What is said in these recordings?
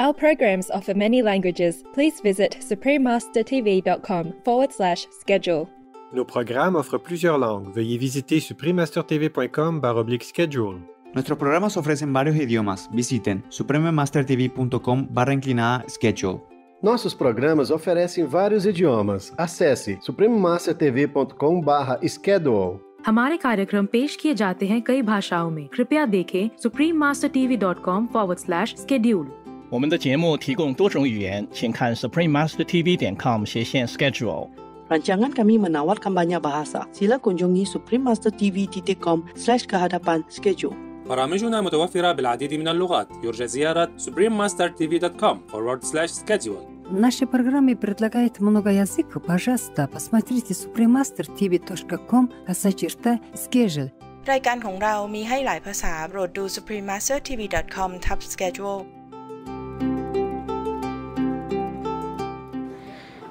Our programs offer many languages. Please visit suprememastertv.com forward slash schedule. Nos programmes offrent plusieurs langues. Veuillez visiter suprememastertv.com oblique schedule. Nuestros programas ofrecen varios idiomas. Visiten suprememastertv.com barra inclinada schedule. Nossos programas oferecem vários idiomas. Acesse suprememastertv.com/schedule. हमारे कार्यक्रम पेश किए जाते हैं कई भाषाओं में कृपया देखें suprememastertv.com forward slash schedule 我们的节目提供多种语言，请看 suprememastertv.com 斜线 schedule。Rancangan kami menawarkan banyak bahasa. Sila kunjungi suprememastertv.com/kehadapan schedule. برامجنا متوفرة بالعديد من اللغات يرجى زيارة suprememastertv.com forward slash schedule В нашей программе предлагает много языков, Пожалуйста, посмотрите suprememastertv.com черта schedule. รายการของเรามีให้หลายภาษาโปรดดู suprememastertv.com/schedule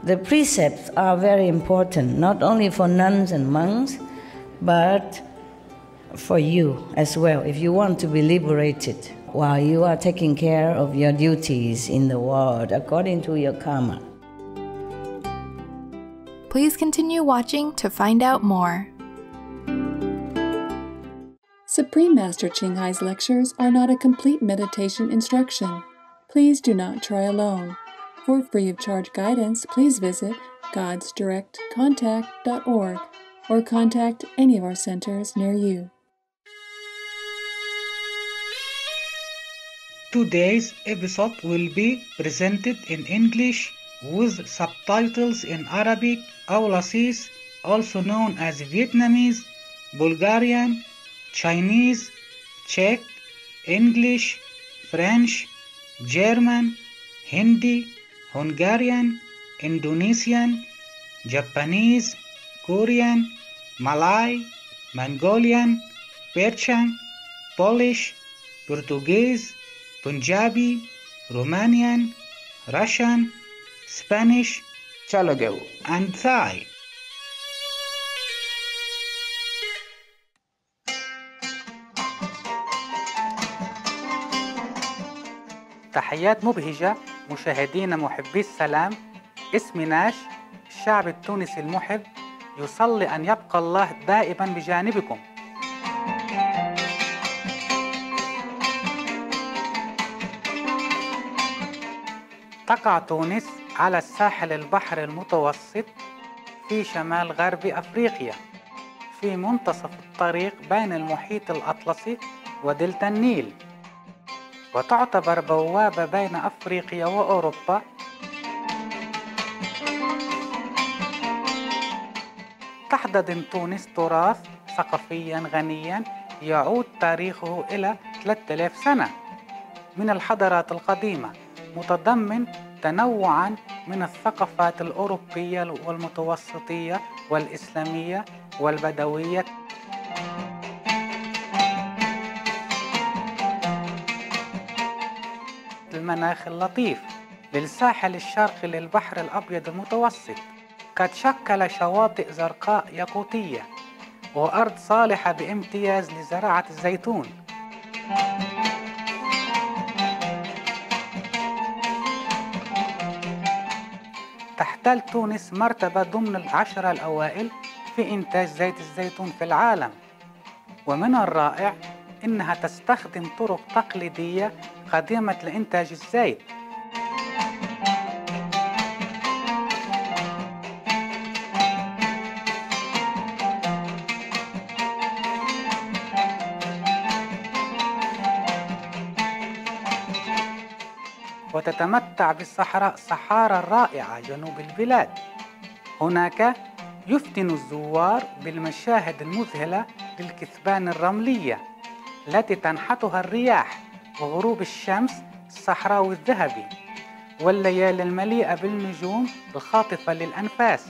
The precepts are very important, not only for nuns and monks, but for you as well, if you want to be liberated while you are taking care of your duties in the world according to your karma. Please continue watching to find out more. Supreme Master Ching Hai's lectures are not a complete meditation instruction. Please do not try alone. For free of charge guidance, please visit godsdirectcontact.org or contact any of our centers near you. Today's episode will be presented in English with subtitles in Arabic, Aulacese, also known as Vietnamese, Bulgarian, Chinese, Czech, English, French, German, Hindi, Hungarian, Indonesian, Japanese, Korean, Malay, Mongolian, Persian, Polish, Portuguese, Punjabi, Romanian, Russian, Spanish, Telugu, and Thai. تحيات مبهجة مشاهدينا محبي السلام. اسمي ناش الشعب التونسي المحب يصلي أن يبقى الله دائما بجانبكم. تقع تونس على الساحل البحر المتوسط في شمال غرب أفريقيا في منتصف الطريق بين المحيط الأطلسي ودلتا النيل. وتعتبر بوابة بين أفريقيا وأوروبا. تحتضن تونس تراث ثقافيا غنيا يعود تاريخه إلى 3000 سنة. من الحضارات القديمة متضمن تنوعا من الثقافات الأوروبية والمتوسطية والإسلامية والبدوية. المناخ اللطيف للساحل الشرقي للبحر الأبيض المتوسط قد شكل شواطئ زرقاء ياقوتية وأرض صالحة بامتياز لزراعة الزيتون. تحتل تونس مرتبة ضمن العشرة الأوائل في إنتاج زيت الزيتون في العالم. ومن الرائع إنها تستخدم طرق تقليدية قديمة لإنتاج الزيت وتتمتع بالصحراء الصحارى الرائعة جنوب البلاد. هناك يفتن الزوار بالمشاهد المذهلة للكثبان الرملية التي تنحتها الرياح. وغروب الشمس الصحراوي الذهبي والليالي المليئة بالنجوم الخاطفة للأنفاس.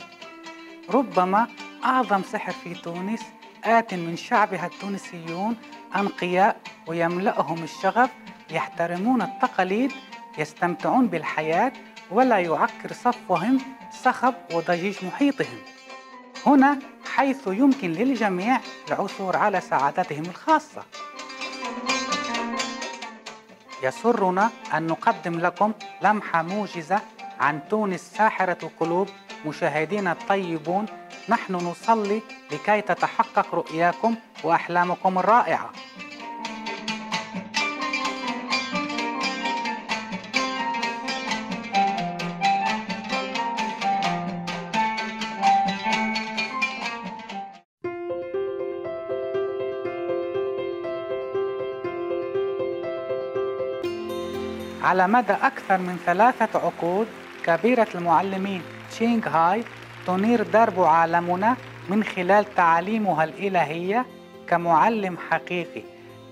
ربما أعظم سحر في تونس آت من شعبها التونسيون أنقياء ويملأهم الشغف يحترمون التقاليد يستمتعون بالحياة ولا يعكر صفوهم صخب وضجيج محيطهم. هنا حيث يمكن للجميع العثور على سعادتهم الخاصة. يسرنا أن نقدم لكم لمحة موجزة عن تونس ساحرة القلوب مشاهدينا الطيبون. نحن نصلي لكي تتحقق رؤياكم وأحلامكم الرائعة. على مدى أكثر من ثلاثة عقود كبيرة المعلمين تشينغ هاي تنير درب عالمنا من خلال تعاليمها الإلهية كمعلم حقيقي.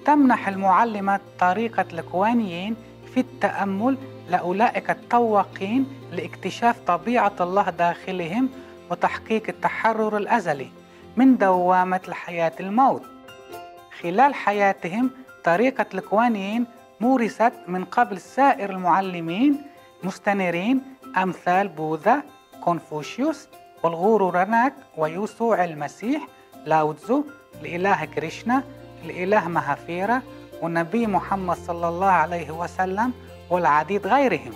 تمنح المعلمة طريقة الكوانيين في التأمل لأولئك التواقين لاكتشاف طبيعة الله داخلهم وتحقيق التحرر الأزلي من دوامة الحياة الموت. خلال حياتهم طريقة الكوانيين مورست من قبل سائر المعلمين مستنيرين أمثال بوذا كونفوشيوس والغوروراناك ويسوع المسيح لاوتزو الإله كريشنا الإله مهافيرا والنبي محمد صلى الله عليه وسلم والعديد غيرهم.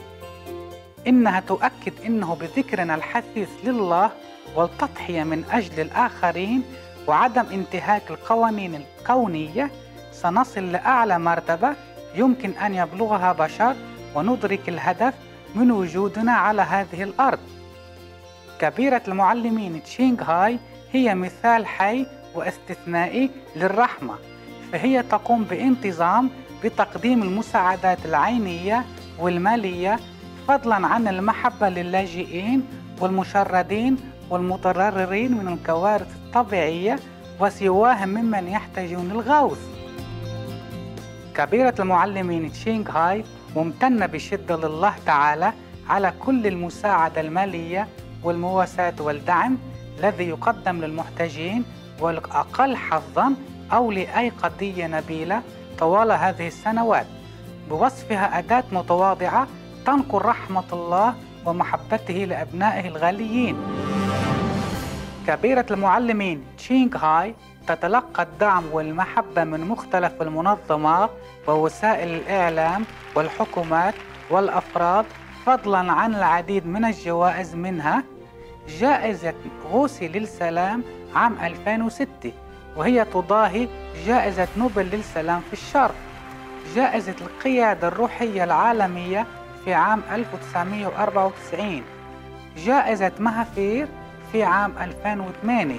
إنها تؤكد إنه بذكرنا الحثيث لله والتضحية من أجل الآخرين وعدم انتهاك القوانين الكونية سنصل لأعلى مرتبة يمكن أن يبلغها بشر وندرك الهدف من وجودنا على هذه الأرض. كبيرة المعلمين تشينغ هاي هي مثال حي واستثنائي للرحمة فهي تقوم بانتظام بتقديم المساعدات العينية والمالية فضلا عن المحبة للاجئين والمشردين والمتضررين من الكوارث الطبيعية وسواهم ممن يحتاجون الغوث. كبيرة المعلمين تشينغ هاي ممتنة بشدة لله تعالى على كل المساعدة المالية والمواساة والدعم الذي يقدم للمحتاجين والأقل حظا أو لأي قضية نبيلة طوال هذه السنوات. بوصفها أداة متواضعة تنقل رحمة الله ومحبته لأبنائه الغاليين. كبيرة المعلمين تشينغ هاي تتلقى الدعم والمحبة من مختلف المنظمات ووسائل الإعلام والحكومات والأفراد فضلا عن العديد من الجوائز منها. جائزة غوثي للسلام عام 2006 وهي تضاهي جائزة نوبل للسلام في الشرق جائزة القيادة الروحية العالمية في عام 1994 جائزة مهافير في عام 2008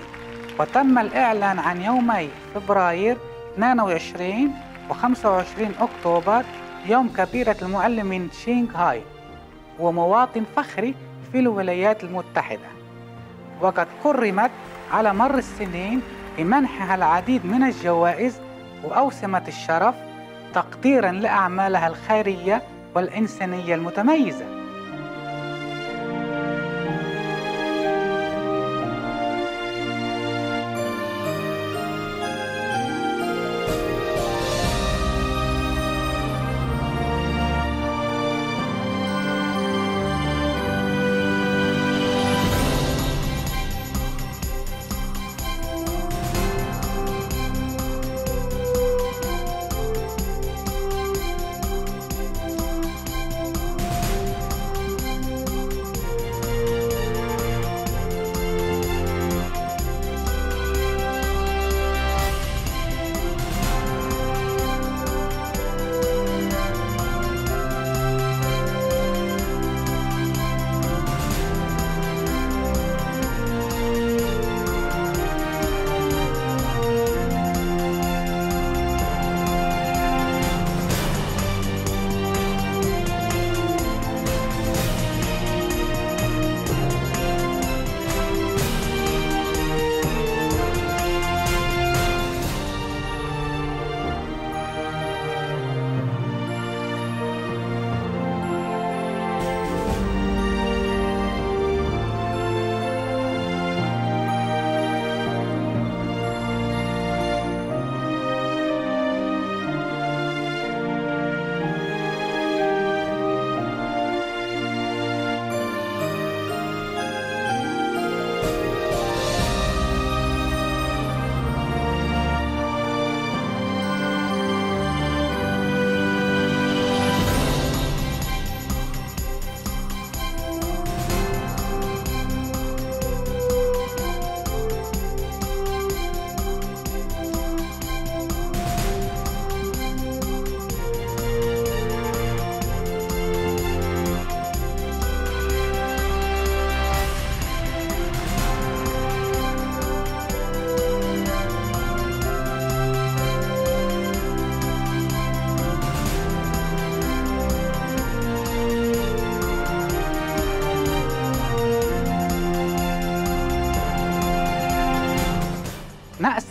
وتم الإعلان عن يومي فبراير 22 و 25 أكتوبر يوم كبيرة المعلمين شينغ هاي ومواطن فخري في الولايات المتحدة. وقد كرمت على مر السنين بمنحها العديد من الجوائز وأوسمة الشرف تقديرا لأعمالها الخيرية والإنسانية المتميزة.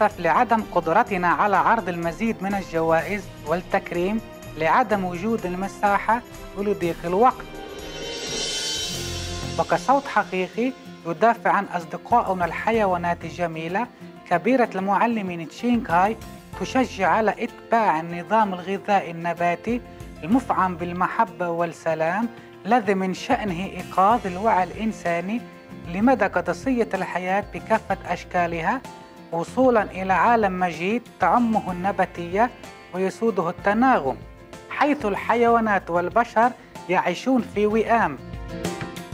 نأسف لعدم قدرتنا على عرض المزيد من الجوائز والتكريم لعدم وجود المساحة ولضيق الوقت. وكصوت حقيقي يدافع عن أصدقائنا الحيوانات الجميلة كبيرة المعلمين تشينغهاي تشجع على إتباع النظام الغذائي النباتي المفعم بالمحبة والسلام الذي من شأنه إيقاظ الوعي الإنساني لمدى قدسية الحياة بكافة أشكالها. وصولا إلى عالم مجيد تعمه النباتية ويسوده التناغم حيث الحيوانات والبشر يعيشون في وئام.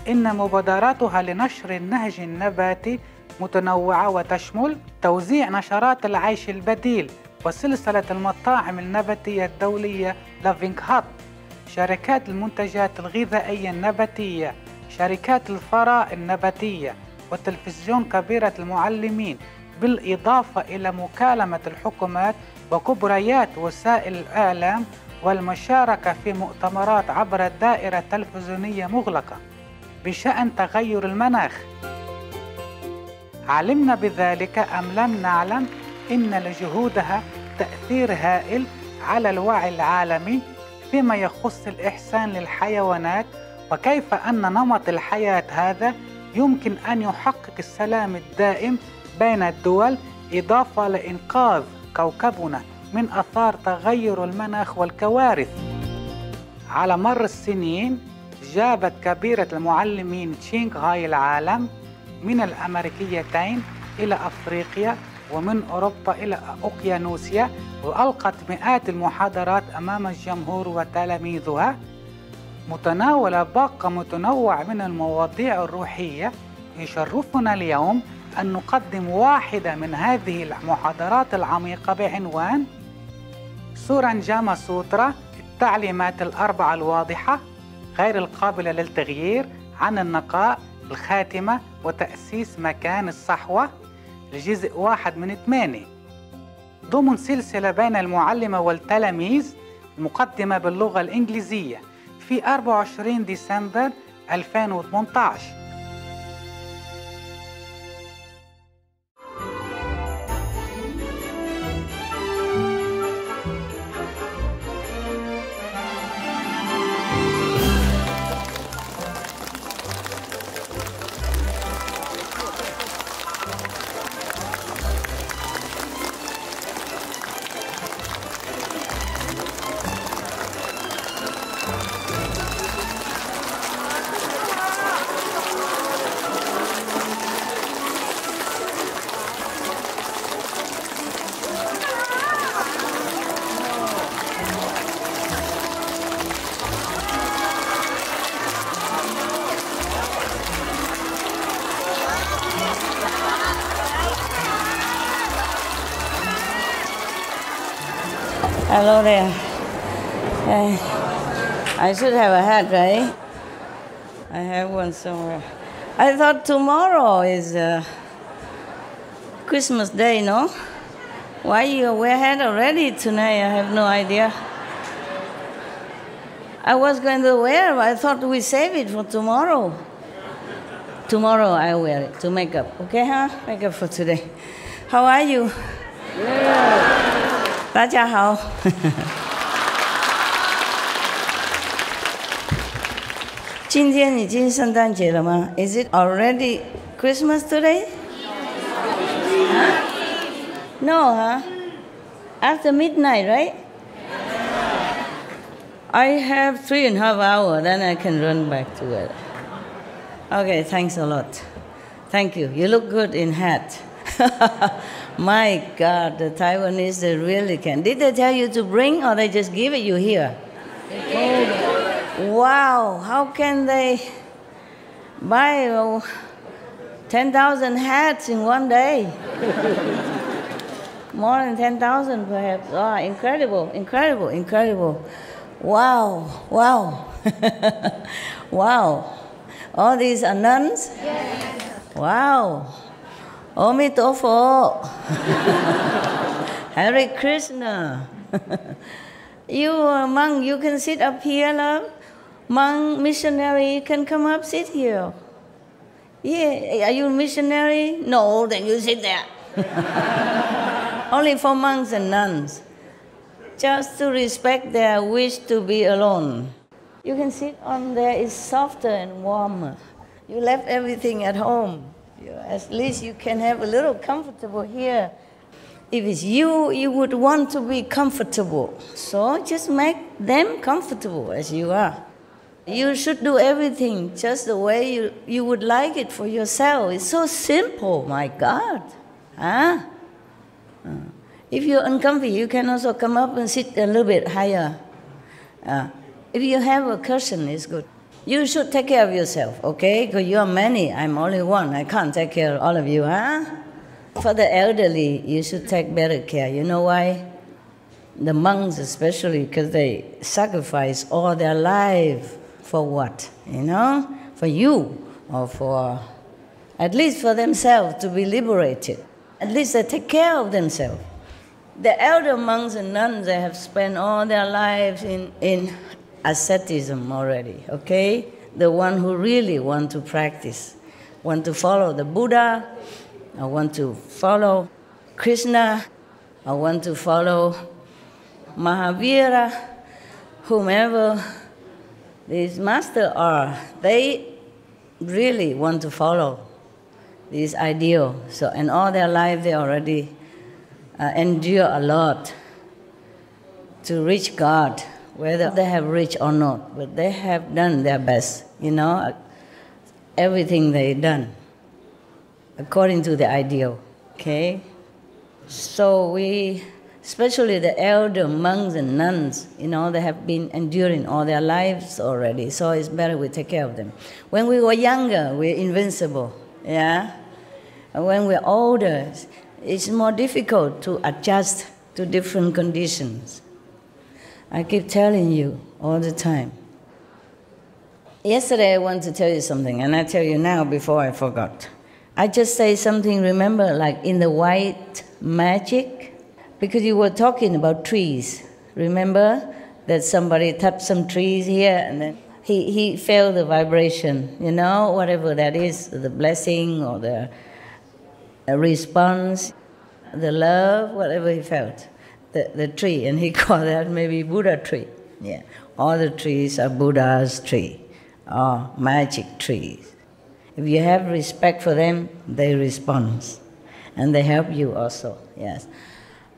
إن مبادراتها لنشر النهج النباتي متنوعة وتشمل توزيع نشرات العيش البديل وسلسلة المطاعم النباتية الدولية لافينغ هات شركات المنتجات الغذائية النباتية شركات الفراء النباتية وتلفزيون كبيرة المعلمين. بالإضافة إلى مكالمة الحكومات وكبريات وسائل الإعلام والمشاركة في مؤتمرات عبر الدائرة التلفزيونية مغلقة بشأن تغير المناخ. علمنا بذلك أم لم نعلم؟ إن لجهودها تأثير هائل على الوعي العالمي فيما يخص الإحسان للحيوانات وكيف أن نمط الحياة هذا يمكن أن يحقق السلام الدائم بين الدول إضافة لإنقاذ كوكبنا من أثار تغير المناخ والكوارث. على مر السنين جابت كبيرة المعلمين تشينغهاي العالم من الأمريكيتين إلى أفريقيا ومن أوروبا إلى أوقيانوسيا وألقت مئات المحاضرات أمام الجمهور وتلاميذها. متناولة باقة متنوع من المواضيع الروحية. يشرفنا اليوم أن نقدم واحدة من هذه المحاضرات العميقة بعنوان سورانجاما سوترا التعليمات الأربعة الواضحة غير القابلة للتغيير عن النقاء الخاتمة وتأسيس مكان الصحوة لجزء واحد من ثمانية ضمن سلسلة بين المعلمة والتلاميذ مقدمة باللغة الإنجليزية في 24 ديسمبر 2018 There. I should have a hat, right? I have one somewhere. I thought tomorrow is uh, Christmas Day, no? Why you wear hat already tonight? I have no idea. I was going to wear, I thought we save it for tomorrow. Tomorrow I wear it to make up, okay, huh? Make up for today. How are you? 大家好。今天已经圣诞节了吗？Is it already Christmas today? Huh? No, huh? After midnight, right? I have three and a half hour, then I can run back to it. Okay, thanks a lot. Thank you. You look good in hat. My God, the Taiwanese they really can. Did they tell you to bring, or they just give it you here? Wow, how can they buy oh, 10,000 hats in one day? More than 10,000 perhaps. Oh, incredible, incredible, incredible. Wow, wow, wow. All these are nuns? Wow. Omitofo. Hare Krishna. you are monk, you can sit up here, love. Monk, missionary, you can come up, sit here. Yeah, are you a missionary? No, then you sit there. Only for monks and nuns. Just to respect their wish to be alone. You can sit on there, it's softer and warmer. You left everything at home. At least you can have a little comfortable here. If it's you, you would want to be comfortable. So just make them comfortable as you are. You should do everything just the way you, you would like it for yourself. It's so simple, my God. Huh? Uh, if you're uncomfy, you can also come up and sit a little bit higher. Uh, if you have a cushion, it's good. You should take care of yourself, okay? Because you are many, I'm only one. I can't take care of all of you, huh? For the elderly, you should take better care. You know why? The monks, especially, because they sacrifice all their life for what? You know? For you, or for at least for themselves to be liberated. At least they take care of themselves. The elder monks and nuns, they have spent all their lives in, in asceticism already, okay? The one who really want to practice, want to follow the Buddha, I want to follow Krishna, I want to follow Mahavira, whomever these masters are, they really want to follow this ideal. So, in all their life, they already uh, endure a lot to reach God whether they have reached or not, but they have done their best, you know, everything they done according to the ideal, okay? So we, especially the elder monks and nuns, you know, they have been enduring all their lives already, so it's better we take care of them. When we were younger, we're invincible, yeah? And when we're older, it's more difficult to adjust to different conditions. I keep telling you all the time. Yesterday I want to tell you something, and I tell you now before I forgot. I just say something, remember, like in the white magic? Because you were talking about trees. Remember that somebody tapped some trees here and then he, he felt the vibration, you know, whatever that is, the blessing or the response, the love, whatever he felt the, the tree, and he called that maybe Buddha tree. Yeah, all the trees are Buddha's tree, or magic trees. If you have respect for them, they respond, and they help you also. Yes.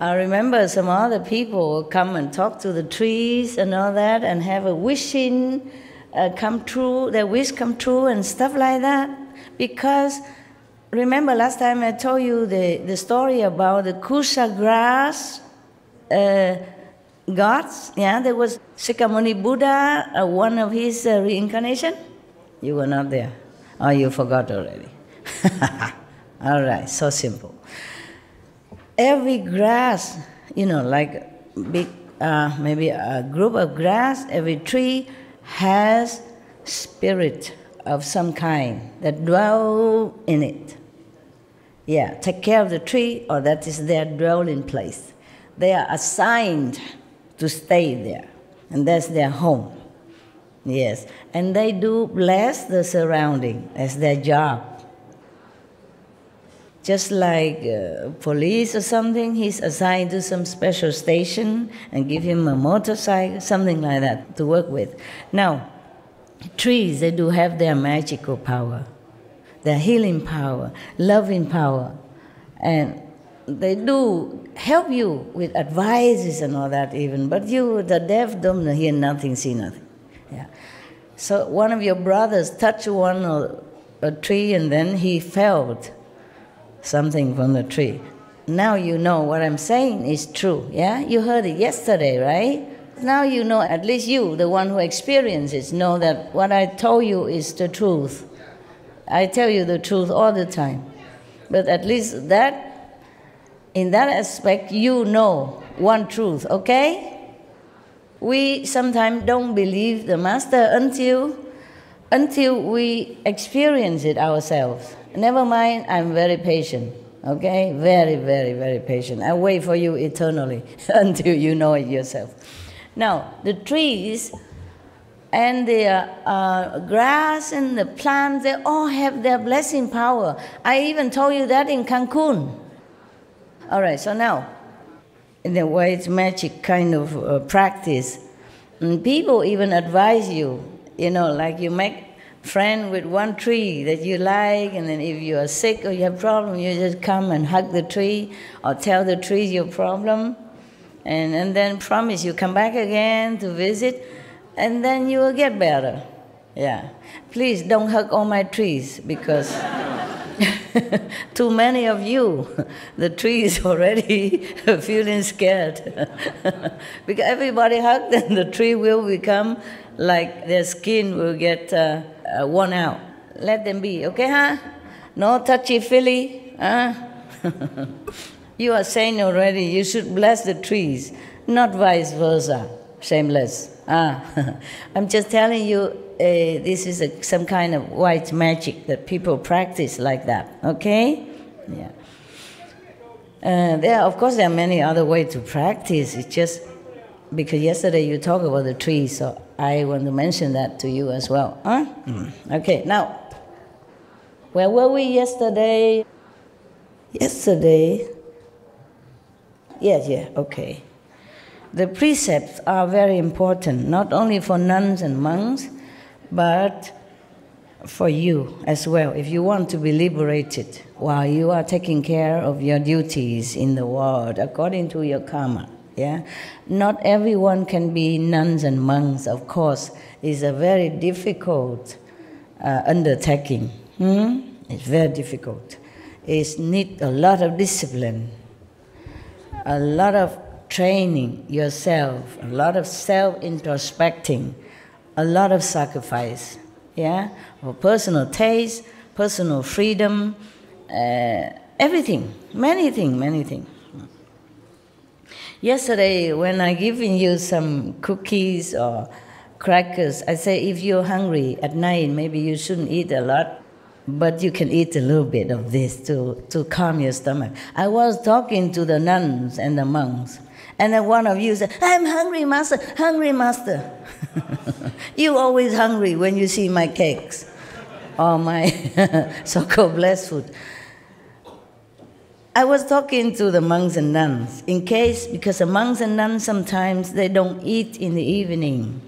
I remember some other people come and talk to the trees and all that, and have a wishing uh, come true, their wish come true, and stuff like that, because remember last time I told you the, the story about the kusha grass uh, gods. Yeah, there was Shakyamuni Buddha, uh, one of his uh, reincarnation. You were not there. Oh, you forgot already. All right, so simple. Every grass, you know, like big, uh, maybe a group of grass, every tree has spirit of some kind that dwell in it. Yeah, take care of the tree, or that is their dwelling place they are assigned to stay there, and that's their home. Yes, and they do bless the surrounding as their job. Just like uh, police or something, he's assigned to some special station and give him a motorcycle, something like that to work with. Now, trees, they do have their magical power, their healing power, loving power, and they do help you with advices and all that even, but you, the deaf, don't hear nothing, see nothing. Yeah. So one of your brothers touched one or a tree and then he felt something from the tree. Now you know what I'm saying is true. Yeah, you heard it yesterday, right? Now you know, at least you, the one who experiences, know that what I told you is the truth. I tell you the truth all the time. But at least that in that aspect, you know one truth, okay? We sometimes don't believe the Master until, until we experience it ourselves. Never mind, I'm very patient, okay? Very, very, very patient. I wait for you eternally until you know it yourself. Now, the trees and the uh, grass and the plants, they all have their blessing power. I even told you that in Cancun. All right, so now, in the white magic kind of uh, practice, people even advise you, you know, like you make friend with one tree that you like, and then if you are sick or you have problem, you just come and hug the tree or tell the tree your problem, and, and then promise you come back again to visit, and then you will get better. Yeah. Please don't hug all my trees because too many of you, the tree is already feeling scared. because everybody hug, them, the tree will become like their skin will get uh, uh, worn out. Let them be, okay, huh? No touchy feely, huh? you are saying already you should bless the trees, not vice versa. Shameless. Ah, I'm just telling you, this is a, some kind of white magic that people practice like that. Okay? Yeah. Uh, there, of course, there are many other ways to practice. It's just because yesterday you talked about the tree, so I want to mention that to you as well. Huh? Mm. Okay, now, where were we yesterday? Yesterday, yes, yeah, okay. The precepts are very important, not only for nuns and monks, but for you as well. If you want to be liberated while you are taking care of your duties in the world according to your karma. Yeah, not everyone can be nuns and monks. Of course, it's a very difficult uh, undertaking. Hmm? It's very difficult. It needs a lot of discipline, a lot of training yourself, a lot of self introspecting, a lot of sacrifice, yeah, for personal taste, personal freedom, uh, everything, many things, many things. Yesterday, when I given you some cookies or crackers, I say if you're hungry at night, maybe you shouldn't eat a lot but you can eat a little bit of this to, to calm your stomach. I was talking to the nuns and the monks, and then one of you said, I'm hungry, master, hungry, master. you always hungry when you see my cakes or my so called blessed food. I was talking to the monks and nuns in case, because the monks and nuns sometimes they don't eat in the evening.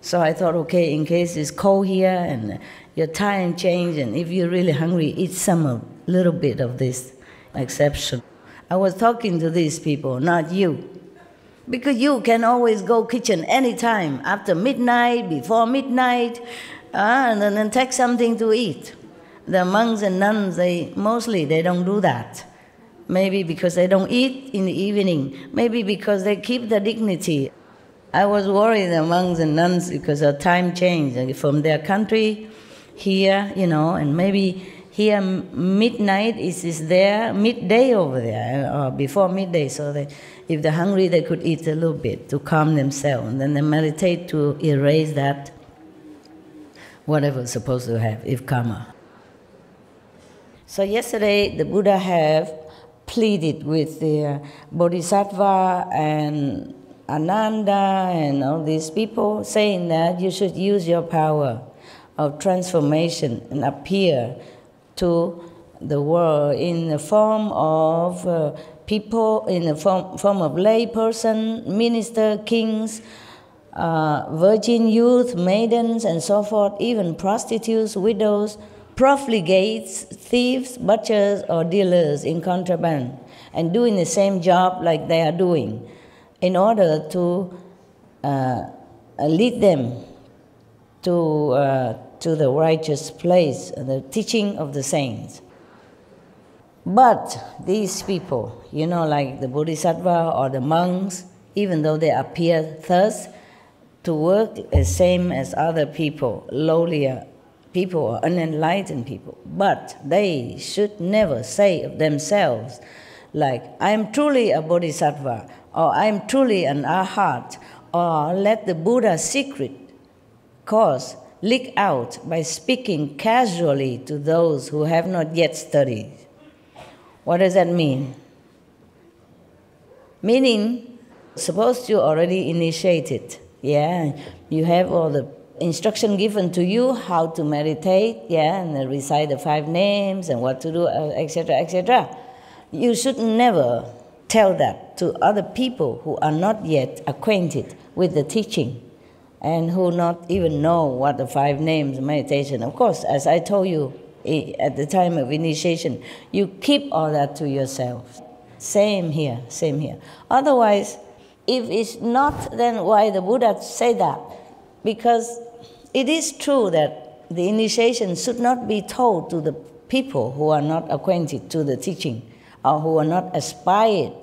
So I thought, okay, in case it's cold here and your time change, and if you're really hungry, eat some a little bit of this exception. I was talking to these people, not you. Because you can always go kitchen anytime, after midnight, before midnight, uh, and then take something to eat. The monks and nuns, they mostly they don't do that. Maybe because they don't eat in the evening. Maybe because they keep the dignity. I was worried the monks and nuns because of time change from their country here, you know, and maybe here midnight is, is there, midday over there, or before midday, so they, if they're hungry, they could eat a little bit to calm themselves, and then they meditate to erase that, whatever supposed to have, if karma. So yesterday, the Buddha have pleaded with the Bodhisattva and Ananda and all these people, saying that you should use your power of transformation and appear to the world in the form of uh, people, in the form, form of lay person, minister, kings, uh, virgin youth, maidens, and so forth, even prostitutes, widows, profligates, thieves, butchers, or dealers in contraband, and doing the same job like they are doing in order to uh, lead them to, uh, to the righteous place, and the teaching of the saints. But these people, you know, like the Bodhisattva or the monks, even though they appear thus, to work the same as other people, lowlier people or unenlightened people, but they should never say of themselves, like, I am truly a bodhisattva, or I am truly an arhat, or let the Buddha's secret cause leak out by speaking casually to those who have not yet studied. What does that mean? Meaning, suppose you already initiated, yeah, you have all the instruction given to you how to meditate, yeah, and recite the five names and what to do, uh, etc., etc. You should never tell that to other people who are not yet acquainted with the teaching and who not even know what the five names of meditation. Of course, as I told you eh, at the time of initiation, you keep all that to yourself. Same here, same here. Otherwise, if it's not, then why the Buddha say that? Because it is true that the initiation should not be told to the people who are not acquainted to the teaching or who are not aspired,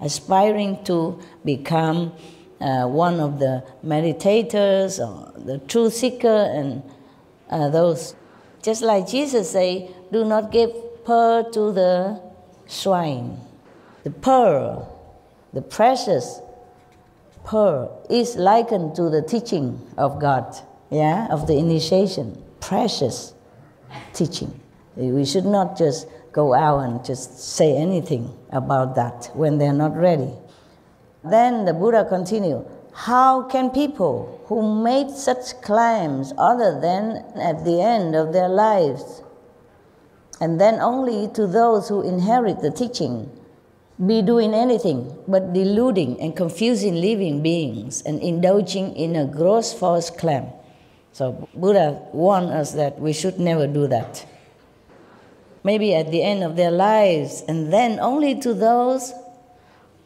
aspiring to become uh, one of the meditators or the truth seeker and uh, those. Just like Jesus say, do not give pearl to the swine. The pearl, the precious pearl, is likened to the teaching of God, yeah, of the initiation, precious teaching. We should not just go out and just say anything about that when they're not ready. Then the Buddha continued, how can people who made such claims other than at the end of their lives, and then only to those who inherit the teaching, be doing anything but deluding and confusing living beings and indulging in a gross false claim? So Buddha warned us that we should never do that. Maybe at the end of their lives, and then only to those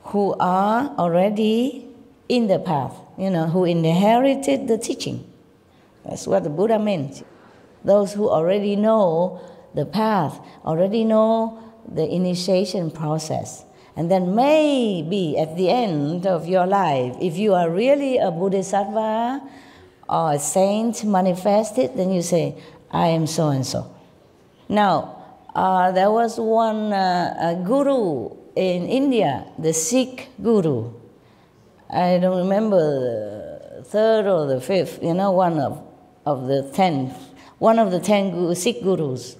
who are already in the path, you know, who inherited the teaching. That's what the Buddha meant. Those who already know the path, already know the initiation process. And then maybe at the end of your life, if you are really a bodhisattva or a saint manifested, then you say, I am so and so. Now, uh, there was one uh, guru in India, the Sikh guru. I don't remember the third or the fifth, you know, one of, of the ten, one of the ten Sikh gurus.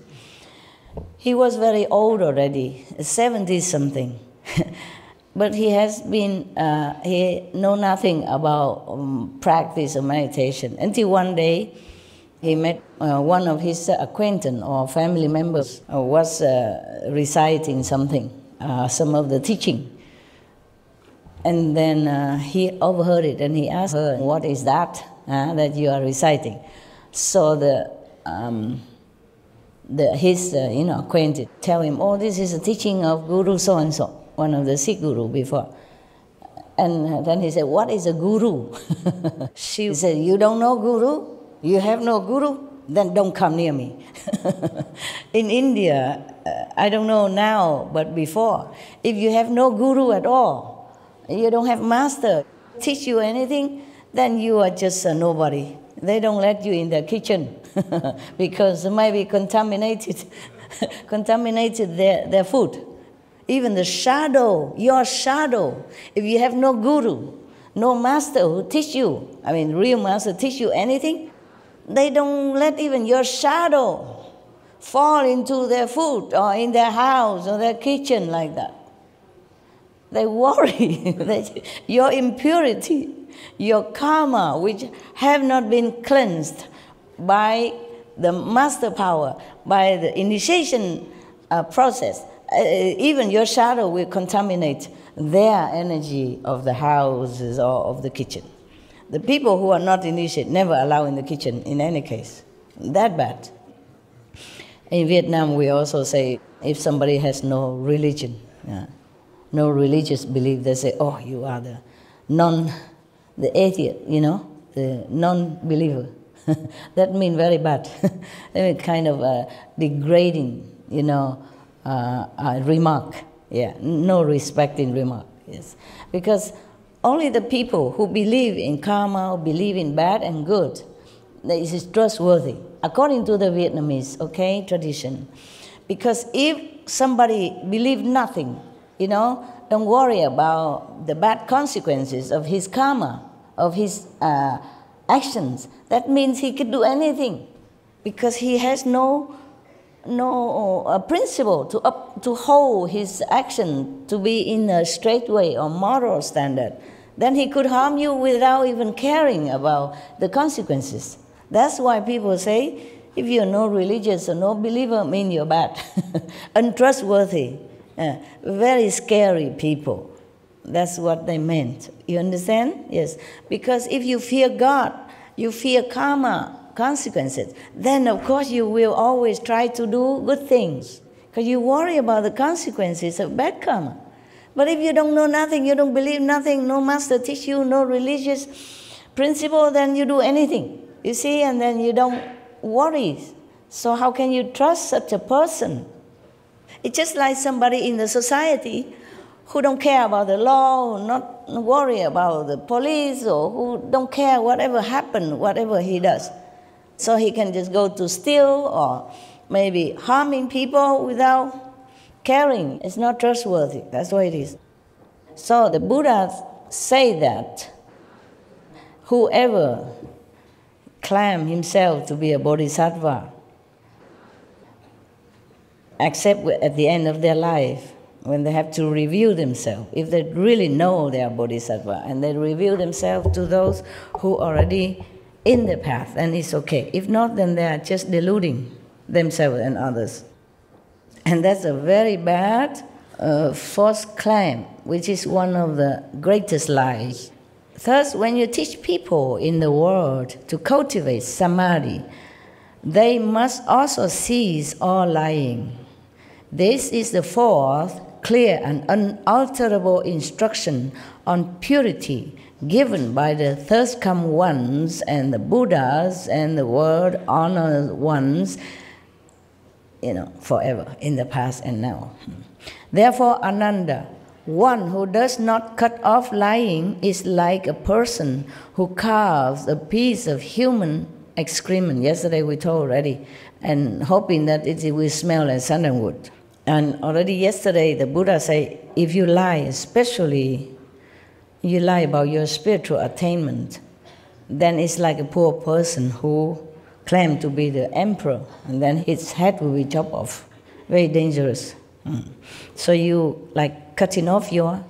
He was very old already, 70 something. but he has been, uh, he know nothing about um, practice of meditation until one day he met uh, one of his acquaintance or family members uh, was uh, reciting something uh, some of the teaching. And then uh, he overheard it and he asked her, What is that uh, that you are reciting? So the, um, the, his uh, you know, acquainted tell him, Oh, this is a teaching of Guru so and so, one of the Sikh Guru before. And then he said, What is a guru? she said, You don't know guru? You have no guru? Then don't come near me. In India, uh, I don't know now, but before, if you have no guru at all, you don't have master teach you anything, then you are just a nobody. They don't let you in the kitchen because it might be contaminated, contaminated their, their food. Even the shadow, your shadow, if you have no guru, no master who teach you, I mean, real master teach you anything, they don't let even your shadow fall into their food or in their house or their kitchen like that. They worry that your impurity, your karma, which have not been cleansed by the master power, by the initiation uh, process, uh, even your shadow will contaminate their energy of the houses or of the kitchen. The people who are not initiated never allow in the kitchen in any case. That bad. In Vietnam, we also say if somebody has no religion, yeah, no religious belief, they say, oh, you are the non, the atheist, you know, the non-believer. that means very bad. I mean, kind of a degrading, you know, uh, uh, remark. Yeah, no respecting remark. Yes, because only the people who believe in karma, believe in bad and good, this is trustworthy according to the Vietnamese, okay, tradition. Because if somebody believe nothing, you know, don't worry about the bad consequences of his karma, of his uh, actions. That means he could do anything because he has no no uh, principle to up, to hold his action to be in a straight way or moral standard. Then he could harm you without even caring about the consequences. That's why people say if you're no religious or no believer, mean you're bad, untrustworthy, Uh, very scary people. That's what they meant. You understand? Yes. Because if you fear God, you fear karma, consequences, then of course you will always try to do good things. Because you worry about the consequences of bad karma. But if you don't know nothing, you don't believe nothing, no master teach you, no religious principle, then you do anything. You see, and then you don't worry. So how can you trust such a person? It's just like somebody in the society who don't care about the law, not worry about the police, or who don't care whatever happened, whatever he does. So he can just go to steal or maybe harming people without caring. is not trustworthy. That's what it is. So the Buddha say that whoever claim himself to be a bodhisattva, except at the end of their life, when they have to review themselves, if they really know they are bodhisattva, and they reveal themselves to those who already in the path, then it's okay. If not, then they are just deluding themselves and others. And that's a very bad uh, false claim, which is one of the greatest lies. Thus, when you teach people in the world to cultivate samadhi, they must also cease all lying. This is the fourth clear and unalterable instruction on purity given by the first come ones and the Buddhas and the world honored ones, you know, forever, in the past and now. Therefore, Ananda, one who does not cut off lying is like a person who carves a piece of human excrement. Yesterday we told already, and hoping that it will smell like sandalwood. And already yesterday the Buddha said, if you lie, especially you lie about your spiritual attainment, then it's like a poor person who claimed to be the emperor, and then his head will be chopped off. Very dangerous. Mm. So you like cutting off your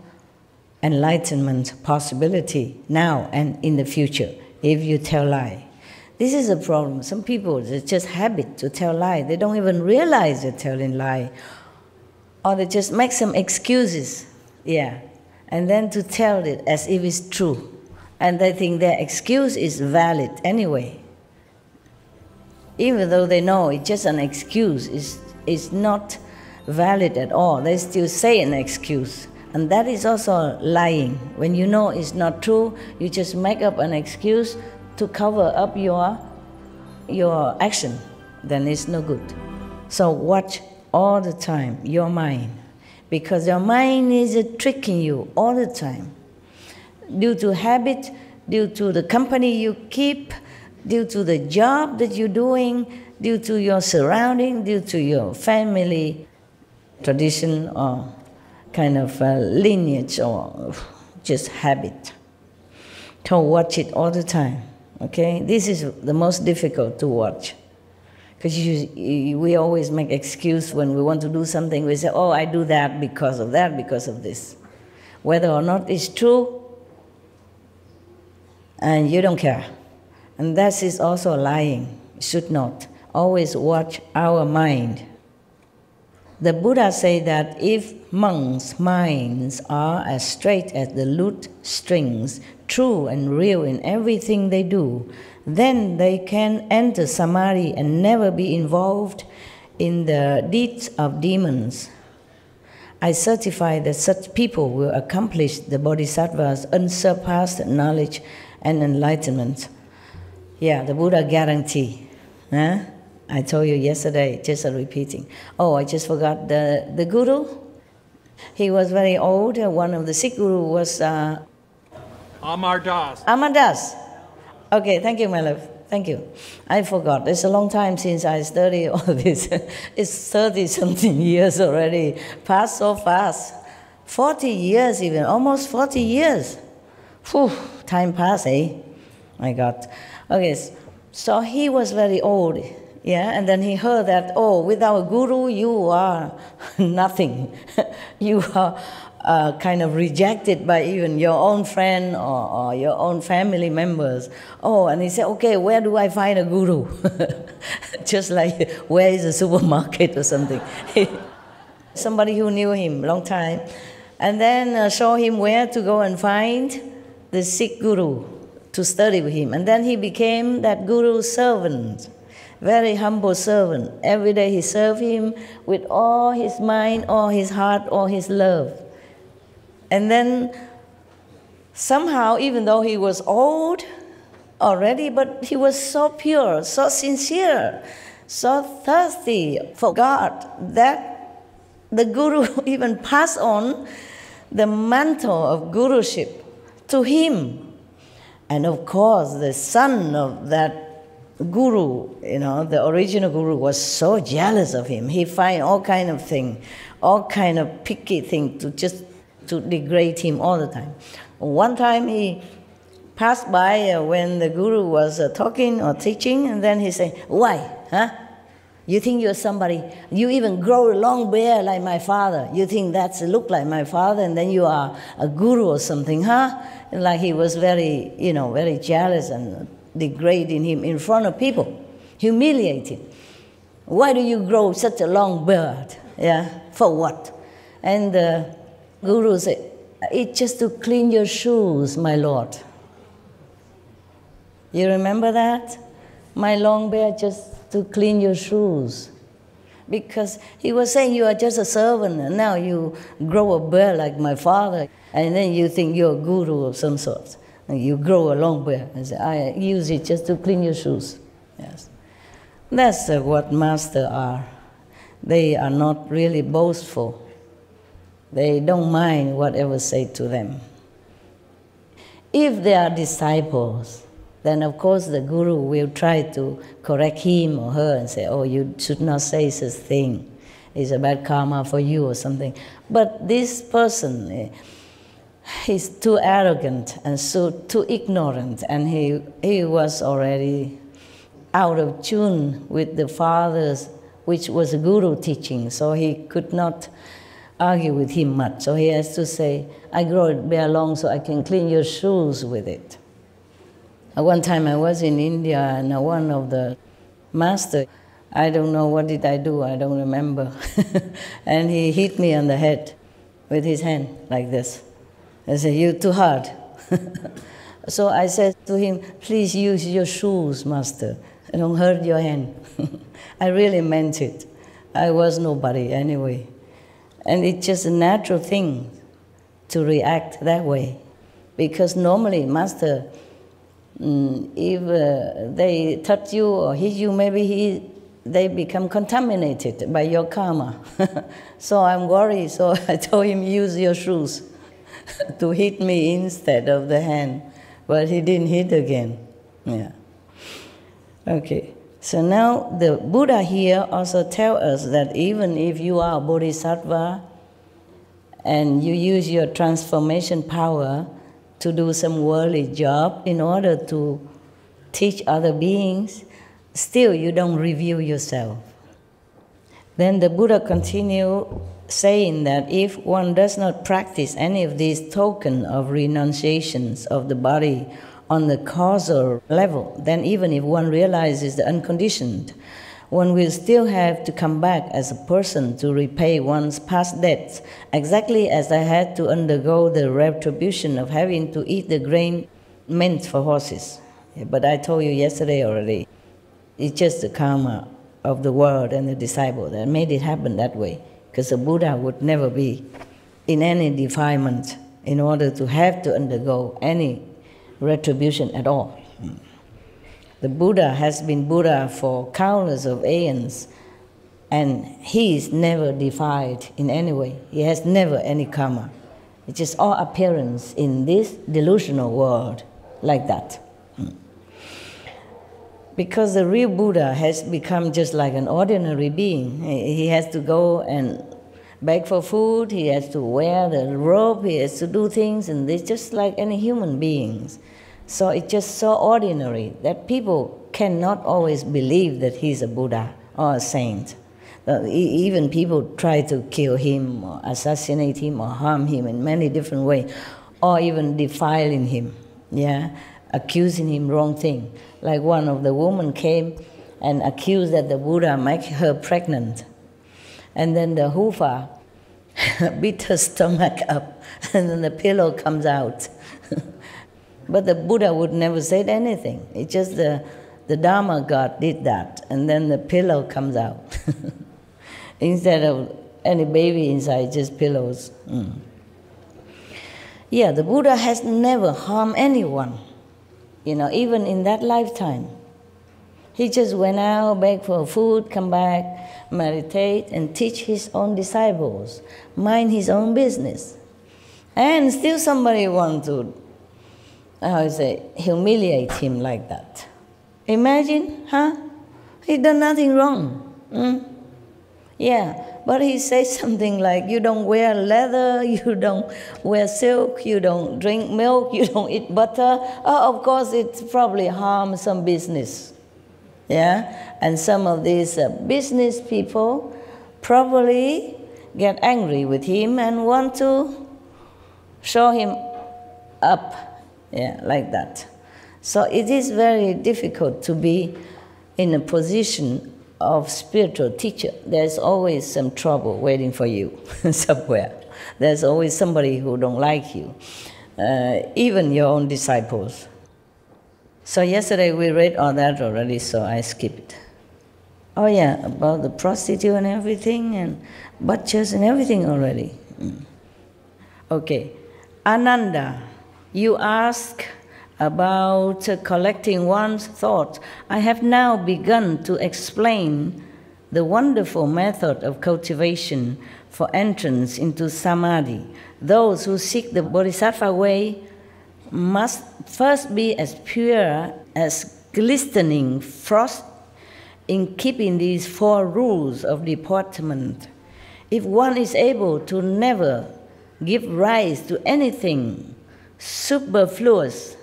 enlightenment possibility now and in the future if you tell lie. This is a problem. Some people it's just habit to tell lie. They don't even realize they're telling lie, or they just make some excuses. Yeah, and then to tell it as if it's true. And they think their excuse is valid anyway. Even though they know it's just an excuse, it's, it's not valid at all. They still say an excuse. And that is also lying. When you know it's not true, you just make up an excuse to cover up your, your action. Then it's no good. So watch all the time your mind because your mind is tricking you all the time due to habit, due to the company you keep, due to the job that you're doing, due to your surrounding, due to your family tradition or kind of uh, lineage or just habit. So watch it all the time. Okay, this is the most difficult to watch because we always make excuse when we want to do something. We say, "Oh, I do that because of that, because of this," whether or not it's true, and you don't care. And that is also lying. Should not always watch our mind. The Buddha said that if monks' minds are as straight as the lute strings, true and real in everything they do, then they can enter samadhi and never be involved in the deeds of demons. I certify that such people will accomplish the bodhisattva's unsurpassed knowledge and enlightenment. Yeah, the Buddha guarantee. Huh? I told you yesterday, just repeating. Oh, I just forgot the, the guru. He was very old. One of the Sikh guru was uh, Amar Das. Amar Das. Okay, thank you, my love. Thank you. I forgot. It's a long time since I studied all this. it's 30 something years already. Passed so fast. 40 years, even. Almost 40 years. Whew, time passed, eh? My God. Okay, so he was very old. Yeah, and then he heard that, oh, without a guru, you are nothing. you are uh, kind of rejected by even your own friend or, or, your own family members. Oh, and he said, okay, where do I find a guru? Just like, where is a supermarket or something? somebody who knew him long time, and then uh, show him where to go and find the Sikh guru to study with him. And then he became that guru's servant, very humble servant. Every day he served him with all his mind, all his heart, all his love. And then somehow, even though he was old already, but he was so pure, so sincere, so thirsty for God that the Guru even passed on the mantle of guruship to him. And of course, the son of that guru, you know, the original guru was so jealous of him. He find all kind of thing, all kind of picky thing to just to degrade him all the time. One time he passed by uh, when the guru was uh, talking or teaching, and then he said, "Why, huh? You think you're somebody? You even grow a long beard like my father. You think that's look like my father, and then you are a guru or something, huh?" Like he was very, you know, very jealous and degrading him in front of people, humiliating. Why do you grow such a long beard? Yeah, for what? And the guru said, It's just to clean your shoes, my lord. You remember that? My long beard just to clean your shoes. Because he was saying you are just a servant, and now you grow a beard like my father, and then you think you're a guru of some sort. And you grow a long beard. And say, I use it just to clean your shoes. Yes. That's uh, what masters are. They are not really boastful. They don't mind whatever said to them. If they are disciples, then of course the guru will try to correct him or her and say, oh, you should not say such thing. It's a bad karma for you or something. But this person, eh, he's too arrogant and so too ignorant, and he, he was already out of tune with the father's, which was a guru teaching, so he could not argue with him much. So he has to say, I grow it bare long so I can clean your shoes with it. One time I was in India and one of the master, I don't know what did I do, I don't remember. and he hit me on the head with his hand like this. I said, You're too hard. so I said to him, Please use your shoes, master. Don't hurt your hand. I really meant it. I was nobody anyway. And it's just a natural thing to react that way. Because normally, master, mm, if uh, they touch you or hit you, maybe he, they become contaminated by your karma. so I'm worried, so I told him, use your shoes to hit me instead of the hand. But he didn't hit again. Yeah. Okay. So now the Buddha here also tell us that even if you are a bodhisattva and you use your transformation power to do some worldly job in order to teach other beings, still you don't reveal yourself. Then the Buddha continue saying that if one does not practice any of these token of renunciations of the body on the causal level, then even if one realizes the unconditioned, one will still have to come back as a person to repay one's past debts, exactly as I had to undergo the retribution of having to eat the grain meant for horses. But I told you yesterday already, it's just the karma of the world and the disciple that made it happen that way, because the Buddha would never be in any defilement in order to have to undergo any retribution at all. The Buddha has been Buddha for countless of aeons, and he is never defied in any way. He has never any karma. It's just all appearance in this delusional world like that. Because the real Buddha has become just like an ordinary being. He has to go and beg for food, he has to wear the robe, he has to do things, and it's just like any human beings. So it's just so ordinary that people cannot always believe that he's a Buddha or a saint. Uh, even people try to kill him or assassinate him or harm him in many different ways, or even defiling him, yeah, accusing him wrong thing. Like one of the women came and accused that the Buddha make her pregnant. And then the Hufa beat her stomach up, and then the pillow comes out. but the Buddha would never say anything. It's just the, the Dharma God did that, and then the pillow comes out. Instead of any baby inside, just pillows. Mm. Yeah, the Buddha has never harmed anyone, you know, even in that lifetime. He just went out, begged for food, come back, meditate, and teach his own disciples, mind his own business. And still somebody want to, how I say, humiliate him like that. Imagine, huh? He done nothing wrong. Mm? Yeah, but he says something like, You don't wear leather, you don't wear silk, you don't drink milk, you don't eat butter. Oh, of course, it probably harms some business. Yeah? And some of these uh, business people probably get angry with him and want to show him up. Yeah, like that. So it is very difficult to be in a position of spiritual teacher. There's always some trouble waiting for you somewhere. There's always somebody who don't like you, uh, even your own disciples. So yesterday we read all that already, so I skip it. Oh yeah, about the prostitute and everything, and butchers and everything already. Mm. Okay, Ananda, you ask about collecting one's thoughts. I have now begun to explain the wonderful method of cultivation for entrance into samadhi. Those who seek the bodhisattva way must first be as pure as glistening frost in keeping these four rules of deportment. If one is able to never give rise to anything superfluous,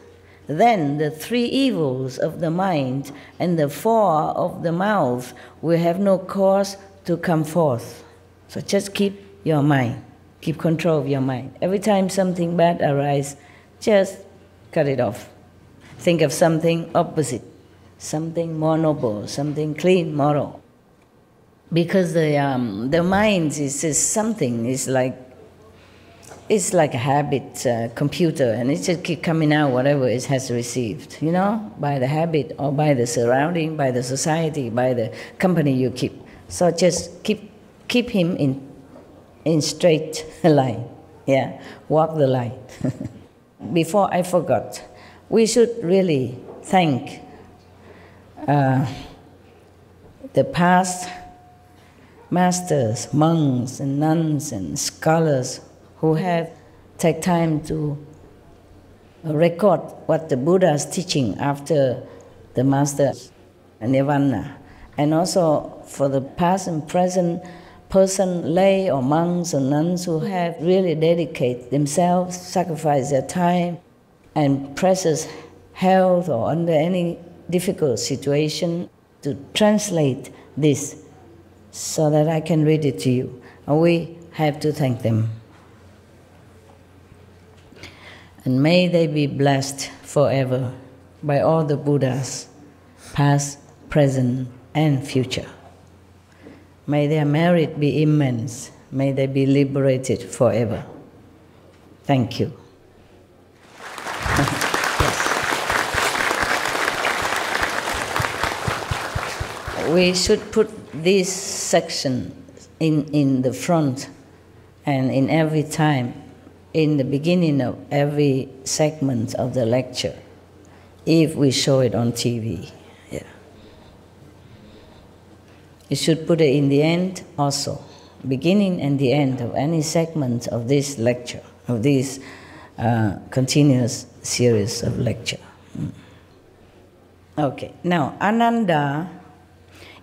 then the three evils of the mind and the four of the mouth will have no cause to come forth. So just keep your mind, keep control of your mind. Every time something bad arises, just cut it off. Think of something opposite, something more noble, something clean, moral. Because the, um, the mind is, is something, it's like, it's like a habit uh, computer, and it just keep coming out whatever it has received, you know, by the habit or by the surrounding, by the society, by the company you keep. So just keep, keep him in, in straight line, yeah, walk the line. before I forgot, we should really thank uh, the past masters, monks, and nuns, and scholars who have taken time to uh, record what the Buddha is teaching after the master nirvana, and also for the past and present person, lay or monks or nuns who have really dedicated themselves, sacrificed their time and precious health or under any difficult situation to translate this so that I can read it to you. And we have to thank them. And may they be blessed forever by all the Buddhas, past, present, and future. May their merit be immense. May they be liberated forever. Thank you. we should put this section in, in the front and in every time, in the beginning of every segment of the lecture, if we show it on TV. Yeah. You should put it in the end also, beginning and the end of any segment of this lecture, of this uh, continuous series of lecture. Mm. Okay, now Ananda,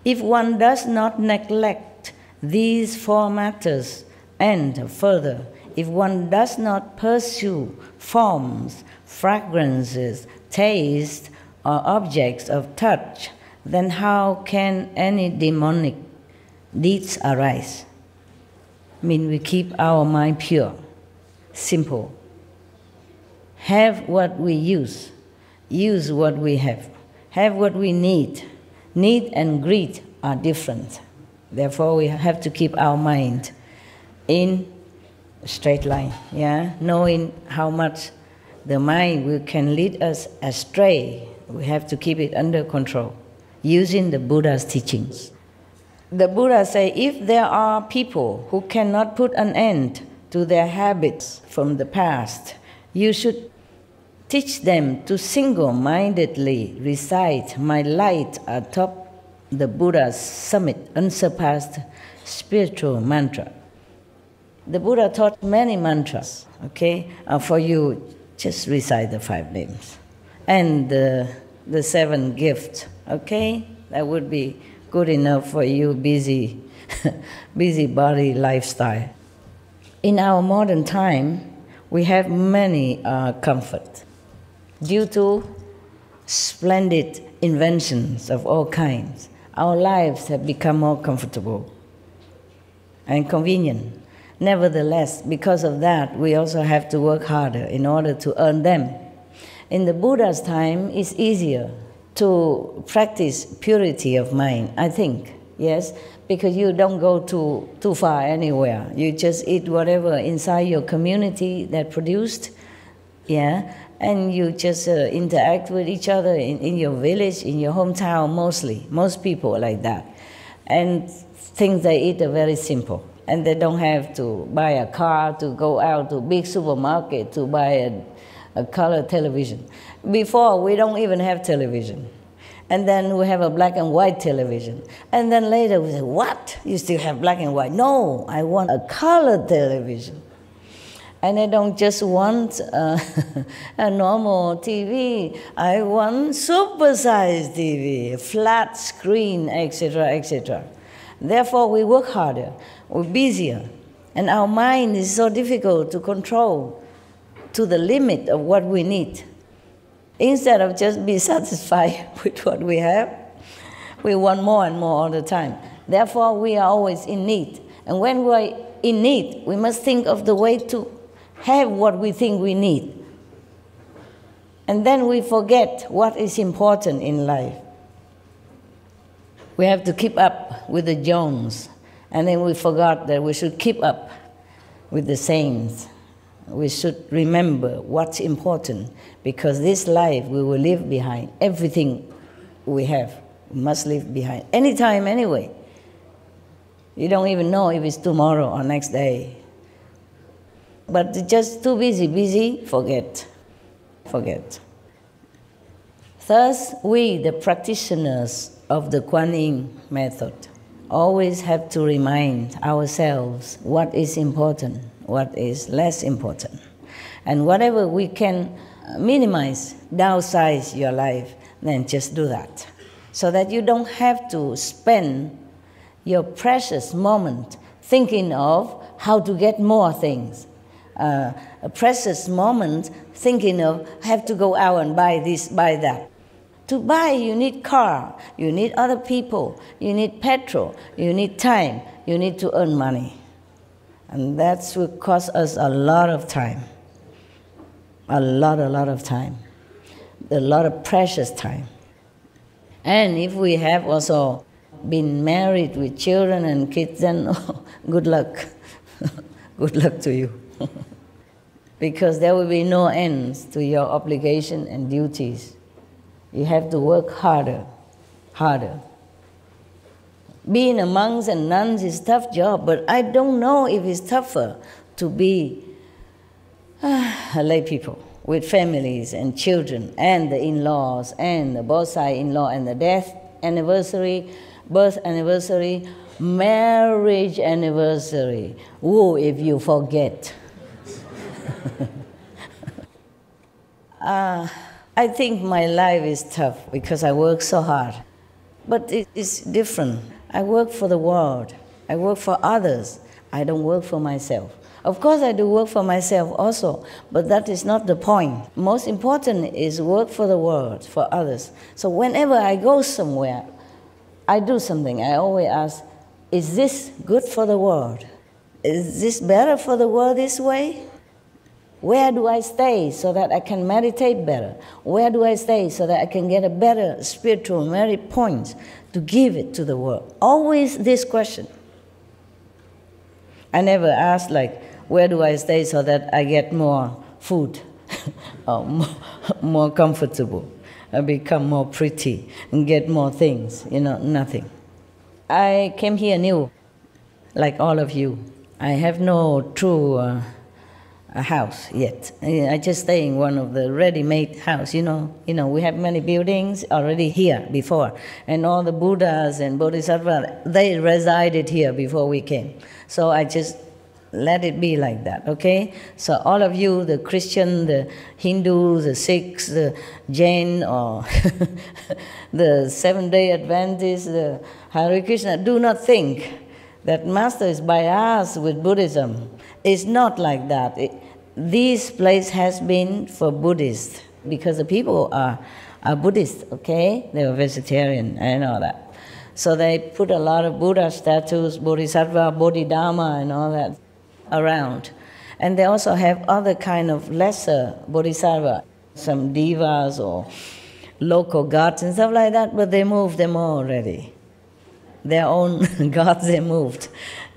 if one does not neglect these four matters, and further, if one does not pursue forms, fragrances, taste, or objects of touch, then how can any demonic deeds arise? I mean, we keep our mind pure, simple. Have what we use, use what we have, have what we need. Need and greed are different. Therefore, we have to keep our mind in straight line, yeah? Knowing how much the mind will, can lead us astray, we have to keep it under control using the Buddha's teachings. The Buddha say if there are people who cannot put an end to their habits from the past, you should teach them to single-mindedly recite my light atop the Buddha's summit, unsurpassed spiritual mantra. The Buddha taught many mantras, okay? Uh, for you, just recite the five names. And uh, the seven gifts, okay? That would be good enough for you, busy, busy body lifestyle. In our modern time, we have many uh, comfort due to splendid inventions of all kinds. Our lives have become more comfortable and convenient. Nevertheless, because of that, we also have to work harder in order to earn them. In the Buddha's time, it's easier to practice purity of mind, I think, yes, because you don't go too, too far anywhere. You just eat whatever inside your community that produced, yeah, and you just uh, interact with each other in, in your village, in your hometown mostly. Most people like that. And things they eat are very simple and they don't have to buy a car to go out to big supermarket to buy a, a color television. Before, we don't even have television. And then we have a black and white television. And then later we say, what? You still have black and white? No, I want a color television. And I don't just want uh, a normal TV. I want supersized TV, flat screen, etc., etc. Therefore, we work harder or busier. And our mind is so difficult to control to the limit of what we need. Instead of just be satisfied with what we have, we want more and more all the time. Therefore, we are always in need. And when we're in need, we must think of the way to have what we think we need. And then we forget what is important in life. We have to keep up with the Jones and then we forgot that we should keep up with the saints. We should remember what's important because this life we will leave behind. Everything we have, we must leave behind. Anytime, anyway. You don't even know if it's tomorrow or next day. But just too busy, busy, forget. Forget. Thus, we, the practitioners of the Kuan Yin method, always have to remind ourselves what is important, what is less important. And whatever we can minimize, downsize your life, then just do that. So that you don't have to spend your precious moment thinking of how to get more things. Uh, a precious moment thinking of have to go out and buy this, buy that. To buy, you need car, you need other people, you need petrol, you need time, you need to earn money. And that's will cost us a lot of time. A lot, a lot of time. A lot of precious time. And if we have also been married with children and kids, then oh, good luck. good luck to you. because there will be no ends to your obligation and duties. You have to work harder, harder. Being a monks and nuns is tough job, but I don't know if it's tougher to be uh, lay people with families and children and the in-laws and the side in-law and the death anniversary, birth anniversary, marriage anniversary. Oh, if you forget. Uh, I think my life is tough because I work so hard. But it is different. I work for the world, I work for others, I don't work for myself. Of course, I do work for myself also, but that is not the point. Most important is work for the world, for others. So whenever I go somewhere, I do something. I always ask, is this good for the world? Is this better for the world this way? Where do I stay so that I can meditate better? Where do I stay so that I can get a better spiritual merit points to give it to the world? Always this question. I never ask like, where do I stay so that I get more food, or more, more comfortable, I become more pretty, and get more things? You know, nothing. I came here new, like all of you. I have no true uh, a house yet. I just stay in one of the ready-made house. You know, you know, we have many buildings already here before, and all the Buddhas and Bodhisattvas they resided here before we came. So I just let it be like that, okay? So all of you, the Christian, the Hindu, the Sikhs, the Jain, or the Seventh-day Adventists, the Hare Krishna, do not think that Master is biased with Buddhism. It's not like that. It, this place has been for Buddhists because the people are, are Buddhist, okay? They are vegetarian, I know that. So they put a lot of Buddha statues, Bodhisattva, Bodhidharma, and all that around. And they also have other kind of lesser Bodhisattva, some devas or local gods and stuff like that, but they moved them all already their own gods they moved.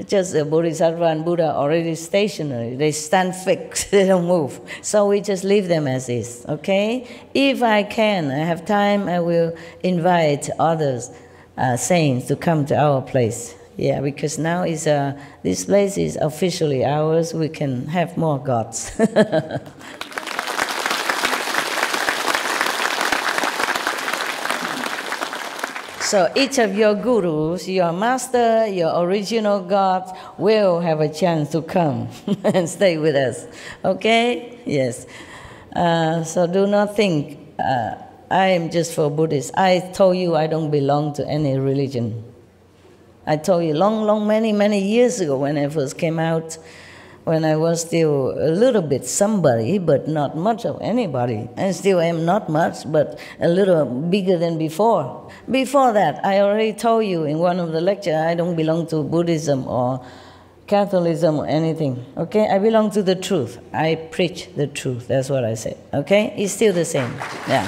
Just the Bodhisattva and Buddha already stationary. They stand fixed, they don't move. So we just leave them as is, okay? If I can, I have time, I will invite others, uh, saints, to come to our place. Yeah, because now is uh, this place is officially ours. We can have more gods. So each of your gurus, your master, your original God, will have a chance to come and stay with us. Okay? Yes. Uh, so do not think uh, I am just for Buddhists. I told you I don't belong to any religion. I told you long, long, many, many years ago when I first came out when I was still a little bit somebody, but not much of anybody. I still am not much, but a little bigger than before. Before that, I already told you in one of the lectures, I don't belong to Buddhism or Catholicism or anything. Okay, I belong to the truth. I preach the truth. That's what I say. Okay, it's still the same. Yeah.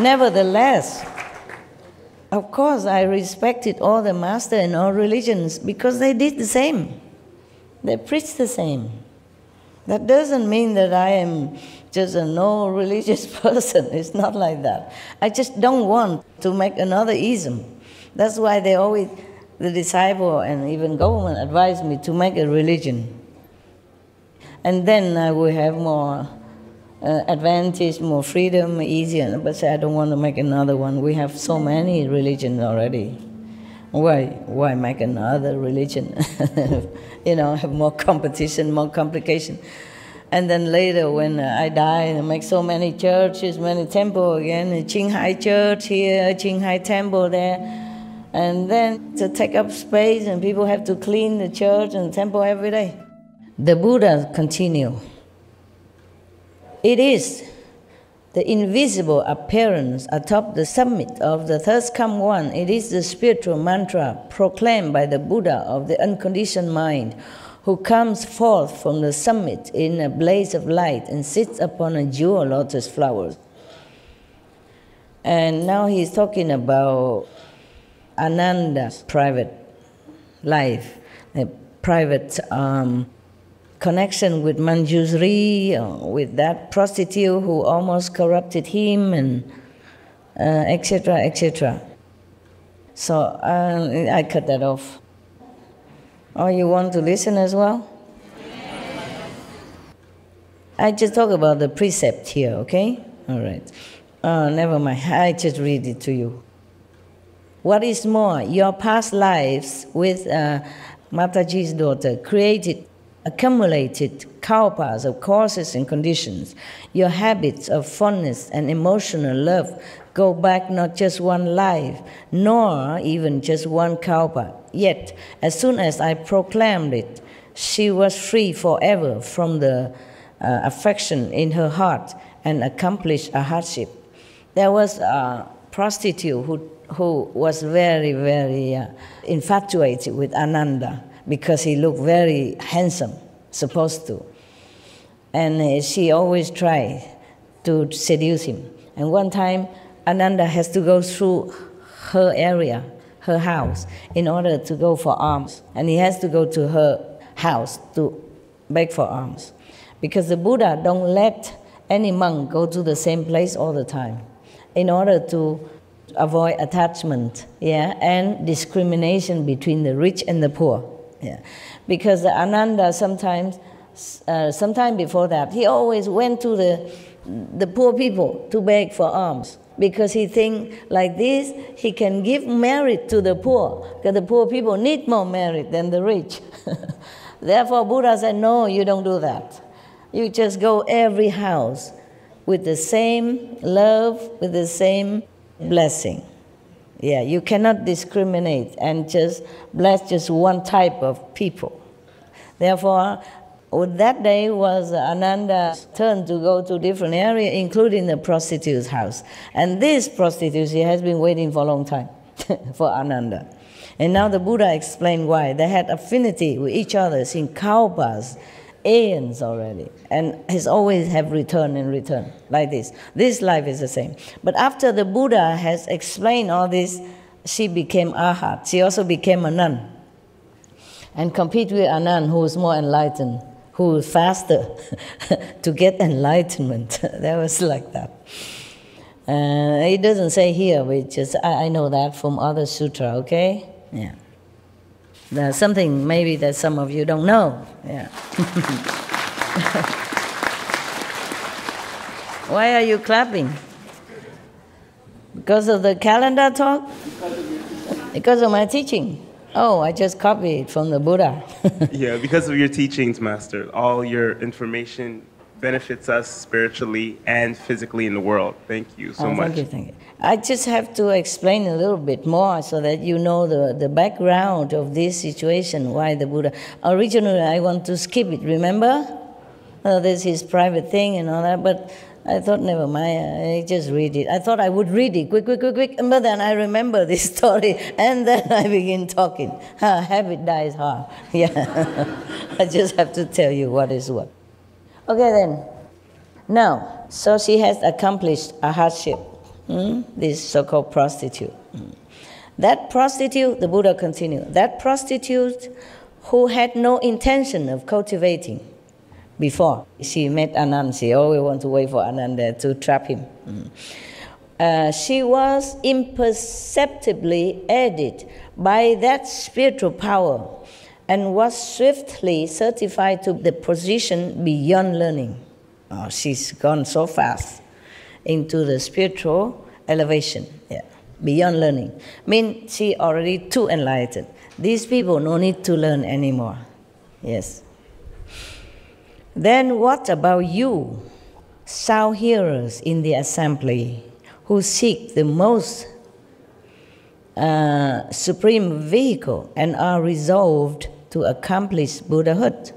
Nevertheless, of course, I respected all the master and all religions because they did the same. They preached the same. That doesn't mean that I am just a no religious person. It's not like that. I just don't want to make another ism. That's why they always, the disciple and even government advised me to make a religion. And then I will have more uh, advantage, more freedom, easier. But say, I don't want to make another one. We have so many religions already. Why? Why make another religion? you know, have more competition, more complication. And then later, when I die, I make so many churches, many temples again. A Ching Hai Church here, a Ching Hai Temple there. And then to take up space, and people have to clean the church and temple every day. The Buddha continue. It is the invisible appearance atop the summit of the third come one. It is the spiritual mantra proclaimed by the Buddha of the unconditioned mind, who comes forth from the summit in a blaze of light and sits upon a jewel lotus flower. And now he's talking about Ananda's private life, a private um, connection with Manjusri, uh, with that prostitute who almost corrupted him, and etc., uh, etc. Et so uh, I cut that off. Oh, you want to listen as well? I just talk about the precept here, okay? All right. Uh, never mind. I just read it to you. What is more, your past lives with uh, Matangi's daughter created accumulated kalpas of causes and conditions, your habits of fondness and emotional love go back not just one life, nor even just one kalpa. Yet, as soon as I proclaimed it, she was free forever from the uh, affection in her heart and accomplished Arhatship. There was a prostitute who, who was very, very uh, infatuated with Ananda because he looked very handsome, supposed to. And uh, she always tried to seduce him. And one time, Ananda has to go through her area, her house in order to go for alms. And he has to go to her house to beg for alms. Because the Buddha don't let any monk go to the same place all the time in order to avoid attachment yeah, and discrimination between the rich and the poor. Yeah. Because Ananda sometimes, uh, sometime before that, he always went to the, the poor people to beg for alms. Because he think like this he can give merit to the poor. Because the poor people need more merit than the rich. Therefore buddha said no you don't do that. You just go every house with the same love with the same blessing yeah you cannot discriminate and just bless just one type of people therefore uh, that day was Ananda's turn to go to different area, including the prostitute's house. And this prostitute, she has been waiting for a long time for Ananda. And now the Buddha explained why. They had affinity with each other in kalpas, aeons already, and has always have return and return like this. This life is the same. But after the Buddha has explained all this, she became arhat. She also became a nun and compete with Anand, who is more enlightened who faster to get enlightenment. that was like that. Uh, it doesn't say here, but just I, I know that from other sutra. Okay, yeah. There's something maybe that some of you don't know. Yeah. Why are you clapping? Because of the calendar talk? Because of my teaching. Oh, I just copied from the Buddha. yeah, because of your teachings, Master. All your information benefits us spiritually and physically in the world. Thank you so oh, much. Thank you, thank you. I just have to explain a little bit more so that you know the, the background of this situation, why the Buddha. Originally, I want to skip it, remember? Uh, this is his private thing and all that, but I thought, never mind, I just read it. I thought I would read it quick, quick, quick, quick, but then I remember this story, and then I begin talking. Ha, habit dies hard. Yeah, I just have to tell you what is what. Okay, then. Now, so she has accomplished Arhatship, hmm? this so called prostitute. Hmm. That prostitute, the Buddha continued, that prostitute who had no intention of cultivating, before. She met Anand. She always want to wait for Ananda to trap him. Mm. Uh, she was imperceptibly aided by that spiritual power and was swiftly certified to the position beyond learning. Oh, she's gone so fast into the spiritual elevation, yeah, beyond learning. I mean, she already too enlightened. These people no need to learn anymore. Yes. Then what about you, sound hearers in the assembly, who seek the most uh, supreme vehicle and are resolved to accomplish Buddhahood?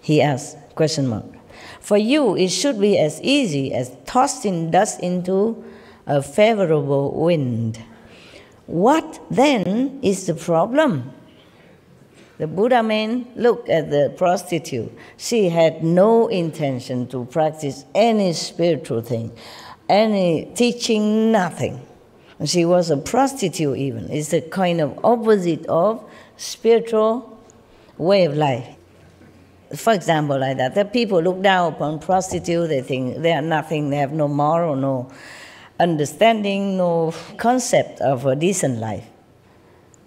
He asked, question mark. For you, it should be as easy as tossing dust into a favorable wind. What then is the problem? The Buddha man looked at the prostitute. She had no intention to practice any spiritual thing, any teaching, nothing. She was a prostitute, even. It's the kind of opposite of spiritual way of life. For example, like that, the people look down upon prostitutes, they think they are nothing, they have no moral, no understanding, no concept of a decent life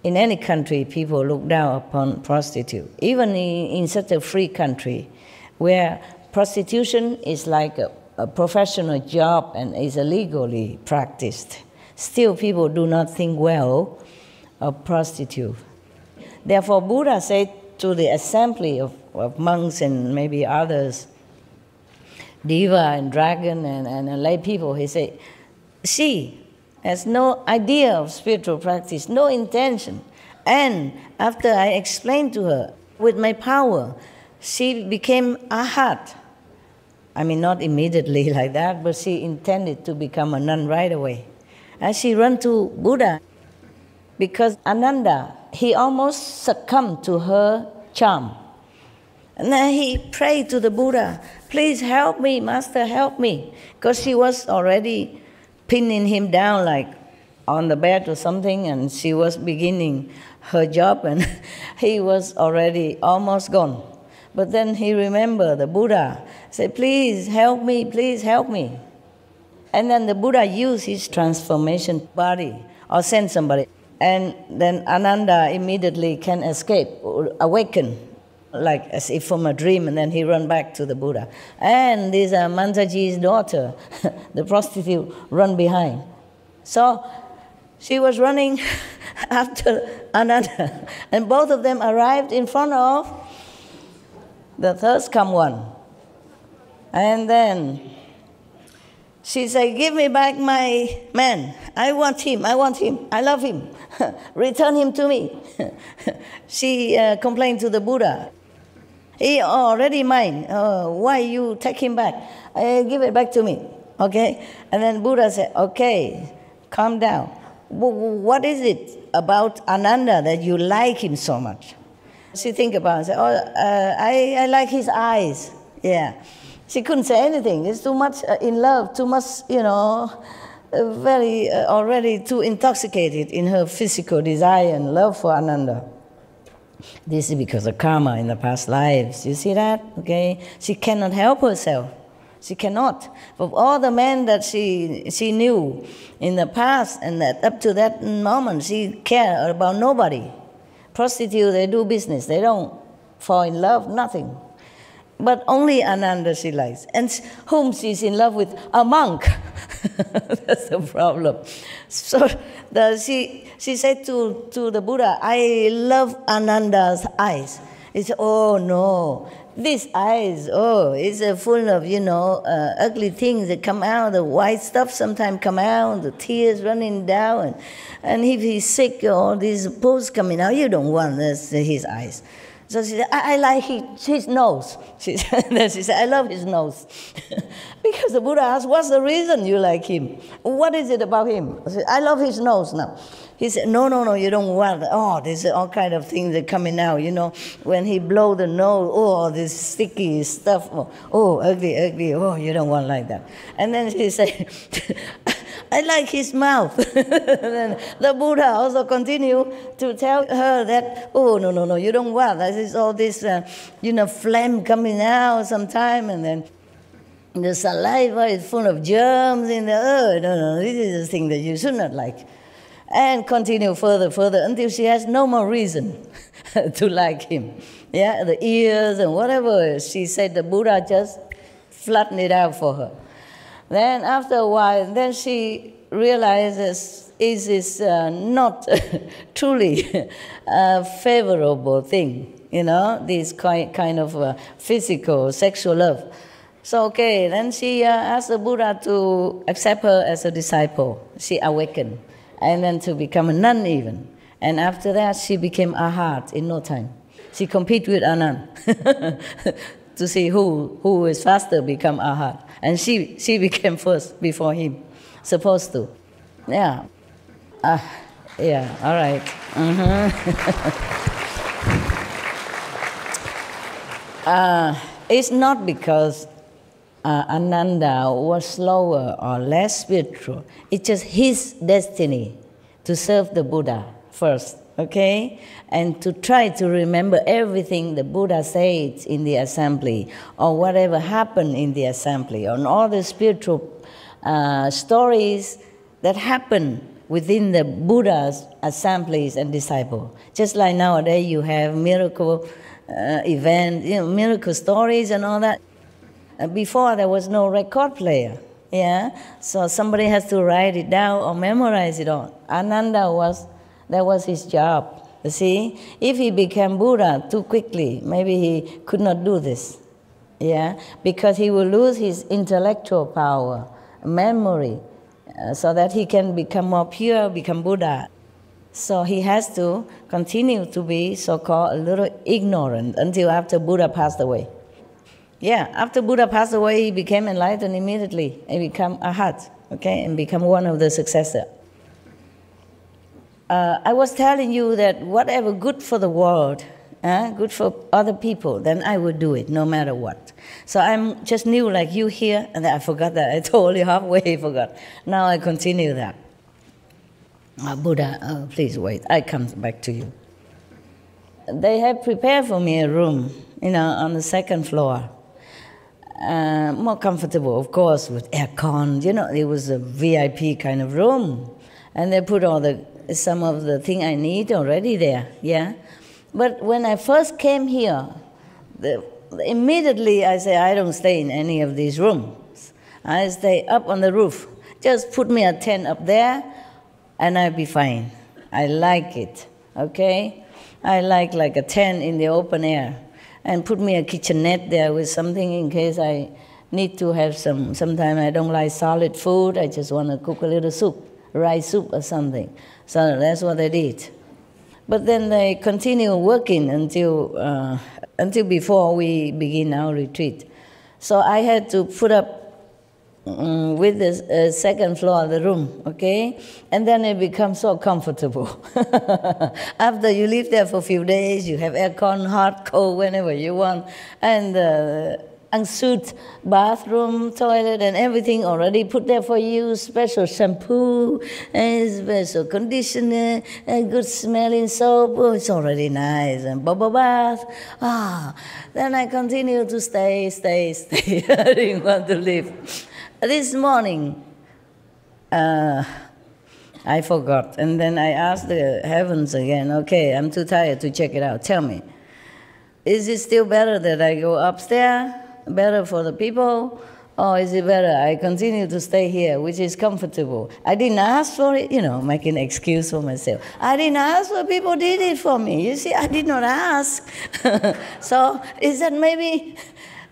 in any country, people look down upon prostitute. Even in, in such a free country, where prostitution is like a, a professional job and is illegally practiced, still people do not think well of prostitute. Therefore, Buddha said to the assembly of, of monks and maybe others, Deva and dragon and, and lay people, he said, see, has no idea of spiritual practice, no intention. And after I explained to her, with my power, she became arhat. I mean, not immediately like that, but she intended to become a nun right away. And she ran to Buddha because Ananda, he almost succumbed to her charm. And then he prayed to the Buddha, please help me, Master, help me. Because she was already pinning him down like on the bed or something, and she was beginning her job, and he was already almost gone. But then he remembered the Buddha, said, Please help me, please help me. And then the Buddha used his transformation body or sent somebody. And then Ananda immediately can escape, awaken, like as if from a dream, and then he run back to the Buddha. And this uh, Matangi's daughter, the prostitute, run behind. So she was running after Ananda, and both of them arrived in front of the Thus Come One. And then she said, Give me back my man. I want him. I want him. I love him. Return him to me. she uh, complained to the Buddha. He already mine. Uh, why you take him back? Uh, give it back to me. Okay? And then Buddha said, Okay, calm down. What is it about Ananda that you like him so much? She think about it. Say, oh, uh, I, I like his eyes. Yeah. She couldn't say anything. It's too much uh, in love, too much, you know, uh, very uh, already too intoxicated in her physical desire and love for Ananda. This is because of karma in the past lives. You see that? Okay? She cannot help herself. She cannot. Of all the men that she, she knew in the past and that up to that moment, she cared about nobody. Prostitute, they do business. They don't fall in love, nothing. But only Ananda she likes. And whom she's in love with? A monk. That's the problem. So the, she, she said to, to the Buddha, I love Ananda's eyes. He said, Oh no, these eyes, oh, it's uh, full of, you know, uh, ugly things that come out. The white stuff sometimes come out, the tears running down. And, if he's sick, all these pores coming out, you don't want this, his eyes. So she said, I, I like his, his nose. She said, she said, I love his nose. because the Buddha asked, What's the reason you like him? What is it about him? I said, I love his nose now. He said, No, no, no, you don't want. Oh, there's all kind of things that coming out. You know, when he blow the nose, oh, this sticky stuff. Oh, oh, ugly, ugly. Oh, you don't want like that. And then he said, I like his mouth. the Buddha also continue to tell her that, oh, no, no, no, you don't want. This is all this, uh, you know, flame coming out sometime, and then the saliva is full of germs in the, oh, no, no, this is the thing that you should not like. And continue further, further, until she has no more reason to like him. Yeah, the ears and whatever. She said the Buddha just flattened it out for her. Then after a while, then she realizes is this uh, not truly a favorable thing, you know, this kind of uh, physical, sexual love. So, okay, then she uh, asked the Buddha to accept her as a disciple. She awakened, and then to become a nun even. And after that, she became arhat in no time. She competed with Anand to see who, who is faster become arhat. And she, she became first before him, supposed to. Yeah. Uh, yeah, all right. Mm-hmm. uh, it's not because uh, Ananda was slower or less spiritual. It's just his destiny to serve the Buddha first, okay? And to try to remember everything the Buddha said in the assembly or whatever happened in the assembly, on all the spiritual uh, stories that happen within the Buddha's assemblies and disciples. Just like nowadays you have miracle uh, event, you know, miracle stories and all that. Uh, before there was no record player, yeah. So somebody has to write it down or memorize it all. Ananda was that was his job. You see, if he became Buddha too quickly, maybe he could not do this. Yeah, because he will lose his intellectual power, memory, uh, so that he can become more pure, become Buddha. So he has to continue to be so called a little ignorant until after Buddha passed away. Yeah, after Buddha passed away, he became enlightened immediately and become arhat, okay, and become one of the successor. Uh, I was telling you that whatever good for the world, uh, good for other people, then I would do it no matter what. So I'm just new like you here, and I forgot that. I totally halfway forgot. Now I continue that. Uh, Buddha, uh, please wait. I come back to you. They have prepared for me a room, you know, on the second floor. Uh, more comfortable, of course, with aircon. You know, it was a VIP kind of room, and they put all the some of the thing I need already there. Yeah, but when I first came here, the, immediately I say I don't stay in any of these rooms. I stay up on the roof. Just put me a tent up there, and I'll be fine. I like it. Okay, I like like a tent in the open air and put me a kitchenette there with something in case I need to have some. Sometimes I don't like solid food. I just want to cook a little soup, rice soup or something. So that's what I did. But then they continue working until uh, until before we begin our retreat. So I had to put up mm, with the uh, second floor of the room, okay? And then it becomes so comfortable. After you live there for a few days, you have aircon, hot, cold, whenever you want, and uh, ensuite bathroom, toilet, and everything already put there for you. Special shampoo, and special conditioner, and good smelling soap. Oh, it's already nice. And bubble bath. Ah, then I continue to stay, stay, stay. I didn't want to leave. This morning, uh, I forgot. And then I asked the heavens again, okay, I'm too tired to check it out. Tell me, is it still better that I go upstairs? Better for the people? Or is it better I continue to stay here, which is comfortable? I didn't ask for it, you know, making an excuse for myself. I didn't ask for people did it for me. You see, I did not ask. so is that maybe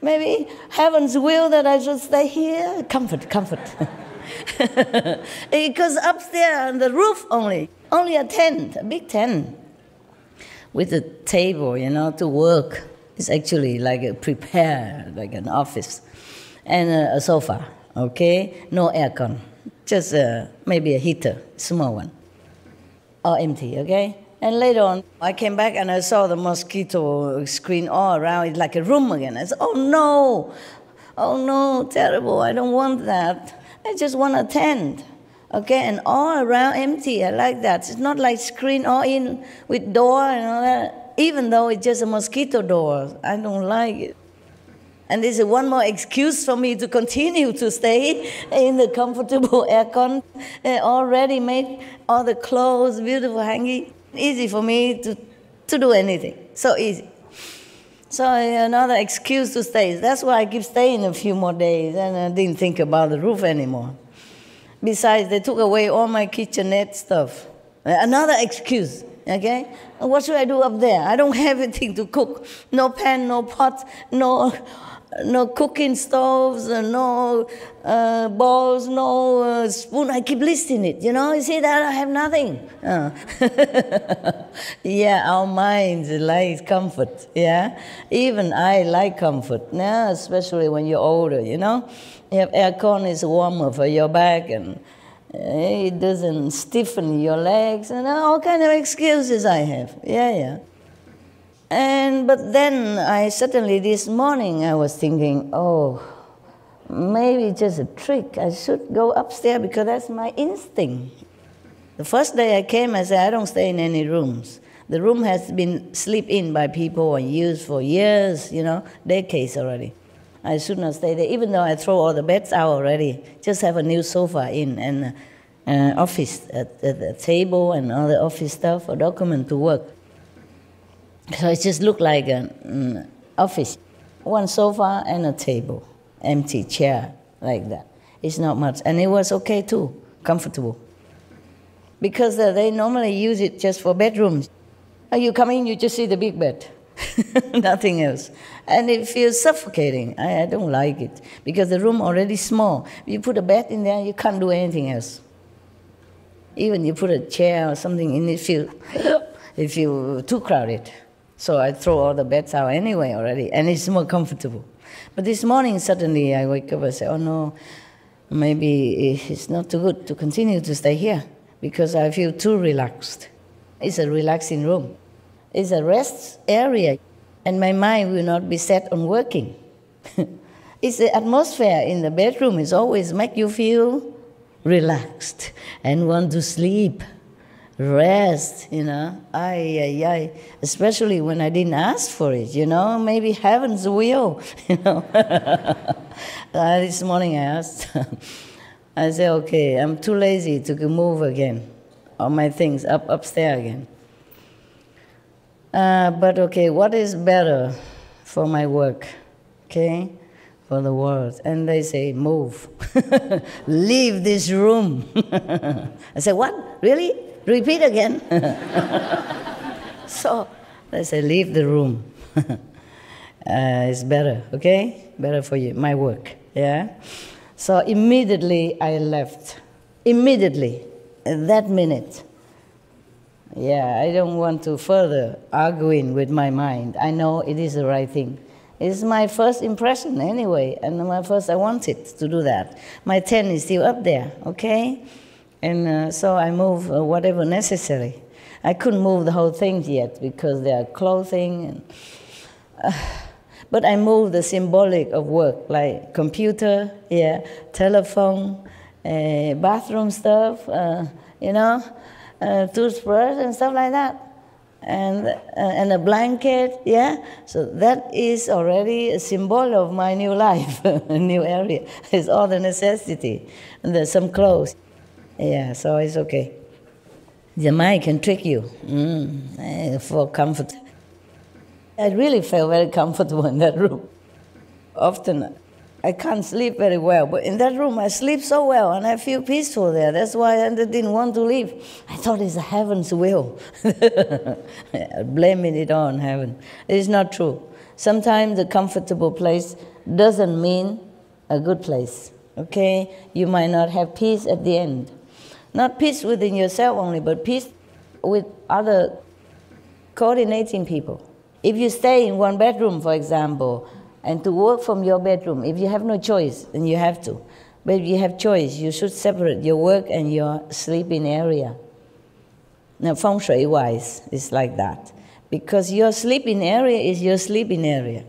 maybe heaven's will that I should stay here? Comfort, comfort. because upstairs on the roof only, only a tent, a big tent, with a table, you know, to work. It's actually like a prepare, like an office, and a, sofa. Okay, no aircon, just maybe a heater, small one, or empty. Okay. And later on, I came back and I saw the mosquito screen all around it like a room again. I said, oh no, oh no, terrible, I don't want that. I just want a tent. Okay, and all around empty. I like that. It's not like screen all in with door and all that. Even though it's just a mosquito door, I don't like it. And this is one more excuse for me to continue to stay in the comfortable aircon. Uh, already made all the clothes beautiful hanging. Easy for me to, to do anything. So easy. So another excuse to stay. That's why I keep staying a few more days and I didn't think about the roof anymore. Besides, they took away all my kitchenette stuff. Another excuse, okay? What should I do up there? I don't have anything to cook. No pan, no pot, no no cooking stoves, uh, no uh, bowls, no uh, spoon. I keep listing it, you know. You see that I have nothing. Uh. yeah, our minds like comfort. Yeah, even I like comfort. Yeah, especially when you're older, you know. You have aircon is warmer for your back and it doesn't stiffen your legs and all kind of excuses I have. Yeah, yeah. And but then I suddenly this morning I was thinking, oh, maybe just a trick. I should go upstairs because that's my instinct. The first day I came, I said I don't stay in any rooms. The room has been slept in by people and used for years, you know, decades already. I should not stay there, even though I throw all the beds out already. Just have a new sofa in and uh, office, at the table and all the office stuff, a document to work. So it just looked like an mm, office. One sofa and a table, empty chair, like that. It's not much. And it was okay too, comfortable. Because uh, they normally use it just for bedrooms. You come in, you just see the big bed, nothing else. And it feels suffocating. I, I don't like it because the room already small. You put a bed in there, you can't do anything else. Even you put a chair or something in it, feel, it feel too crowded. So I throw all the beds out anyway already, and it's more comfortable. But this morning, suddenly I wake up and say, oh no, maybe it's not too good to continue to stay here because I feel too relaxed. It's a relaxing room. It's a rest area, and my mind will not be set on working. it's the atmosphere in the bedroom is always make you feel relaxed and want to sleep. rest, you know. Ay, ay, ay. Especially when I didn't ask for it, you know. Maybe heaven's will, you know. uh, this morning I asked, I said, okay, I'm too lazy to move again, all my things up upstairs again. Uh, but okay, what is better for my work? Okay, for the world. And they say, move, leave this room. I say, what? Really? Repeat again. so they say, leave the room. uh, it's better, okay? Better for you, my work, yeah? So immediately I left. Immediately, that minute. Yeah, I don't want to further arguing with my mind. I know it is the right thing. It's my first impression anyway, and my first I wanted to do that. My tent is still up there, okay? And uh, so I move uh, whatever necessary. I couldn't move the whole thing yet because there are clothing and. Uh, but I moved the symbolic of work, like computer, yeah, telephone, uh, bathroom stuff, uh, you know, uh, toothbrush and stuff like that, and uh, and a blanket, yeah. So that is already a symbol of my new life, a new area. It's all the necessity, and there's some clothes, yeah. So it's okay. The mind can trick you mm, for comfort. I really felt very comfortable in that room. Often I can't sleep very well, but in that room I sleep so well and I feel peaceful there. That's why I didn't want to leave. I thought it's heaven's will. Blaming it on heaven. It's not true. Sometimes a comfortable place doesn't mean a good place. Okay? You might not have peace at the end. Not peace within yourself only, but peace with other coordinating people. If you stay in one bedroom, for example, and to work from your bedroom, if you have no choice, then you have to. But if you have choice, you should separate your work and your sleeping area. Now, feng shui wise, it's like that. Because your sleeping area is your sleeping area.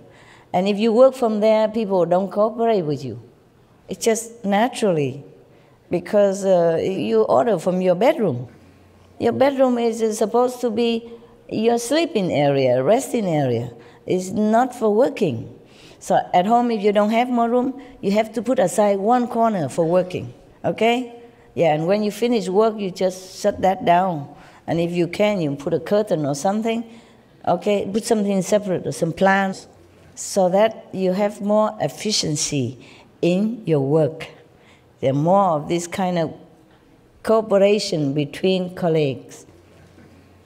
And if you work from there, people don't cooperate with you. It's just naturally because uh, you order from your bedroom. Your bedroom is supposed to be your sleeping area, resting area. It's not for working. So at home, if you don't have more room, you have to put aside one corner for working. Okay? Yeah, and when you finish work, you just shut that down. And if you can, you put a curtain or something. Okay, put something separate or some plants so that you have more efficiency in your work. There are more of this kind of cooperation between colleagues.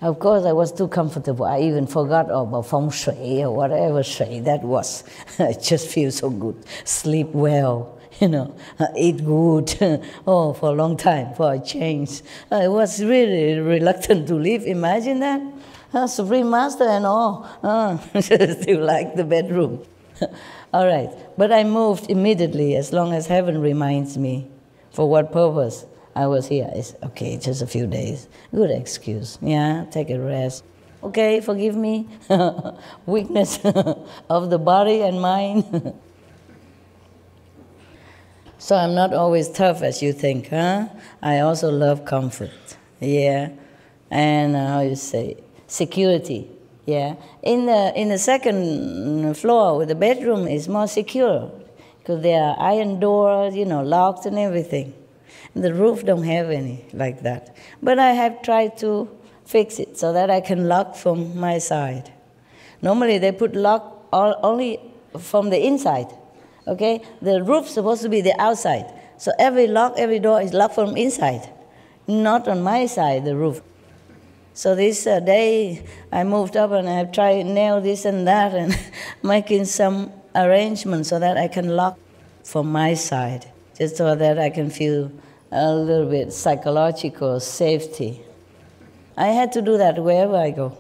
Of course, I was too comfortable. I even forgot about feng shui or whatever shui that was. I just feel so good. Sleep well, you know, eat good. oh, for a long time, for a change. I was really reluctant to leave. Imagine that. Uh, Supreme Master and all. Uh, still like the bedroom. all right. But I moved immediately as long as heaven reminds me. For what purpose? I was here. It's okay, just a few days. Good excuse. Yeah, take a rest. Okay, forgive me. Weakness of the body and mind. so I'm not always tough as you think, huh? I also love comfort. Yeah. And uh, how you say, security. Yeah. In the, in the second floor with the bedroom is more secure because there are iron doors, you know, locked and everything. The roof don't have any like that. But I have tried to fix it so that I can lock from my side. Normally they put lock all, only from the inside. Okay? The roof supposed to be the outside. So every lock, every door is locked from inside, not on my side, the roof. So this uh, day I moved up and I've tried nail this and that and making some arrangement so that I can lock from my side, just so that I can feel a little bit psychological safety. I had to do that wherever I go,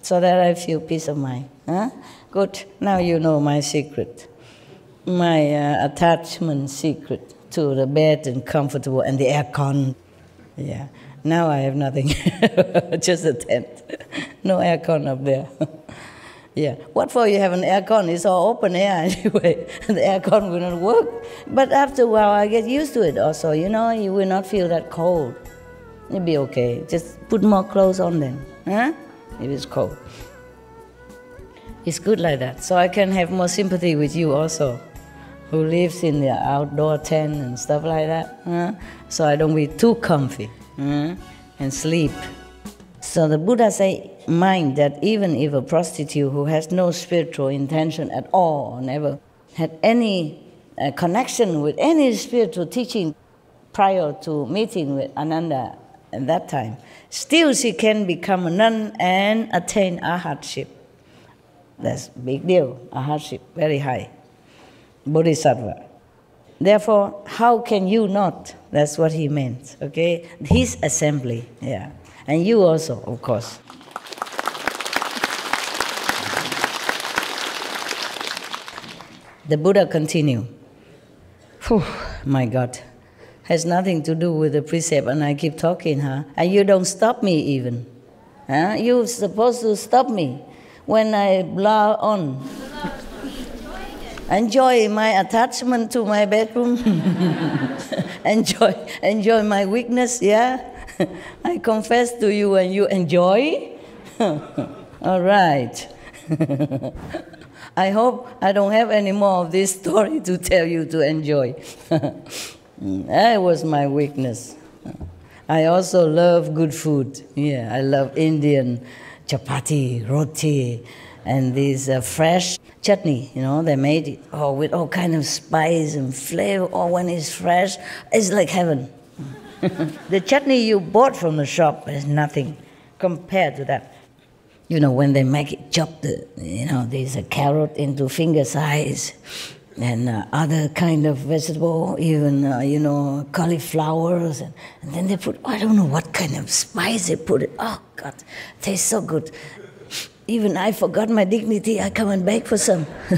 so that I feel peace of mind. Huh? Good. Now you know my secret, my uh, attachment secret to the bed and comfortable and the aircon. Yeah. Now I have nothing, just a tent. no aircon up there. Yeah. What for you have an aircon? It's all open air anyway. the aircon will not work. But after a while, I get used to it also. You know, you will not feel that cold. It'll be okay. Just put more clothes on then. Huh? If it's cold. It's good like that. So I can have more sympathy with you also, who lives in the outdoor tent and stuff like that. Huh? So I don't be too comfy huh? and sleep. So the Buddha say, mind that even if a prostitute who has no spiritual intention at all, never had any uh, connection with any spiritual teaching prior to meeting with Ananda at that time, still she can become a nun and attain a arhatship. That's big deal, A arhatship, very high. Bodhisattva. Therefore, how can you not? That's what he meant, okay? His assembly, yeah. And you also, of course. The Buddha continued. Whew, my God, has nothing to do with the precept, and I keep talking, huh? And you don't stop me even. Huh? You're supposed to stop me when I blah on. enjoy my attachment to my bedroom. enjoy, enjoy my weakness, yeah? I confess to you and you enjoy? All right. I hope I don't have any more of this story to tell you to enjoy. that was my weakness. I also love good food. Yeah, I love Indian chapati, roti, and this uh, fresh chutney. You know, they made it oh, with all kind of spice and flavor. Oh, when it's fresh, it's like heaven. the chutney you bought from the shop is nothing compared to that. You know, when they make it, chopped, the, you know, there's a carrot into finger size and uh, other kind of vegetable, even, uh, you know, cauliflowers. And, and then they put, I don't know what kind of spice they put. Oh, God, tastes so good. Even I forgot my dignity. I come and beg for some.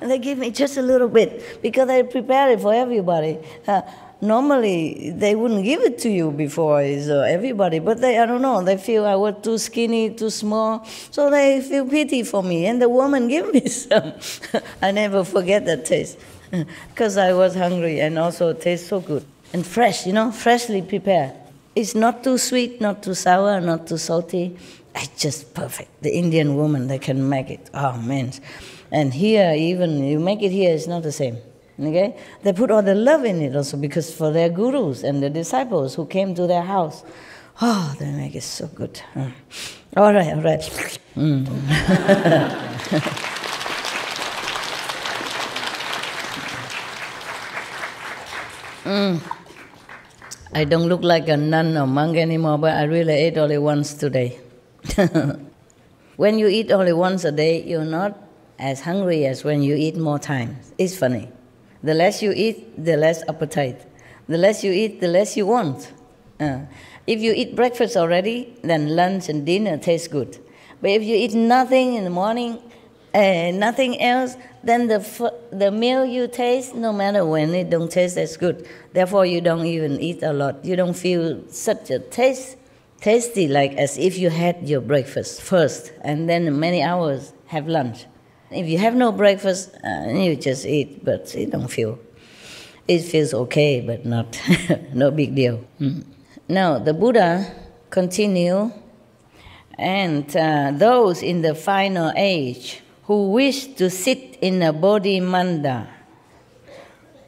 and they give me just a little bit because I prepare it for everybody. Uh, normally they wouldn't give it to you before is uh, everybody but they i don't know they feel i was too skinny too small. So they feel pity for me and the woman give me some. I never forget that taste because i was hungry and also it tastes so good. And fresh you know freshly prepared. It's not too sweet not too sour not too salty. It's just perfect. The indian woman they can make it. Oh man. And here even you make it here it's not the same Okay? They put all the love in it also because for their gurus and the disciples who came to their house. Oh, they make it so good. All right, all right. Mm. mm. I don't look like a nun or monk anymore, but I really ate only once today. when you eat only once a day, you're not as hungry as when you eat more times. It's funny. The less you eat, the less appetite. The less you eat, the less you want. Uh, if you eat breakfast already, then lunch and dinner taste good. But if you eat nothing in the morning, uh, nothing else, then the, the meal you taste, no matter when, it don't taste as good. Therefore, you don't even eat a lot. You don't feel such a taste, tasty like as if you had your breakfast first and then many hours have lunch. If you have no breakfast, uh, you just eat, but you don't feel. It feels okay, but not no big deal. Mm. Now the Buddha continue, and uh, those in the final age who wish to sit in a bodhi manda,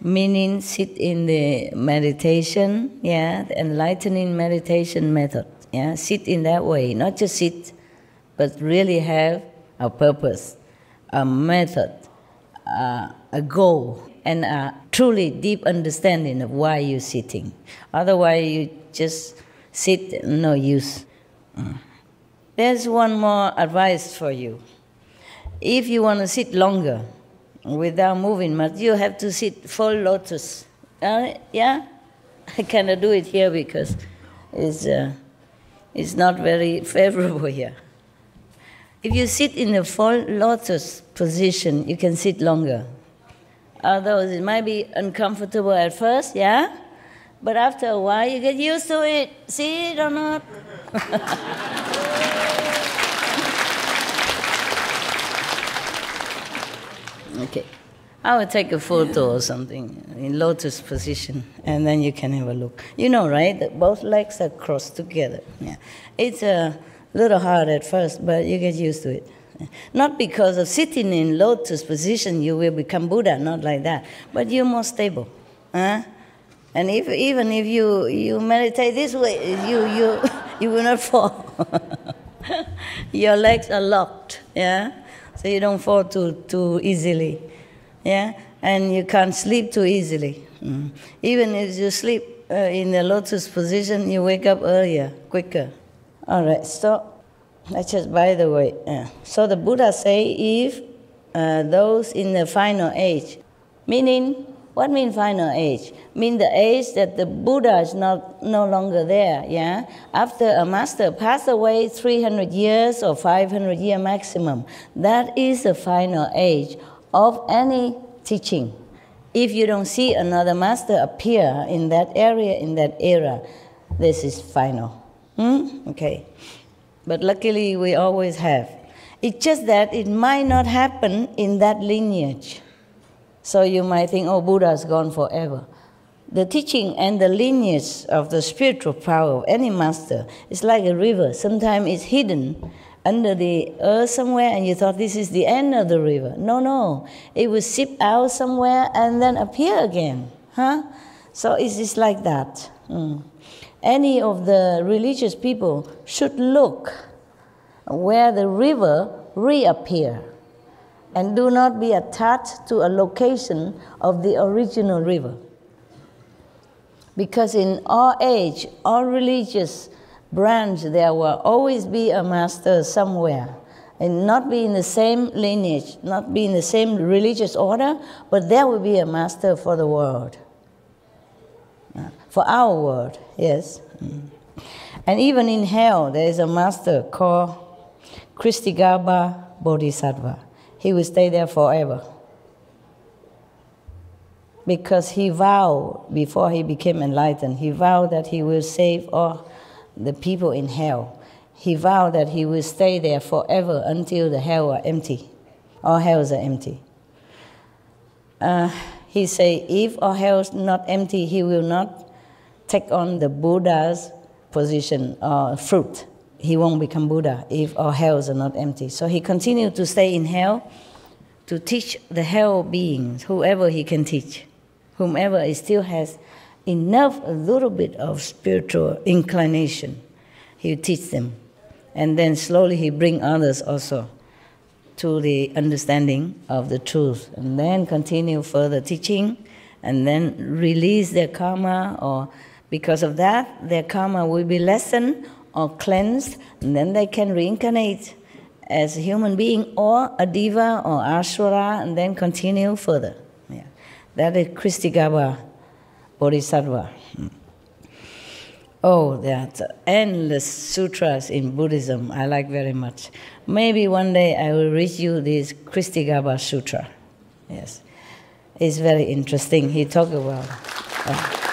meaning sit in the meditation, yeah, the enlightening meditation method, yeah, sit in that way, not just sit, but really have a purpose a method, uh, a goal, and a truly deep understanding of why you're sitting. Otherwise, you just sit, no use. There's one more advice for you. If you want to sit longer without moving much, you have to sit full lotus. Uh, yeah, I cannot do it here because it's, uh, it's not very favorable here. If you sit in the full lotus position, you can sit longer. Although it might be uncomfortable at first, yeah? But after a while, you get used to it. See it or not? okay. I will take a photo or something in lotus position, and then you can have a look. You know, right? That both legs are crossed together. Yeah, it's a little hard at first, but you get used to it. Not because of sitting in lotus position you will become Buddha, not like that, but you're more stable. Huh? And if, even if you, you meditate this way, you, you, you will not fall. Your legs are locked, yeah? So you don't fall too, too easily, yeah? And you can't sleep too easily. Mm. Even if you sleep uh, in the lotus position, you wake up earlier, quicker. All right, so that's just by the way. Yeah. So the Buddha say if uh, those in the final age, meaning what mean final age? Mean the age that the Buddha is not no longer there. Yeah. After a master passed away, 300 years or 500 year maximum. That is the final age of any teaching. If you don't see another master appear in that area in that era, this is final. Hmm? Okay. But luckily, we always have. It's just that it might not happen in that lineage. So you might think, oh, Buddha's gone forever. The teaching and the lineage of the spiritual power of any master is like a river. Sometimes it's hidden under the earth somewhere, and you thought this is the end of the river. No, no. It will seep out somewhere and then appear again. Huh? So it's just like that. Mm. Any of the religious people should look where the river reappear and do not be attached to a location of the original river. Because in all age, all religious branch, there will always be a master somewhere. And not be in the same lineage, not be in the same religious order, but there will be a master for the world. For our world, yes. And even in hell, there is a master called Ksitigarbha Bodhisattva. He will stay there forever. Because he vowed, before he became enlightened, he vowed that he will save all the people in hell. He vowed that he will stay there forever until the hell are empty. All hells are empty. Uh, he say, if all hell's not empty, he will not take on the Buddha's position or fruit he won't become Buddha if our hells are not empty. So he continued to stay in hell to teach the hell beings, whoever he can teach, whomever still has enough, a little bit of spiritual inclination, he teach them. And then slowly he bring others also to the understanding of the truth, and then continue further teaching, and then release their karma, or because of that, their karma will be lessened or cleansed, and then they can reincarnate as a human being or a deva or asura and then continue further. Yeah. That is Ksitigarbha Bodhisattva. Hmm. Oh, there are endless sutras in Buddhism I like very much. Maybe one day I will read you this Ksitigarbha Sutra. Yes. It's very interesting. He talked about. Uh,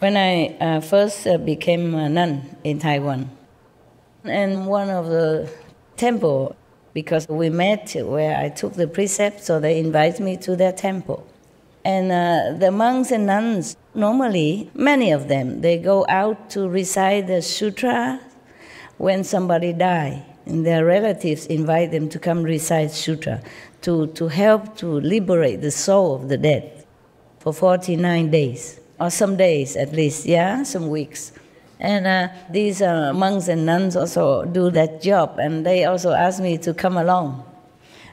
when I uh, first uh, became a nun in Taiwan, and one of the temple, because we met where I took the precept, so they invited me to their temple. And uh, the monks and nuns, normally, many of them, they go out to recite the sutra when somebody die. And their relatives invite them to come recite sutra to, to help to liberate the soul of the dead for 49 days or some days at least, yeah, some weeks. And uh, these uh, monks and nuns also do that job, and they also asked me to come along.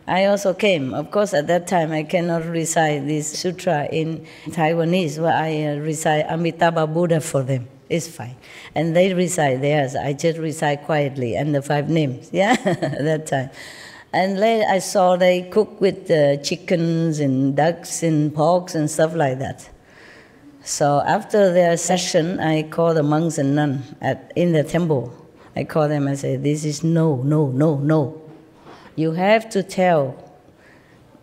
I also came. Of course, at that time, I cannot recite this sutra in Taiwanese, where I uh, recite Amitabha Buddha for them. It's fine. And they recite theirs. I just recite quietly, and the five names, yeah, at that time. And later I saw they cook with uh, chickens and ducks and porks and stuff like that. So after their session, I called the monks and nuns at, in the temple. I called them and said, This is no, no, no, no. You have to tell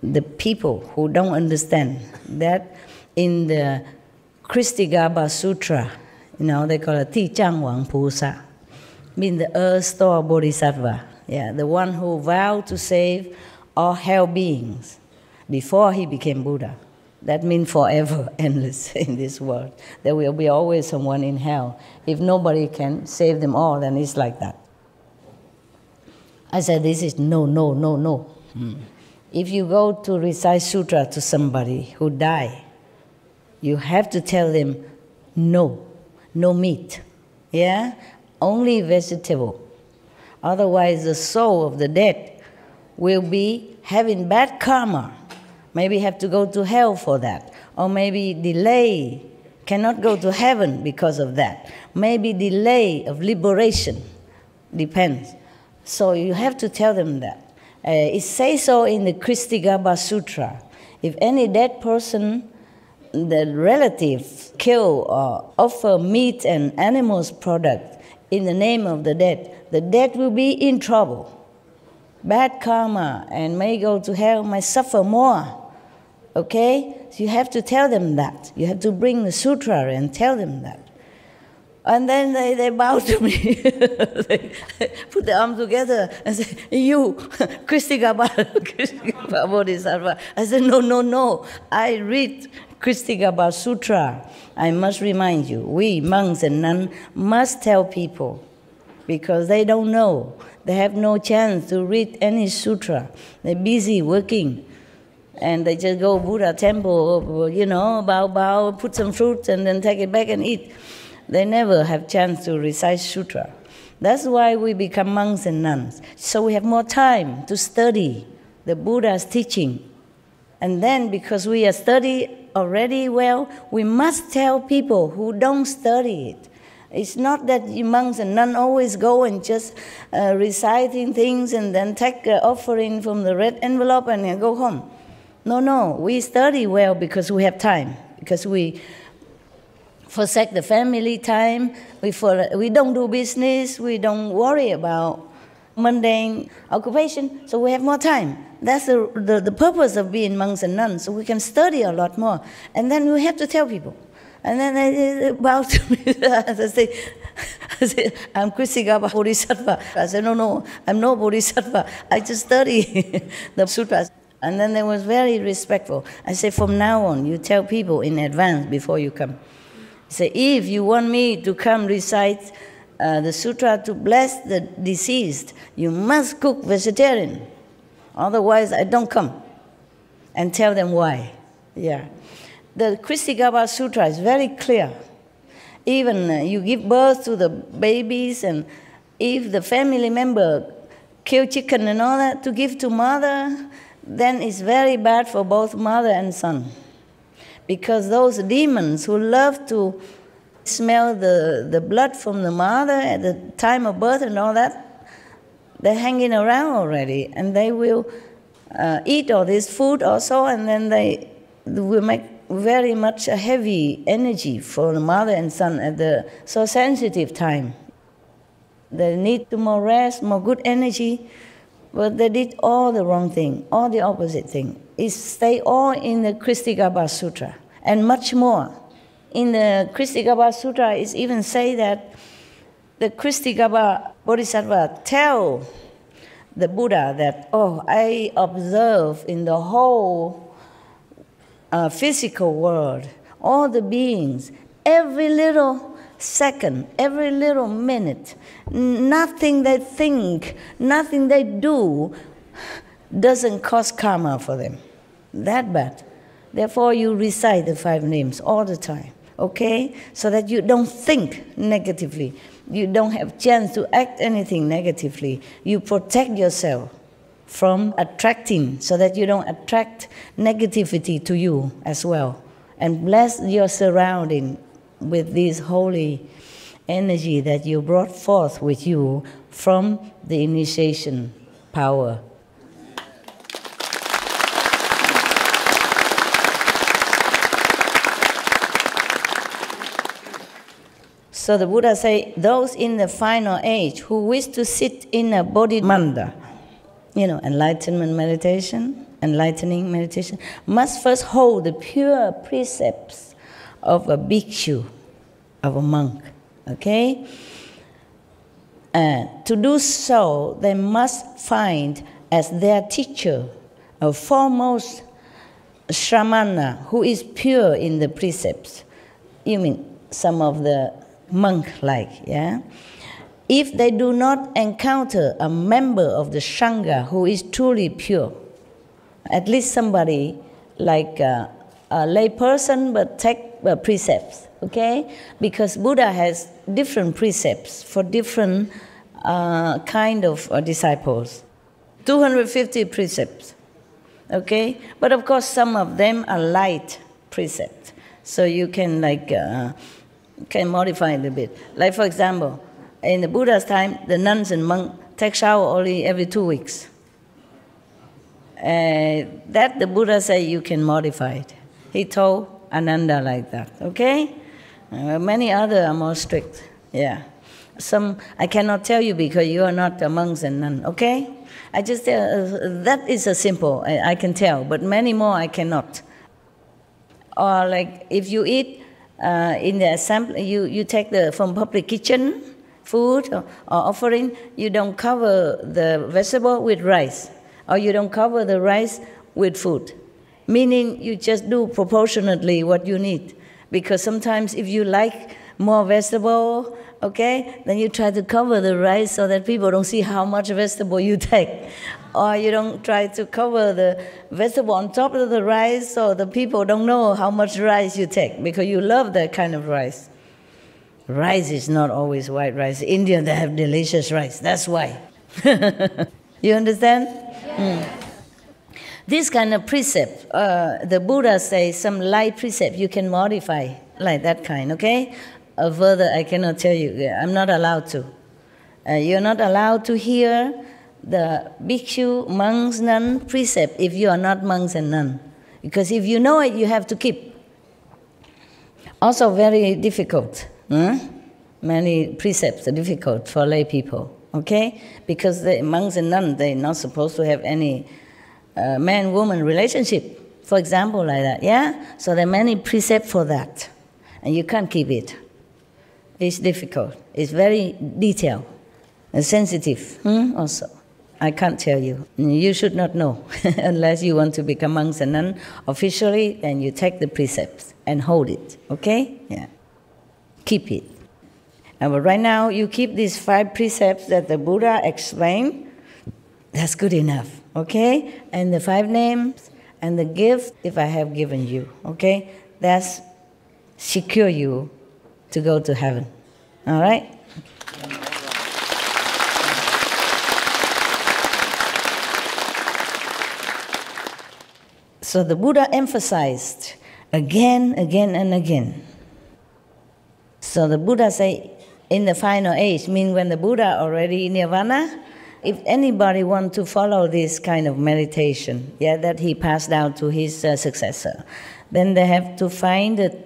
the people who don't understand that in the Ksitigarbha Sutra, you know, they call it Ti Chang Wang Pusa, mean the earth store bodhisattva. Yeah, the one who vowed to save all hell beings before he became Buddha. That means forever, endless in this world. There will be always someone in hell. If nobody can save them all, then it's like that. I said, This is no, no, no, no. Hmm. If you go to recite sutra to somebody who died, you have to tell them no, no meat. Yeah? Only vegetable. Otherwise, the soul of the dead will be having bad karma maybe have to go to hell for that, or maybe delay, cannot go to heaven because of that, maybe delay of liberation, depends. So you have to tell them that. Uh, it says so in the Ksitigarbha Sutra. If any dead person, the relative kill or offer meat and animals product in the name of the dead, the dead will be in trouble. Bad karma and may go to hell, may suffer more Okay? So you have to tell them that. You have to bring the sutra and tell them that. And then they, they bow to me. they put their arms together and say, You, Ksitigarbha, Ksitigarbha Bodhisattva. I said, No, no, no. I read Ksitigarbha Sutra. I must remind you, we monks and nuns must tell people because they don't know. They have no chance to read any sutra. They're busy working and they just go Buddha temple, you know, bow, bow, put some fruit, and then take it back and eat. They never have chance to recite sutra. That's why we become monks and nuns. So we have more time to study the Buddha's teaching. And then, because we are study already well, we must tell people who don't study it. It's not that monks and nuns always go and just uh, reciting things and then take an offering from the red envelope and go home. No, no, we study well because we have time, because we forsake the family time, we, for, we don't do business, we don't worry about mundane occupation, so we have more time. That's the, the, the purpose of being monks and nuns, so we can study a lot more. And then we have to tell people. And then they, bow to me. I say, I say, I'm Ksitigarbha Bodhisattva. I said, no, no, I'm no Bodhisattva. I just study the sutras. And then they was very respectful. I say, from now on, you tell people in advance before you come. Say, if you want me to come recite uh, the sutra to bless the deceased, you must cook vegetarian. Otherwise, I don't come. And tell them why. Yeah. The Ksitigarbha Sutra is very clear. Even uh, you give birth to the babies, and if the family member kill chicken and all that to give to mother, then it's very bad for both mother and son. Because those demons who love to smell the, the blood from the mother at the time of birth and all that, they're hanging around already and they will uh, eat all this food also and then they will make very much a heavy energy for the mother and son at the so sensitive time. They need to more rest, more good energy but they did all the wrong thing, all the opposite thing. It's stay all in the Ksitigarbha Sutra and much more. In the Ksitigarbha Sutra, it even say that the Ksitigarbha Bodhisattva tell the Buddha that, oh, I observe in the whole uh, physical world, all the beings, every little second, every little minute, nothing they think, nothing they do doesn't cause karma for them. That bad. Therefore, you recite the five names all the time, okay? So that you don't think negatively. You don't have chance to act anything negatively. You protect yourself from attracting so that you don't attract negativity to you as well. And bless your surrounding with this holy energy that you brought forth with you from the initiation power. So the Buddha say, those in the final age who wish to sit in a bodhimanda, you know, enlightenment meditation, enlightening meditation, must first hold the pure precepts of a bhikshu, of a monk. Okay? And to do so, they must find as their teacher a foremost shramana who is pure in the precepts. You mean some of the monk like, yeah? If they do not encounter a member of the Sangha who is truly pure, at least somebody like a, a lay person but take uh, precepts, okay? Because Buddha has different precepts for different uh, kind of uh, disciples. 250 precepts, okay? But of course, some of them are light precepts, so you can like uh, can modify a little bit. Like for example, in the Buddha's time, the nuns and monks take shower only every two weeks. Uh, that the Buddha said you can modify it. He told Ananda like that, okay? Uh, many other are more strict, yeah. Some I cannot tell you because you are not a monks and nun, okay? I just uh, that is a simple, I, I can tell, but many more I cannot. Or like if you eat uh, in the assembly, you, you take the from public kitchen food or, or offering, you don't cover the vegetable with rice, or you don't cover the rice with food. Meaning you just do proportionately what you need. Because sometimes if you like more vegetable, okay, then you try to cover the rice so that people don't see how much vegetable you take. Or you don't try to cover the vegetable on top of the rice so the people don't know how much rice you take because you love that kind of rice. Rice is not always white rice. India, they have delicious rice. That's why. you understand? Mm. This kind of precept, uh, the Buddha says some light precept you can modify like that kind, okay? Uh, further, I cannot tell you. I'm not allowed to. Uh, you're not allowed to hear the bhikshu, monks, nun precept if you are not monks and nun. Because if you know it, you have to keep. Also, very difficult. Many precepts are difficult for lay people, okay? Because the monks and nuns, they're not supposed to have any uh, man woman relationship, for example, like that, yeah? So there are many precepts for that, and you can't keep it. It's difficult, it's very detailed and sensitive hmm? also. I can't tell you. You should not know unless you want to become monks and nuns officially, then you take the precepts and hold it, okay? Yeah keep it. And but right now, you keep these five precepts that the Buddha explained. That's good enough, okay? And the five names and the gift, if I have given you, okay? That's secure you to go to heaven. All right? So the Buddha emphasized again, again, and again so the Buddha say, in the final age, mean when the Buddha already in nirvana, if anybody want to follow this kind of meditation, yeah, that he passed down to his uh, successor, then they have to find the,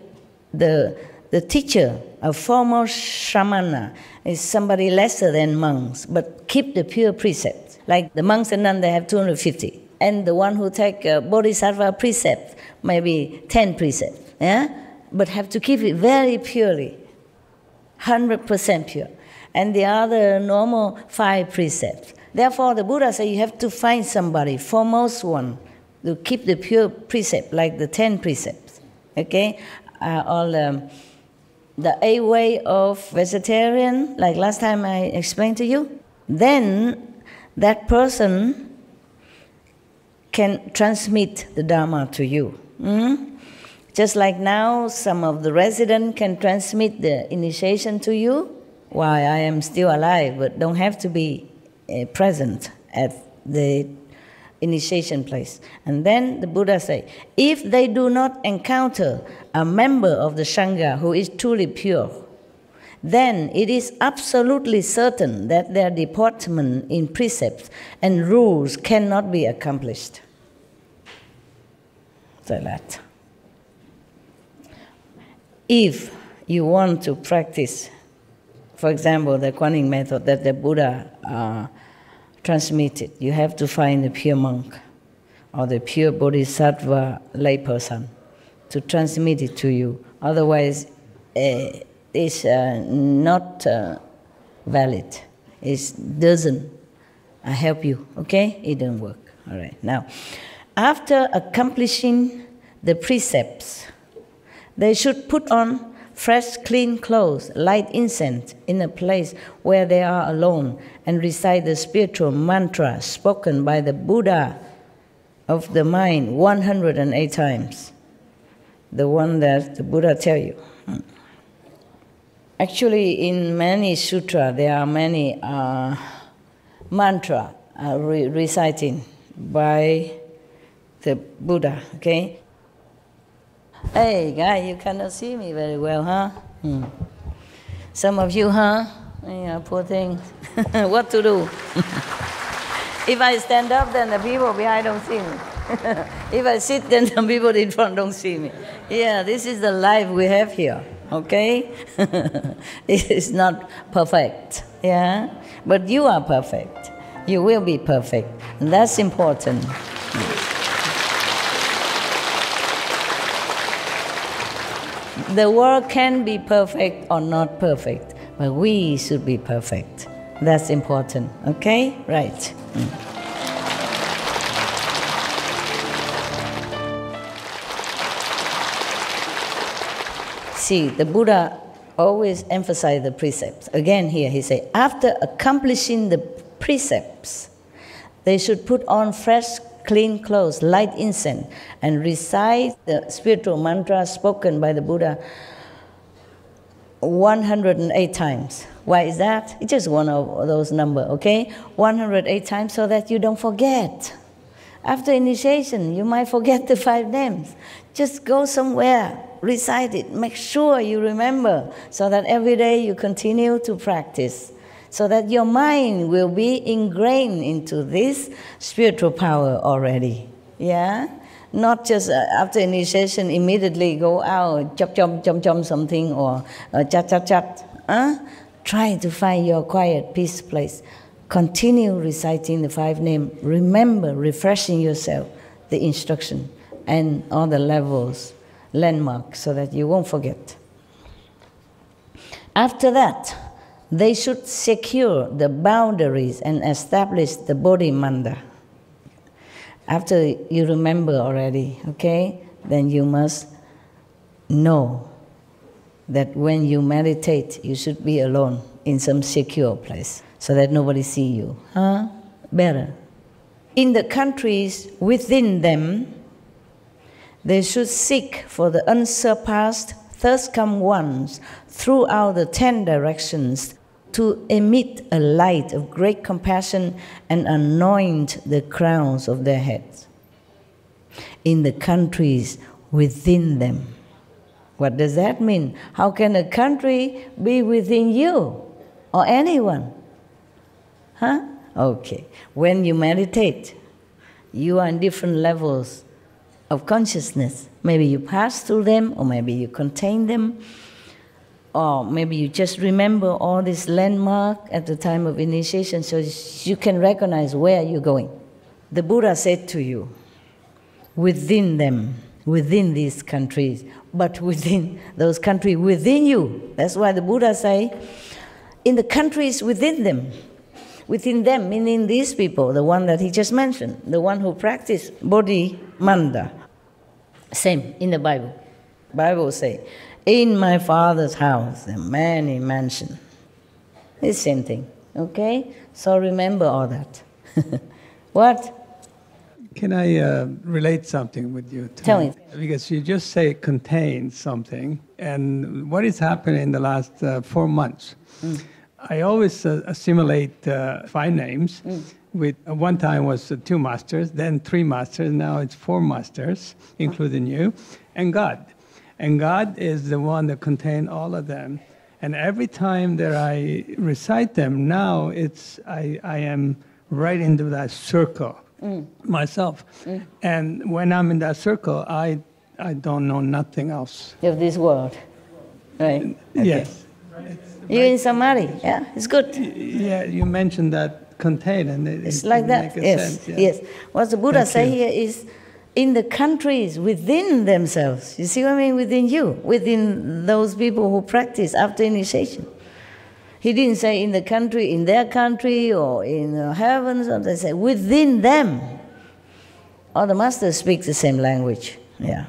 the, the teacher, a foremost shramana, is somebody lesser than monks, but keep the pure precepts. Like the monks and nuns, they have 250. And the one who take bodhisattva precept, maybe 10 precepts, yeah? But have to keep it very purely 100% pure. And the other normal five precepts. Therefore, the Buddha said you have to find somebody, foremost one, to keep the pure precept, like the 10 precepts. Okay? Uh, all um, the eight way of vegetarian, like last time I explained to you. Then that person can transmit the Dharma to you. Mm? Just like now, some of the residents can transmit the initiation to you while I am still alive, but don't have to be uh, present at the initiation place. And then the Buddha said, if they do not encounter a member of the Sangha who is truly pure, then it is absolutely certain that their deportment in precepts and rules cannot be accomplished. So that if you want to practice, for example, the Kuan method that the Buddha uh, transmitted, you have to find a pure monk or the pure bodhisattva layperson to transmit it to you. Otherwise, uh, it's uh, not uh, valid. It doesn't uh, help you, okay? It doesn't work. All right. Now, after accomplishing the precepts, they should put on fresh, clean clothes, light incense in a place where they are alone, and recite the spiritual mantra spoken by the Buddha of the mind 108 times. The one that the Buddha tell you. Actually, in many sutra, there are many uh, mantra uh, re- reciting by the Buddha. Okay. Hey, guy, you cannot see me very well, huh? Hmm. Some of you, huh? Yeah, poor thing. what to do? if I stand up, then the people behind don't see me. if I sit, then the people in front don't see me. Yeah, this is the life we have here. Okay? it is not perfect. Yeah? But you are perfect. You will be perfect. And that's important. The world can be perfect or not perfect, but we should be perfect. That's important. Okay? Right. Mm. See, the Buddha always emphasized the precepts. Again, here he said, after accomplishing the precepts, they should put on fresh, clean clothes, light incense, and recite the spiritual mantra spoken by the Buddha 108 times. Why is that? It's just one of those number, okay? 108 times so that you don't forget. After initiation, you might forget the five names. Just go somewhere, recite it, make sure you remember, so that every day you continue to practice, so that your mind will be ingrained into this spiritual power already. Yeah? Not just uh, after initiation, immediately go out, chop, chop, chop, chop something, or uh, chat, chat, chat. Huh? Try to find your quiet, peace place. Continue reciting the five names. Remember, refreshing yourself, the instruction and all the levels, landmarks, so that you won't forget. After that, they should secure the boundaries and establish the bodhi manda. After you remember already, okay, then you must know that when you meditate, you should be alone in some secure place so that nobody see you. Huh? Better. In the countries within them, they should seek for the unsurpassed Thus Come Ones throughout the ten directions to emit a light of great compassion and anoint the crowns of their heads. In the countries within them. What does that mean? How can a country be within you or anyone? Huh? Okay. When you meditate, you are in different levels of consciousness. Maybe you pass through them, or maybe you contain them, or maybe you just remember all this landmark at the time of initiation so you can recognize where you're going. The Buddha said to you, within them, within these countries, but within those countries within you. That's why the Buddha say, in the countries within them, within them, meaning these people, the one that he just mentioned, the one who practice bodhi manda. Same in the Bible. Bible say, in my father's house there are many mansions. It's the same thing. Okay? So remember all that. what? Can I uh, relate something with you? Tell me. Because you just say contains something, and what is happening in the last uh, four months? Mm. I always uh, assimilate uh, five names. Mm. With uh, one time was uh, two masters, then three masters. Now it's four masters, including you, and God. And God is the one that contains all of them. And every time that I recite them, now it's I, I am right into that circle mm. myself. Mm. And when I'm in that circle, I I don't know nothing else. Of this world, right? Okay. Yes. You in Samadhi, yeah, it's good. Yeah, you mentioned that contain, and it, it's it like that. Yes, yeah. yes. What the Buddha Thank say you. here is, in the countries within themselves. You see what I mean? Within you, within those people who practice after initiation. He didn't say in the country, in their country, or in the heavens, or they say within them. All the masters speak the same language. Yeah.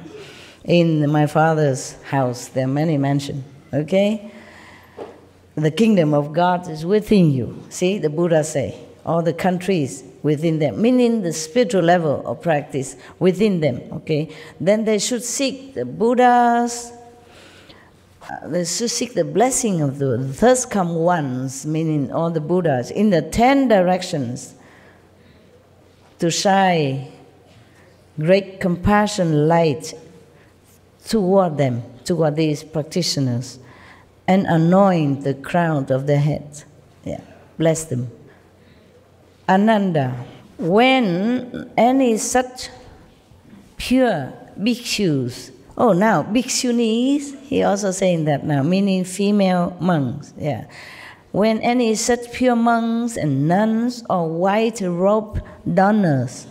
In my father's house, there are many mansions. Okay? The kingdom of God is within you. See, the Buddha say, all the countries within them, meaning the spiritual level of practice within them. Okay? Then they should seek the Buddhas, uh, they should seek the blessing of the thus come ones, meaning all the Buddhas, in the ten directions to shine great compassion light toward them, toward these practitioners, and anoint the crown of their heads. Yeah, bless them. Ananda, when any such pure bhikshus, oh now bhikshunis, he also saying that now, meaning female monks, yeah. When any such pure monks and nuns or white robe donners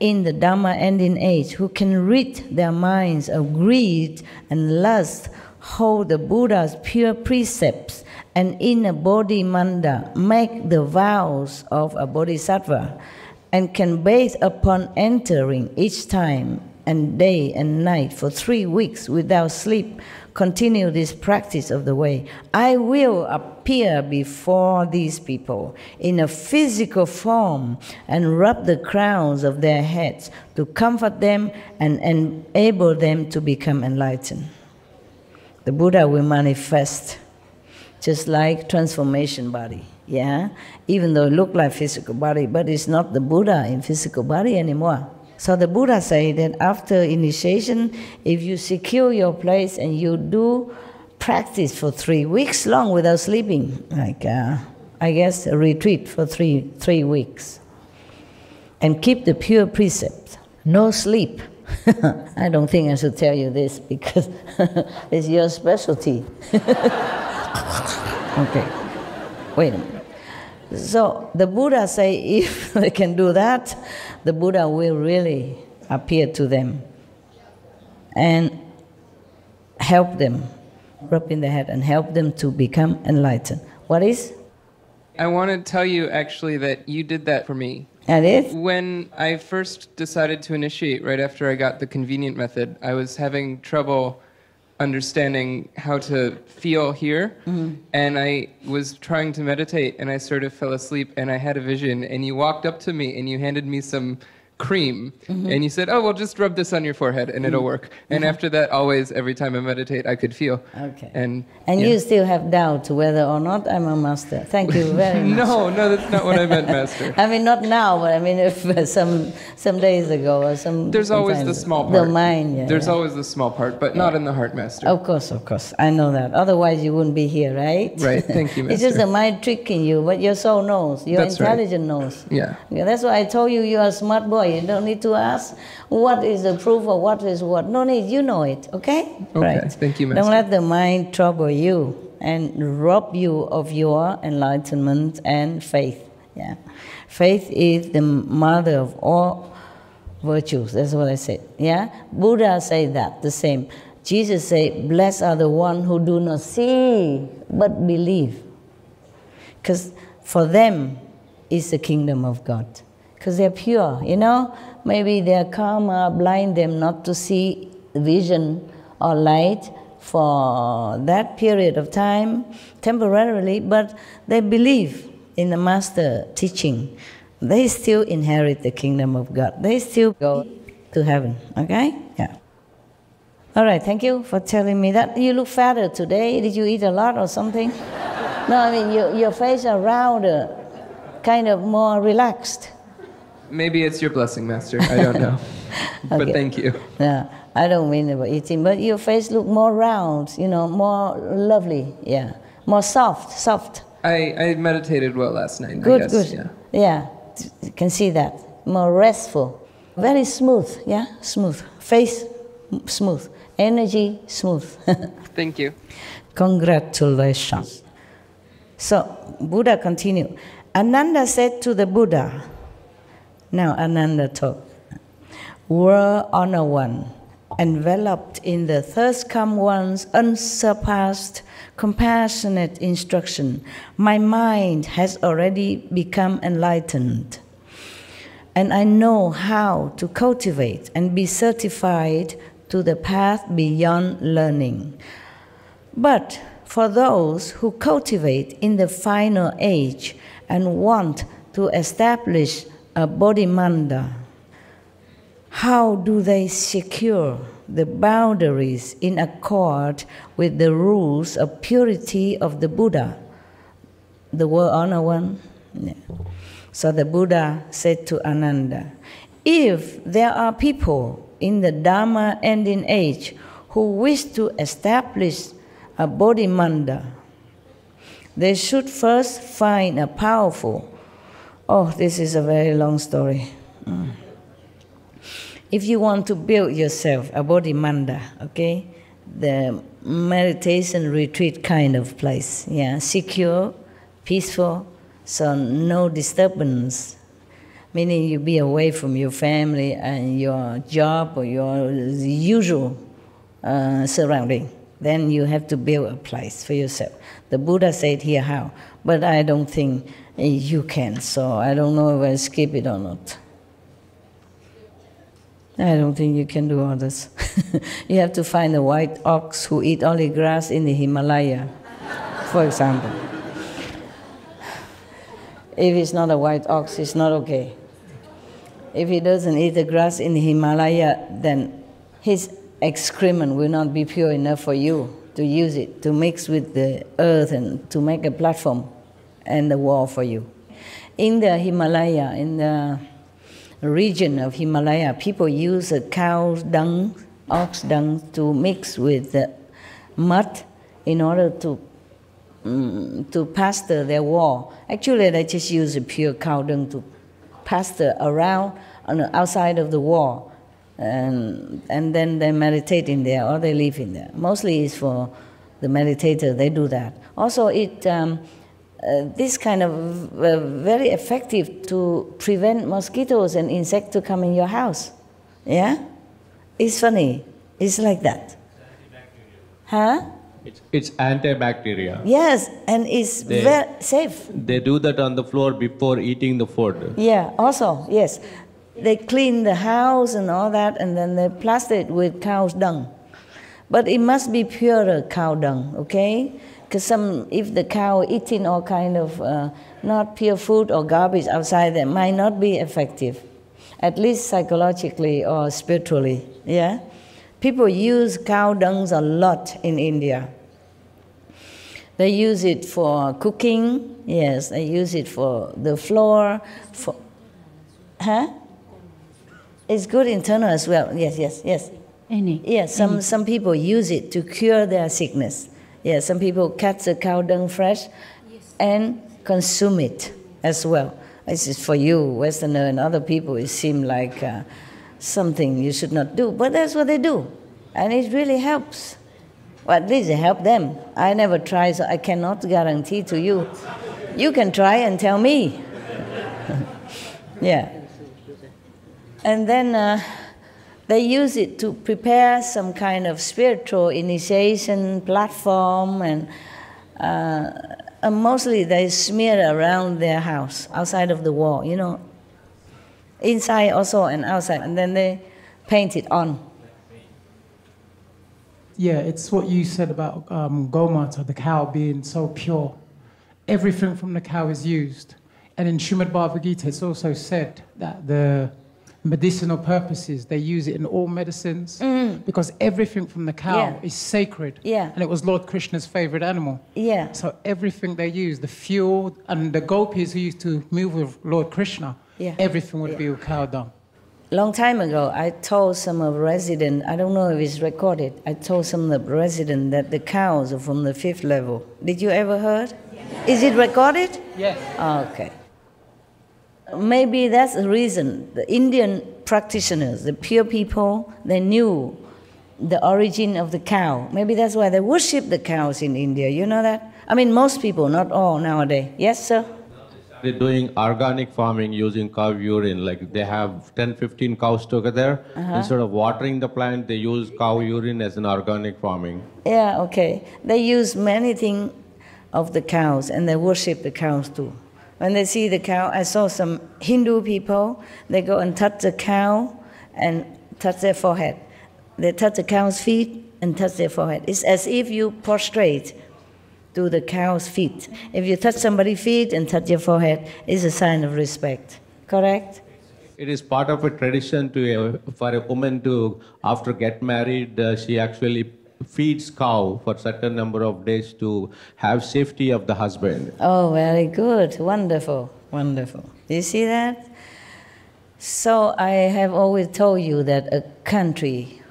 in the Dhamma ending age who can rid their minds of greed and lust, hold the Buddha's pure precepts, and in a bodhi manda make the vows of a bodhisattva, and can bathe upon entering each time and day and night for three weeks without sleep, continue this practice of the way. I will appear before these people in a physical form and rub the crowns of their heads to comfort them and enable them to become enlightened. The Buddha will manifest just like transformation body. Yeah, even though it look like physical body, but it's not the Buddha in physical body anymore. So the Buddha say that after initiation, if you secure your place and you do practice for three weeks long without sleeping, like uh, I guess a retreat for three three weeks, and keep the pure precepts, no sleep. I don't think I should tell you this because it's your specialty. okay, wait a minute. So the Buddha say if they can do that, the Buddha will really appear to them and help them, rub in the head and help them to become enlightened. What is? I want to tell you actually that you did that for me. And it? When I first decided to initiate, right after I got the convenient method, I was having trouble understanding how to feel here. Mhm. And I was trying to meditate and I sort of fell asleep and I had a vision and you walked up to me and you handed me some cream Mhm. and you said, "Oh, well just rub this on your forehead and it'll Mhm. work." And Mhm. after that always every time I meditate I could feel. Okay. And And yeah. you still have doubt whether or not I'm a master. Thank you very much. No, no, that's not what I meant, master. I mean, not now, but I mean, if uh, some some days ago or some. There's always the small part. The mind, yeah. There's yeah. always the small part, but not in the heart, master. Of course, of course. I know that. Otherwise, you wouldn't be here, right? Right. Thank you, it's just Master. the mind tricking you, but your soul knows. Your That's right. knows. Yeah. Yeah, that's why I told you you are a smart boy. You don't need to ask what is the proof or what is what. No need, you know it, okay? Okay, Right. thank you, Master. Don't let the mind trouble you and rob you of your enlightenment and faith. Yeah. Faith is the mother of all virtues. That's what I said. Yeah? Buddha say that the same. Jesus said, Blessed are the one who do not see but believe. Because for them is the kingdom of God. Because they're pure, you know? Maybe their karma blind them not to see vision or light for that period of time, temporarily, but they believe in the master teaching. They still inherit the kingdom of God. They still go to heaven, okay? Yeah. All right, thank you for telling me that. You look fatter today. Did you eat a lot or something? no, I mean, your, your face are rounder, kind of more relaxed. Maybe it's your blessing, master. I don't know. But thank you. Yeah, I don't mean about eating, but your face look more round, you know, more lovely, yeah. More soft, soft. I, I meditated well last night. I Good, guess, good. Yeah. Yeah, you can see that. More restful. Very smooth, yeah, smooth. Face smooth. Energy smooth. Thank you. Congratulations. So, Buddha continued. Ananda said to the Buddha, now Ananda talk, World Honor One, enveloped in the Thus Come One's unsurpassed, compassionate instruction, my mind has already become enlightened. And I know how to cultivate and be certified to the path beyond learning. But for those who cultivate in the final age and want to establish a bodhimanda, how do they secure the boundaries in accord with the rules of purity of the Buddha? The World Honor One? Yeah. So the Buddha said to Ananda, if there are people in the Dharma ending age who wish to establish a bodhimanda, they should first find a powerful. Oh, this is a very long story. Mm. If you want to build yourself a bodhimanda, okay, the meditation retreat kind of place, yeah, secure, peaceful, so no disturbance, meaning you be away from your family and your job or your usual uh, surrounding. Then you have to build a place for yourself. The Buddha said here how, but I don't think you can, so I don't know if I skip it or not. I don't think you can do all this. you have to find a white ox who eat only grass in the Himalaya, for example. If it's not a white ox, it's not okay. If he doesn't eat the grass in the Himalaya, then his excrement will not be pure enough for you to use it, to mix with the earth and to make a platform and the wall for you. In the Himalaya, in the region of Himalaya, people use a cow dung, ox dung, to mix with the mud in order to um, to pasture their wall. Actually, they just use a pure cow dung to pasture around on the outside of the wall, and and then they meditate in there or they live in there. Mostly, it's for the meditator. They do that. Also, it. Um, uh, this kind of uh, very effective to prevent mosquitoes and insects to come in your house. Yeah? It's funny. It's like that. Huh? It's, it's antibacterial. Yes, and it's They- very safe. They do that on the floor before eating the food. Yeah, also, yes. They clean the house and all that, and then they plaster it with cow's dung. But it must be purer cow dung, okay? Because some, if the cow eating all kind of uh, not pure food or garbage outside, that might not be effective, at least psychologically or spiritually. Yeah, people use cow dungs a lot in India. They use it for cooking. Yes, they use it for the floor. For, huh? It's good internal as well. Yes, yes, yes. Any. Yes, some, Any. some people use it to cure their sickness. Yes, some people cut the cow dung fresh and consume it as well. This is for you, Westerner, and other people. It seems like uh, something you should not do, but that's what they do, and it really helps. Well, at least it helped them. I never tried, so I cannot guarantee to you. You can try and tell me. yeah. And then uh, they use it to prepare some kind of spiritual initiation platform, and, uh, and mostly they smear around their house, outside of the wall, you know, inside also and outside, and then they paint it on. Yeah, it's what you said about um, Gomata, the cow being so pure. Everything from the cow is used. And in Srimad Bhagavad Gita, it's also said that the medicinal purposes, they use it in all medicines mm. because everything from the cow Yeah. is sacred. Yeah. And it was Lord Krishna's favorite animal. Yeah. So everything they use, the fuel, and the gopis who used to move with Lord Krishna, Yeah. everything would be with cow dung. Long time ago, I told some of resident, I don't know if it's recorded, I told some of the resident that the cows are from the fifth level. Did you ever heard? Is it recorded? Yes. Ah, okay. Maybe that's the reason. The Indian practitioners, the pure people, they knew the origin of the cow. Maybe that's why they worship the cows in India. You know that? I mean, most people, not all nowadays. Yes, sir? They're doing organic farming using cow urine. Like they have 10, 15 cows together. Uh-huh. Instead of watering the plant, they use cow urine as an organic farming. Yeah, okay. They use many things of the cows and they worship the cows too. When they see the cow, I saw some Hindu people, they go and touch the cow and touch their forehead. They touch the cow's feet and touch their forehead. It's as if you prostrate to the cow's feet. If you touch somebody's feet and touch your forehead, it's a sign of respect. Correct? It is part of a tradition to for a woman to after get married, uh, she actually feeds cow for certain number of days to have safety of the husband. Oh, very good. Wonderful. Wonderful. Do you see that? So I have always told you that a country,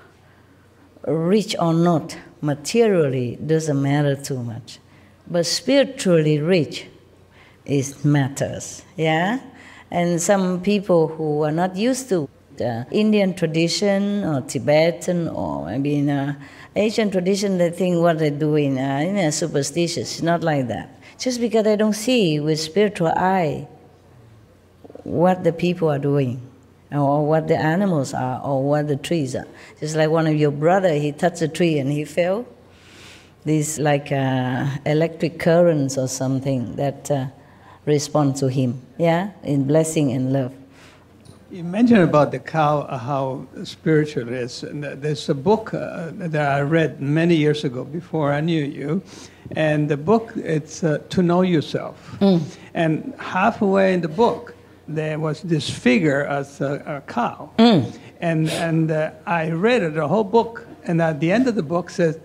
rich or not, materially doesn't matter too much. But spiritually rich is matters. Yeah? And some people who are not used to the Indian tradition or Tibetan or maybe in a Asian tradition, they think what they're doing uh, you know, superstitious. It's not like that. Just because they don't see with spiritual eye what the people are doing or what the animals are or what the trees are. Just like one of your brother, he touched a tree and he fell. These like uh, electric currents or something that uh, respond to him, yeah, in blessing and love. You mentioned about the cow, uh, how spiritual it is. And there's a book uh, that I read many years ago before I knew you, and the book it's uh, to know yourself. And halfway in the book, there was this figure as a, a cow, and and uh, I read it, the whole book, and at the end of the book says,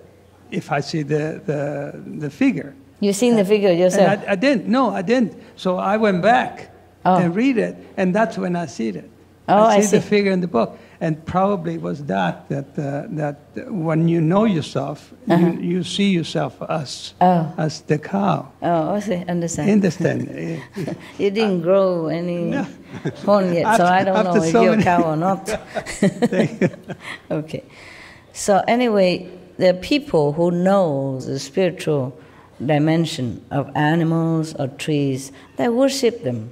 if I see the the, the figure. You seen the figure yourself? And I, I didn't. No, I didn't. So I went back and read it, and that's when I see it. Oh, I see, the see. figure in the book, and probably it was that that uh, that when you know yourself, Uh-huh. you, you see yourself as Oh. as the cow. Oh, I see, understand. Understand? you didn't grow any horn yet, so I don't After know if you're a cow or not. okay. So anyway, there are people who know the spiritual dimension of animals or trees. They worship them.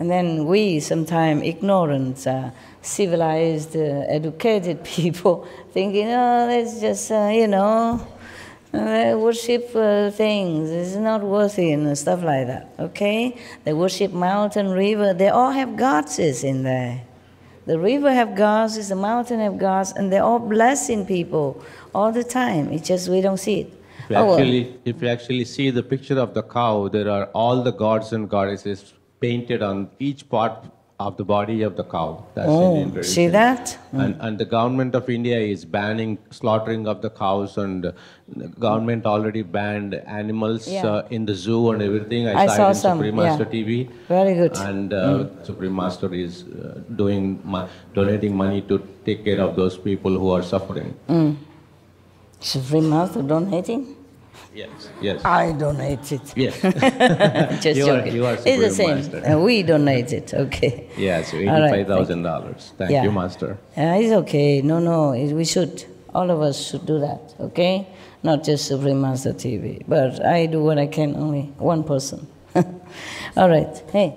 And then we, sometimes ignorant, uh, civilized, uh, educated people, thinking, oh, that's just, uh, you know, uh, they worship uh, things. It's not worthy and stuff like that. Okay? They worship mountain, river. They all have goddesses in there. The river have gods, the mountain have gods, and they're all blessing people all the time. It's just we don't see it. If you, Oh, well. actually, if you actually see the picture of the cow, there are all the gods and goddesses painted on each part of the body of the cow. That's Oh, Indian see that? And, and the government of India is banning slaughtering of the cows, and the government already banned animals Yeah. uh, in the zoo and everything. I, I saw, it in some, Supreme yeah. TV. Very good. And uh, Supreme Master is uh, doing donating money to take care of those people who are suffering. Mm. Supreme Master donating? Yes. Yes. I donate it. Yes. Just You are- joking. you are it's the same. Master. Uh, we donate it. Okay. Yes, All right, eighty-five thousand dollars. Thank Yeah. you, Master. Yeah, it's okay. No, no, it, we should. All of us should do that, okay? Not just Supreme Master TV. But I do what I can, only one person. All right. Hey.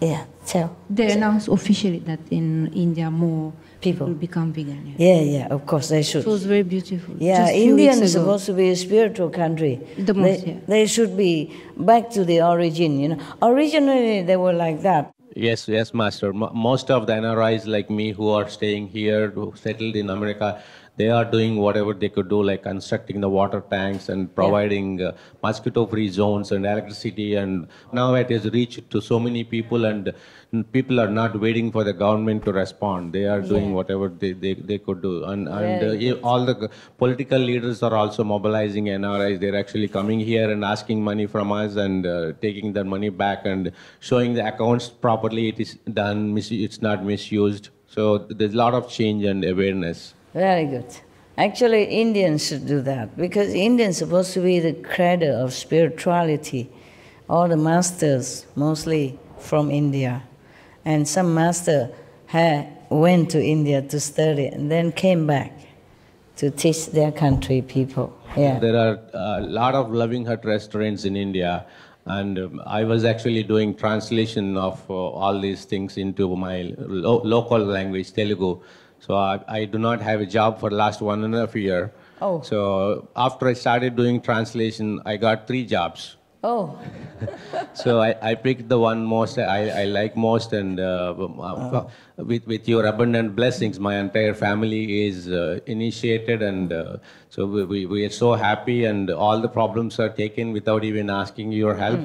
Yeah, tell. They announced officially that in India more people will become vegan. Yeah. Yeah, yeah, of course they should. It was very beautiful. Yeah, Just few India is supposed to be a spiritual country. The most, they, yeah. they should be back to the origin, you know. Originally they were like that. Yes, yes, Master. Mo most of the NRIs like me who are staying here, who settled in America, they are doing whatever they could do, like constructing the water tanks and providing uh, mosquito-free zones and electricity. And now it has reached to so many people, and people are not waiting for the government to respond. They are doing Yeah. whatever they, they, they could do. And, and uh, all the political leaders are also mobilizing NRIs. They're actually coming here and asking money from us and uh, taking that money back and showing the accounts properly. It is done. It's not misused. So there's a lot of change and awareness. Very good. Actually, Indians should do that because Indians are supposed to be the cradle of spirituality. All the masters, mostly from India, and some master had, went to India to study and then came back to teach their country people. Yeah. There are a lot of Loving Hut restaurants in India, and um, I was actually doing translation of uh, all these things into my lo- local language, Telugu. So I, I do not have a job for the last one and a half year. Oh. So after I started doing translation, I got three jobs. Oh. So I, I picked the one most I, I like most, and uh, uh, with with your abundant blessings, my entire family is uh, initiated, and uh, so we, we we are so happy, and all the problems are taken without even asking your help.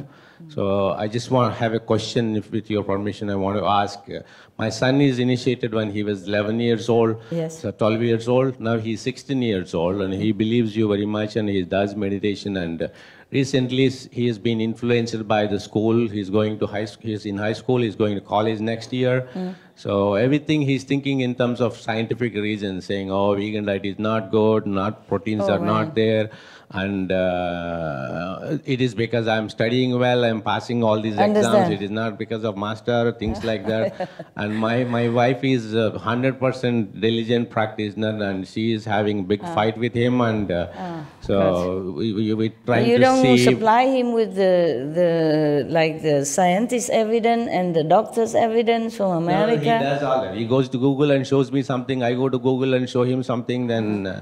So I just want to have a question, if with your permission, I want to ask. Uh, my son is initiated when he was 11 years old. Yes. So 12 years old. Now he's 16 years old, and he believes you very much, and he does meditation. And uh, recently, he has been influenced by the school. He's going to high. sc- He's in high school. He's going to college next year. Mm. So everything he's thinking in terms of scientific reasons, saying, "Oh, vegan diet is not good. Not proteins Oh, are not there." And uh, it is because I'm studying well, I'm passing all these exams. It is not because of master, things like that. and my, my wife is a 100% diligent practitioner and she is having big Ah. fight with him. And uh, Ah, so we, we, we trying you to don't supply him with the, the like the scientist evidence and the doctor's evidence from America. No, he does all that. He goes to Google and shows me something. I go to Google and show him something. Then, uh,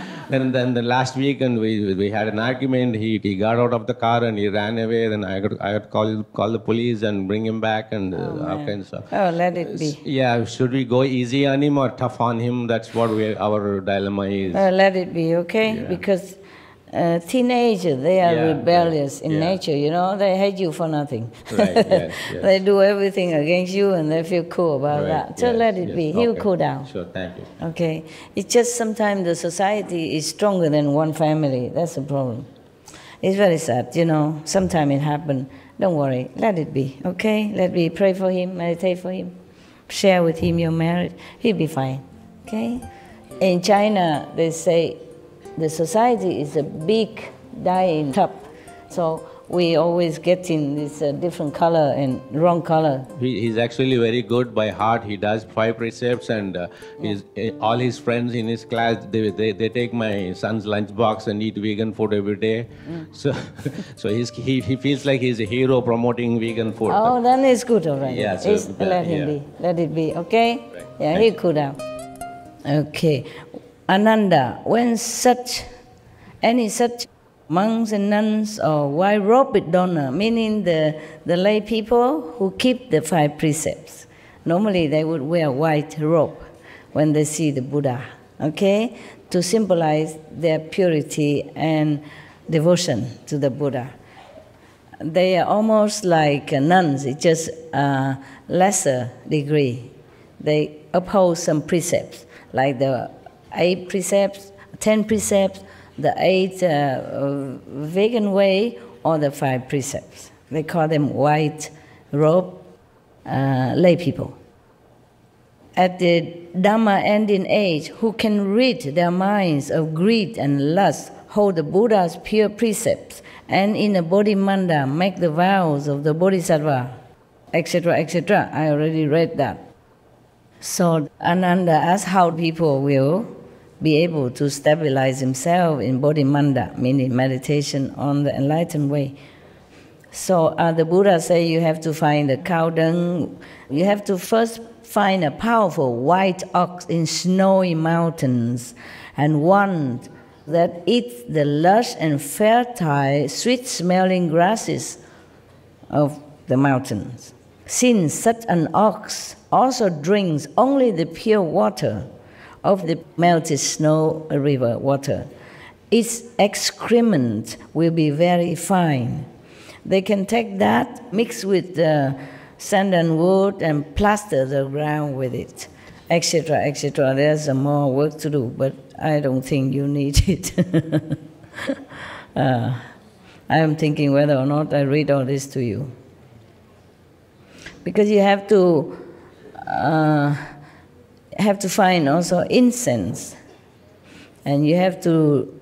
then, then the last weekend we we had an argument. He he got out of the car and he ran away. Then I got I got call call the police and bring him back and uh, all kinds of. Oh, let it be. Yeah, should we go easy on him or tough on him? That's what we our dilemma is. Uh, let it be, okay? Because uh, teenagers, they are Yeah, rebellious in yeah. nature, you know? They hate you for nothing. Right, yes, yes. they do everything against you and they feel cool about Right, that. So yes, let it be. He'll cool down. Sure, thank you. Okay? It's just sometimes the society is stronger than one family. That's the problem. It's very sad, you know. Sometimes it happens. Don't worry. Let it be, okay? Let me pray for him, meditate for him, share with him your marriage. He'll be fine, okay? In China, they say the society is a big dyeing tub. So we always get in this uh, different color and wrong color. He, he's actually very good by heart. He does five precepts, and uh, his, eh, all his friends in his class they, they, they take my son's lunchbox and eat vegan food every day. Mm. So, so he's, he, he feels like he's a hero promoting vegan food. Oh, then it's good already. Yeah, so let him yeah. be. Let it be, okay? Yeah, he could down. Okay. Ananda, when such, any such monks and nuns or white robed donor, meaning the, the lay people who keep the five precepts, normally they would wear white robe when they see the Buddha, okay? To symbolize their purity and devotion to the Buddha they are almost like nuns, it's just a lesser degree. They uphold some precepts, like the eight precepts, ten precepts, the eight uh, uh, vegan way, or the five precepts. They call them white robe uh, lay people. At the Dhamma ending age, who can rid their minds of greed and lust, hold the Buddha's pure precepts, and in the Bodhimanda make the vows of the Bodhisattva, etc., etc. I already read that. So Ananda asked how people will be able to stabilize himself in Bodhimanda, meaning meditation on the enlightened way. So uh, the Buddha say you have to find the cow dung. You have to first find a powerful white ox in snowy mountains, and one that eats the lush and fertile, sweet-smelling grasses of the mountains. Since such an ox also drinks only the pure water of the melted snow river water, its excrement will be very fine. They can take that, mix with the sand and wood, and plaster the ground with it, etc., etc. There's more work to do, but I don't think you need it. uh, I am thinking whether or not I read all this to you. Because you have to uh, have to find also incense, and you have to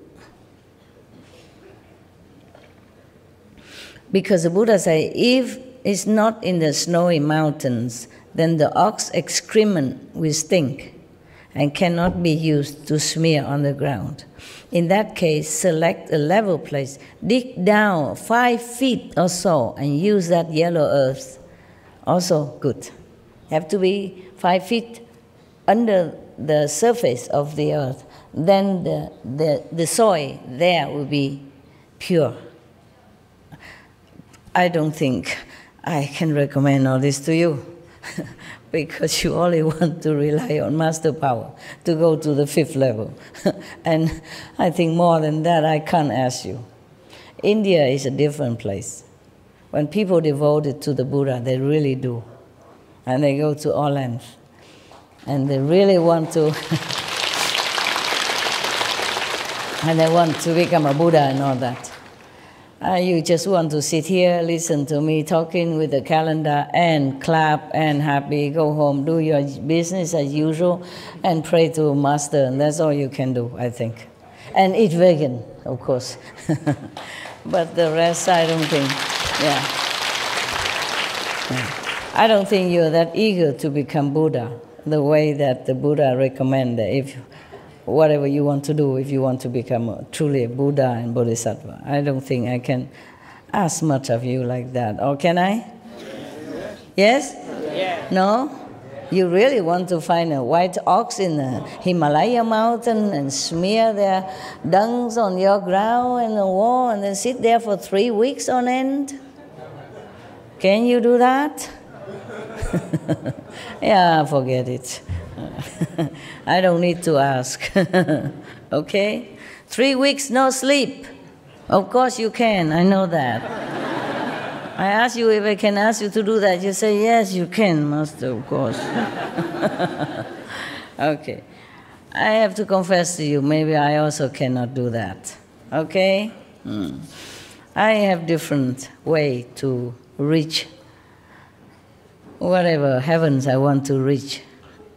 Because the Buddha say, if it's not in the snowy mountains, then the ox excrement will stink. and cannot be used to smear on the ground. In that case, select a level place, dig down five feet or so, and use that yellow earth. Also good. Have to be five feet under the surface of the earth. Then the, the, the soil there will be pure. I don't think I can recommend all this to you because you only want to rely on master power to go to the fifth level. and I think more than that, I can't ask you. India is a different place. When people devoted to the Buddha, they really do. And they go to all lengths. And they really want to. and they want to become a Buddha and all that. Uh, you just want to sit here, listen to me talking with the calendar, and clap and happy, go home, do your business as usual, and pray to Master, and that's all you can do, I think. And eat vegan, of course. but the rest, I don't think, yeah. yeah. I don't think you're that eager to become Buddha the way that the Buddha recommended. If whatever you want to do if you want to become a, truly a Buddha and Bodhisattva. I don't think I can ask much of you like that. Or can I? Yes? yes? No? You really want to find a white ox in the Himalaya mountain and smear their dungs on your ground and the wall and then sit there for three weeks on end? Can you do that? yeah, forget it. I don't need to ask. okay? Three weeks no sleep. Of course you can, I know that. I ask you if I can ask you to do that. You say, yes, you can, Master, of course. okay. I have to confess to you, maybe I also cannot do that. Okay? Mm. I have different way to reach whatever heavens I want to reach.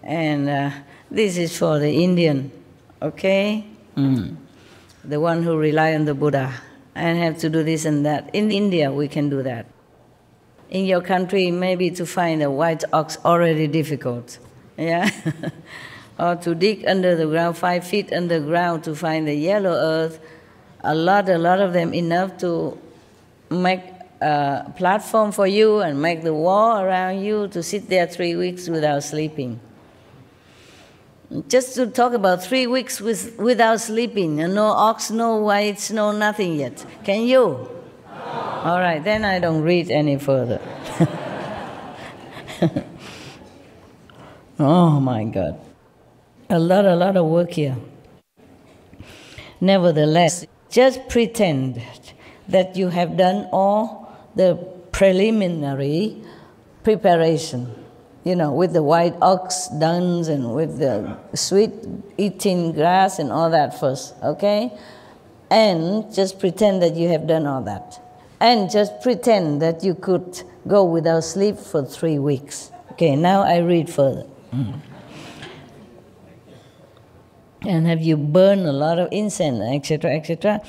And uh, this is for the Indian, okay? Mm. The one who rely on the Buddha and have to do this and that. In India, we can do that. In your country, maybe to find a white ox already difficult, yeah? or to dig under the ground, five feet underground to find the yellow earth, a lot, a lot of them enough to make a platform for you and make the wall around you to sit there three weeks without sleeping just to talk about three weeks with, without sleeping, and no ox, no whites, no nothing yet. Can you? All right, then I don't read any further. oh my God. A lot, a lot of work here. Nevertheless, just pretend that you have done all the preliminary preparation you know, with the white ox duns and with the sweet eating grass and all that first, okay? And just pretend that you have done all that. And just pretend that you could go without sleep for three weeks. Okay, now I read further. Mm. And have you burned a lot of incense, etc., etc.?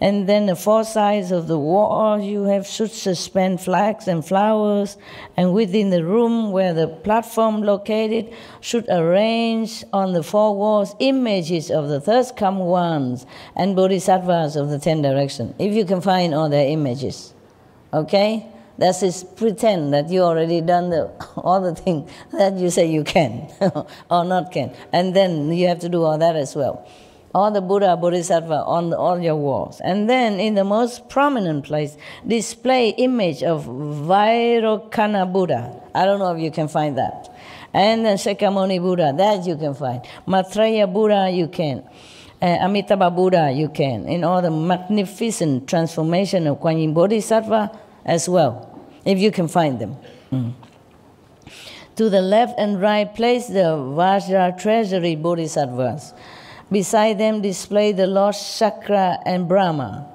And then the four sides of the wall, you have should suspend flags and flowers. And within the room where the platform located, should arrange on the four walls images of the Thus Come Ones and bodhisattvas of the ten directions. If you can find all their images, okay? That's just pretend that you already done the, all the things that you say you can or not can. And then you have to do all that as well all the Buddha, Bodhisattva on all your walls. And then in the most prominent place, display image of Vairocana Buddha. I don't know if you can find that. And then Shakyamuni Buddha, that you can find. Maitreya Buddha, you can. Uh, Amitabha Buddha, you can. In all the magnificent transformation of Kuan Yin Bodhisattva as well, if you can find them. Mm. To the left and right, place the Vajra treasury Bodhisattvas. Beside them display the Lord Shakra and Brahma,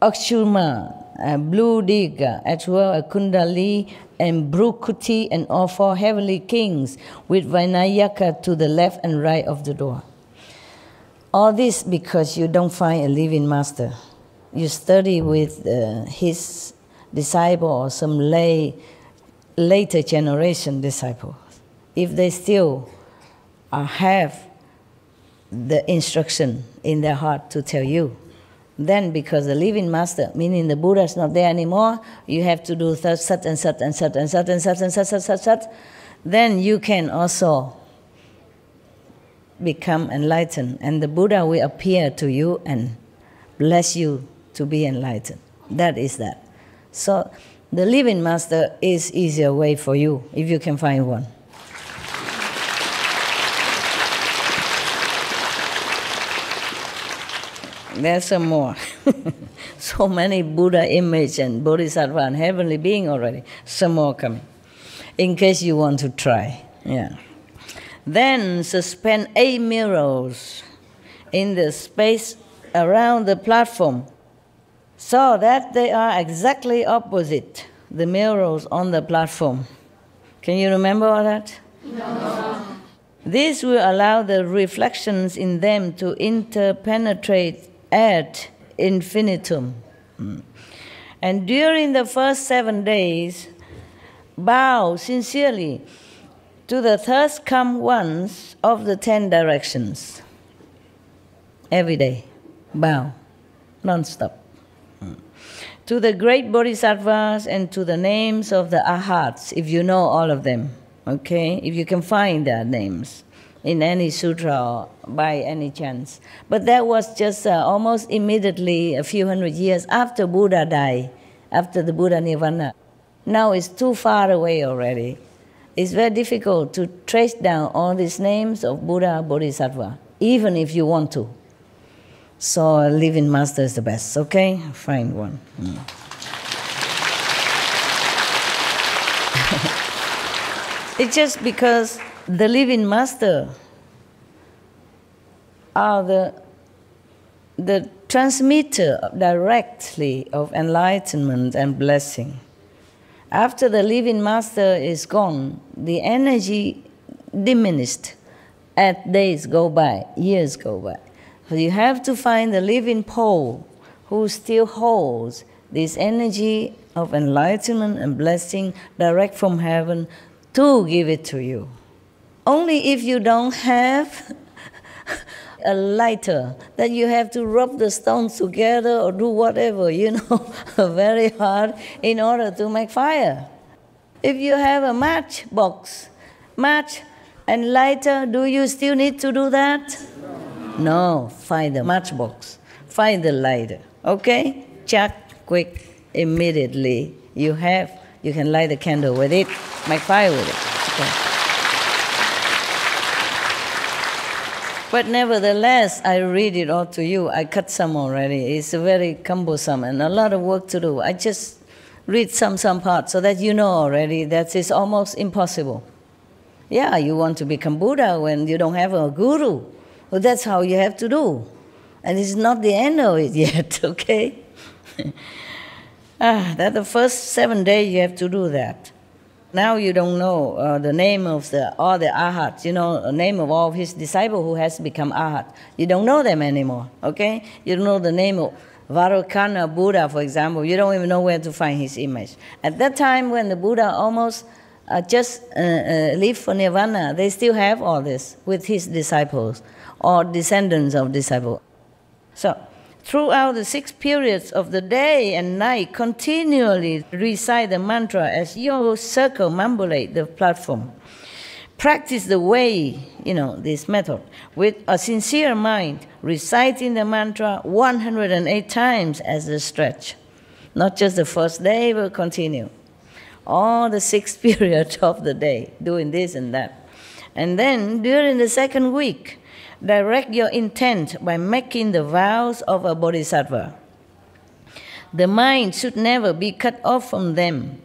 Ucchushma, Blue Diga, as well as Kundali and Bhrikuti and all four heavenly kings with Vinayaka to the left and right of the door. All this because you don't find a living master. You study with uh, his disciple or some lay, later generation disciple. If they still uh, have the instruction in their heart to tell you. Then, because the living master, meaning the Buddha is not there anymore, you have to do such, such and such and such and such and such and such, such, such, such. Then you can also become enlightened, and the Buddha will appear to you and bless you to be enlightened. That is that. So, the living master is easier way for you if you can find one. There's some more. so many Buddha image and Bodhisattva and heavenly being already. Some more coming. In case you want to try. Yeah. Then suspend eight mirrors in the space around the platform so that they are exactly opposite the mirrors on the platform. Can you remember all that? No. This will allow the reflections in them to interpenetrate ad infinitum. And during the first seven days, bow sincerely to the Thus Come Ones of the ten directions. Every day, bow, non stop. To the great bodhisattvas and to the names of the arhats, if you know all of them, okay? If you can find their names in any sutra or by any chance. But that was just uh, almost immediately, a few hundred years after Buddha died, after the Buddha Nirvana. Now it's too far away already. It's very difficult to trace down all these names of Buddha, Bodhisattva, even if you want to. So, a living master is the best, okay? Find one. Mm. it's just because the living master are the, the transmitter directly of enlightenment and blessing. After the living master is gone, the energy diminished as days go by, years go by. So you have to find the living pole who still holds this energy of enlightenment and blessing direct from heaven to give it to you. Only if you don't have a lighter that you have to rub the stones together or do whatever, you know, very hard in order to make fire. If you have a matchbox, match and lighter, do you still need to do that? No, find the matchbox, find the lighter, okay? Check quick, immediately. You have, you can light the candle with it, make fire with it. Okay. But nevertheless, I read it all to you. I cut some already. It's very cumbersome and a lot of work to do. I just read some some parts so that you know already that it's almost impossible. Yeah, you want to become Buddha when you don't have a guru. Well, that's how you have to do. And it's not the end of it yet, okay? ah, that the first seven days you have to do that. Now you don't know uh, the name of the, all the arhats, you know, the name of all of his disciples who has become Arhat. You don't know them anymore, okay? You don't know the name of Vairocana Buddha, for example. You don't even know where to find his image. At that time, when the Buddha almost uh, just uh, uh, for nirvana, they still have all this with his disciples or descendants of disciples. So, throughout the six periods of the day and night, continually recite the mantra as you circumambulate the platform. Practice the way, you know, this method with a sincere mind, reciting the mantra 108 times as a stretch. Not just the first day, but continue. All the six periods of the day, doing this and that. And then during the second week, direct your intent by making the vows of a bodhisattva. The mind should never be cut off from them.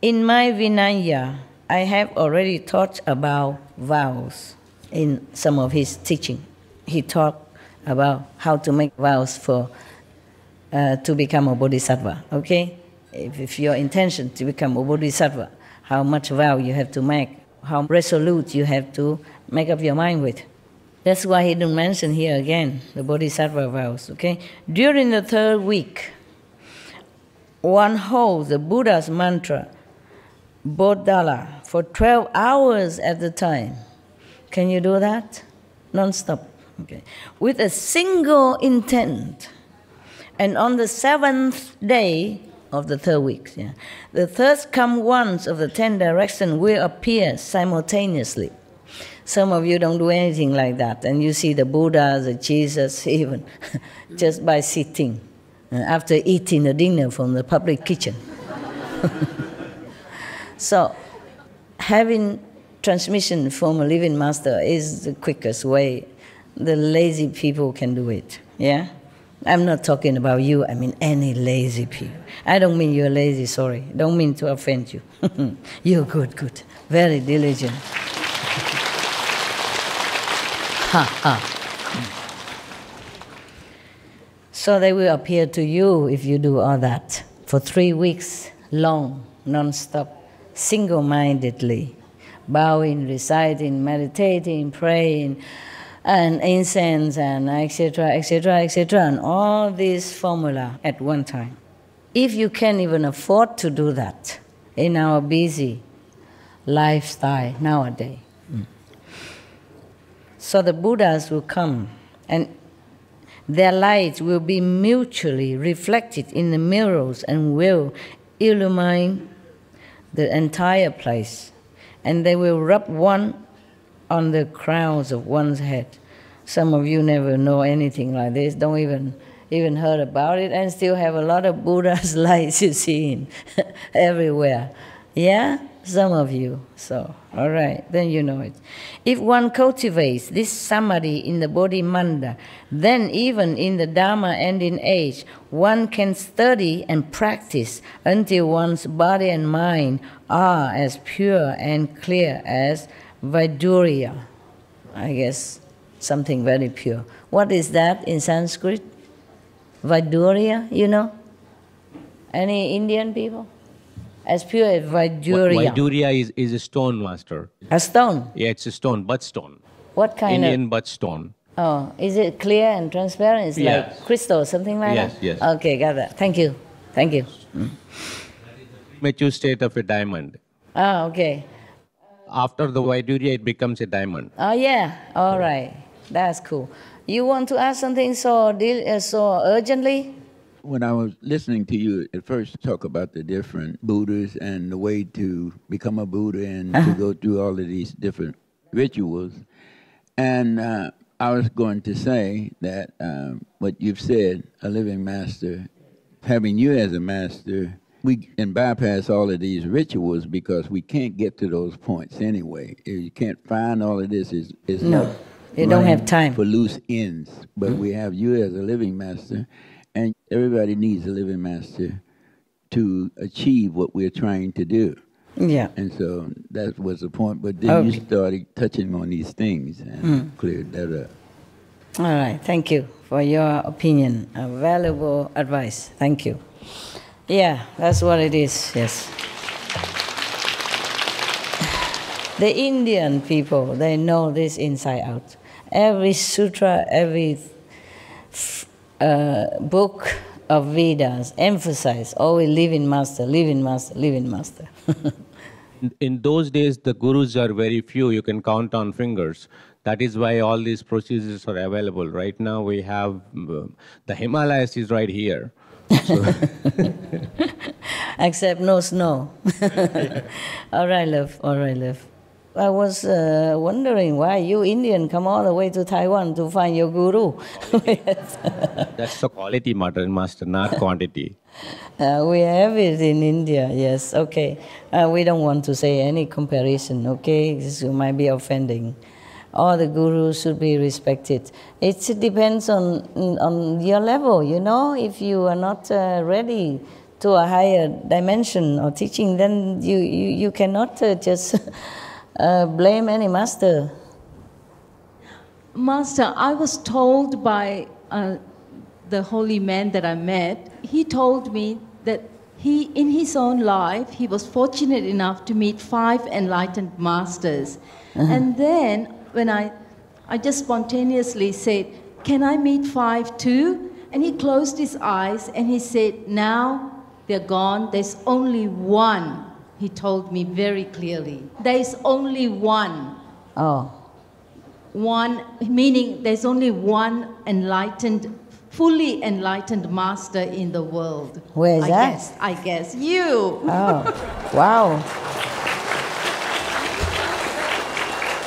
In my Vinaya, I have already taught about vows in some of his teaching. He taught about how to make vows for uh, to become a bodhisattva. Okay, if, if your intention to become a bodhisattva, how much vow you have to make, how resolute you have to make up your mind with. That's why he didn't mention here again the bodhisattva vows. Okay, during the third week, one holds the Buddha's mantra, Bodhala, for 12 hours at a time. Can you do that? Non stop. Okay. With a single intent. And on the seventh day of the third week, yeah, the Thus Come Ones of the ten direction will appear simultaneously. Some of you don't do anything like that, and you see the Buddha, the Jesus, even just by sitting uh, after eating the dinner from the public kitchen. so, having transmission from a living master is the quickest way. The lazy people can do it. Yeah? I'm not talking about you, I mean any lazy people. I don't mean you're lazy, sorry. Don't mean to offend you. you're good, good. Very diligent. So they will appear to you if you do all that for three weeks long, non stop, single mindedly, bowing, reciting, meditating, praying, and incense, and etc., etc., etc., and all these formula at one time. If you can even afford to do that in our busy lifestyle nowadays, so the Buddhas will come and their light will be mutually reflected in the mirrors and will illumine the entire place. And they will rub one on the crowns of one's head. Some of you never know anything like this, don't even even heard about it, and still have a lot of Buddha's lights you see in everywhere. Yeah? Some of you. So, all right, then you know it. If one cultivates this samadhi in the Bodhi manda, then even in the Dharma and in age, one can study and practice until one's body and mind are as pure and clear as Vaidurya. I guess something very pure. What is that in Sanskrit? Vaidurya, you know? Any Indian people? As pure as Vaidurya. Vaidurya is, is a stone, Master. A stone? Yeah, it's a stone, but stone. What kind Indian of? butt stone. Oh, is it clear and transparent? It's Yes. like crystal, something like Yes, that? yes. Yes. Okay, got that. Thank you. Thank you. Mature state of a diamond. Ah, okay. After the Vaidurya, it becomes a diamond. Oh, yeah. All right. That's cool. You want to ask something so, deal, uh, so urgently? When I was listening to you at first talk about the different Buddhas and the way to become a Buddha and to go through all of these different rituals, and uh, I was going to say that um, what you've said, a living master, having you as a master, we can bypass all of these rituals because we can't get to those points anyway. You can't find all of this. Is is No, you don't have time. for loose ends. But we have you as a living master, and everybody needs a living master to achieve what we're trying to do. Yeah. And so that was the point. But then you started touching on these things and Mm. cleared that up. All right. Thank you for your opinion. A valuable advice. Thank you. Yeah, that's what it is. Yes. The Indian people, they know this inside out. Every sutra, every uh, book of Vedas emphasize always living master, living master, living master. In- In those days, the gurus are very few. You can count on fingers. That is why all these procedures are available. Right now, we have uh, the Himalayas is right here. Except no snow. all right, love. All right, love. I was uh, wondering why you Indian come all the way to Taiwan to find your guru. That's the quality matter, master, not quantity. Uh, we have it in India, yes, okay. Uh, we don't want to say any comparison, okay? This might be offending. All the gurus should be respected. It depends on, on your level, you know? If you are not uh, ready to a higher dimension or teaching, then you, you, you cannot uh, just uh, blame any master. Master, I was told by uh, the holy man that I met, he told me that he, in his own life, he was fortunate enough to meet five enlightened masters. Uh-huh. And then, when I, I just spontaneously said, Can I meet five too? And he closed his eyes and he said, Now they're gone, there's only one. He told me very clearly, There's only one. Oh. one, meaning there's only one enlightened, fully enlightened master in the world. Where is I that? Guess, I guess you. Oh, wow.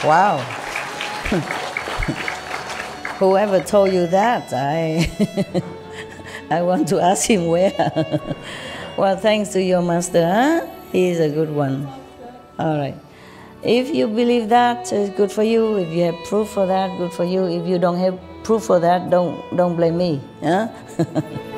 Wow. Whoever told you that, I, I want to ask him where. well, thanks to your master, huh? He is a good one. All right. If you believe that, it's good for you. If you have proof for that, good for you. If you don't have proof for that, don't don't blame me. Huh?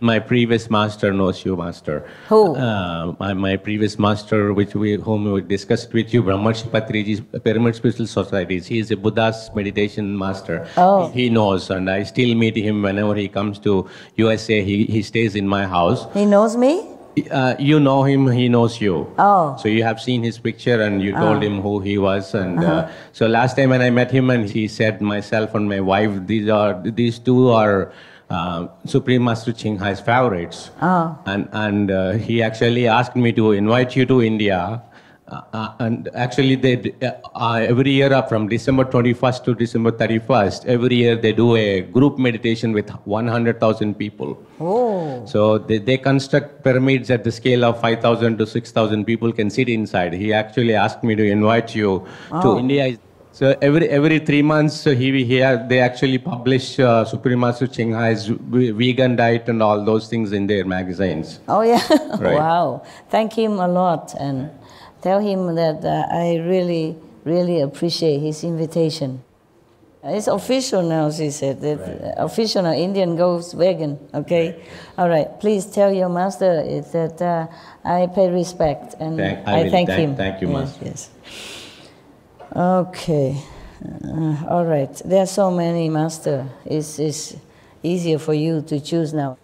My previous master knows you, master. Who? Uh, my, my previous master, which we whom we discussed with you, Brahmarshi Patriji's Pyramid Spiritual Societies. He is a Buddha's meditation master. Oh. He knows, and I still meet him whenever he comes to USA. He, he stays in my house. he knows me? Uh, you know him, he knows you. Oh. So you have seen his picture and you told Ah. him who he was. And uh Uh-huh. so last time when I met him, and he said, myself and my wife, these are these two are uh, Supreme Master Ching Hai's favorites. Oh. And and uh, he actually asked me to invite you to India. Uh, uh, and actually, they uh, every year from December 21st to December 31st, every year they do a group meditation with 100,000 people. Oh. So they, they construct pyramids at the scale of 5,000 to 6,000 people can sit inside. He actually asked me to invite you Oh. to India. So every every three months, so he here they actually publish uh, Supreme Master Ching vegan diet and all those things in their magazines. Oh, yeah. Right. wow. Thank him a lot and tell him that uh, I really, really appreciate his invitation. It's official now, she said. That uh, Official now, Indian goes vegan, okay? All right, please tell your master that uh, I pay respect and Thank- I I, thank Thank- him. thank you, yes, Master. Yes. Okay. Uh, all right. There are so many, Master. It's, it's easier for you to choose now.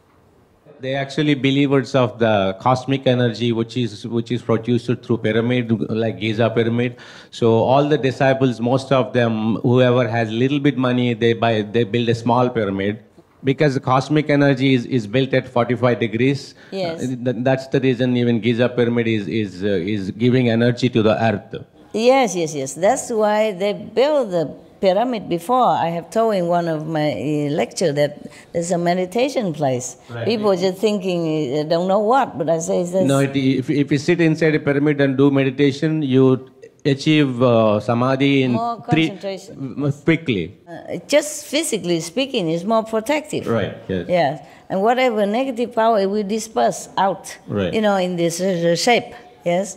They actually believers of the cosmic energy, which is which is produced through pyramid, like Giza pyramid. So all the disciples, most of them, whoever has little bit money, they buy they build a small pyramid. Because the cosmic energy is, is built at 45 degrees. Yes. Uh, th- that's the reason even Giza pyramid is is uh, is giving energy to the earth. Yes, yes, yes. That's why they built the pyramid before. I have told in one of my uh, lecture that there's a meditation place. Right. People just thinking, uh, don't know what, but I say it's No, it, if, if you sit inside a pyramid and do meditation, you achieve uh, samadhi in More three concentration. quickly. uh, just physically speaking, it's more protective. Right. Yes. Yes. And whatever negative power it will disperse out, Right. you know, in this uh, shape. Yes.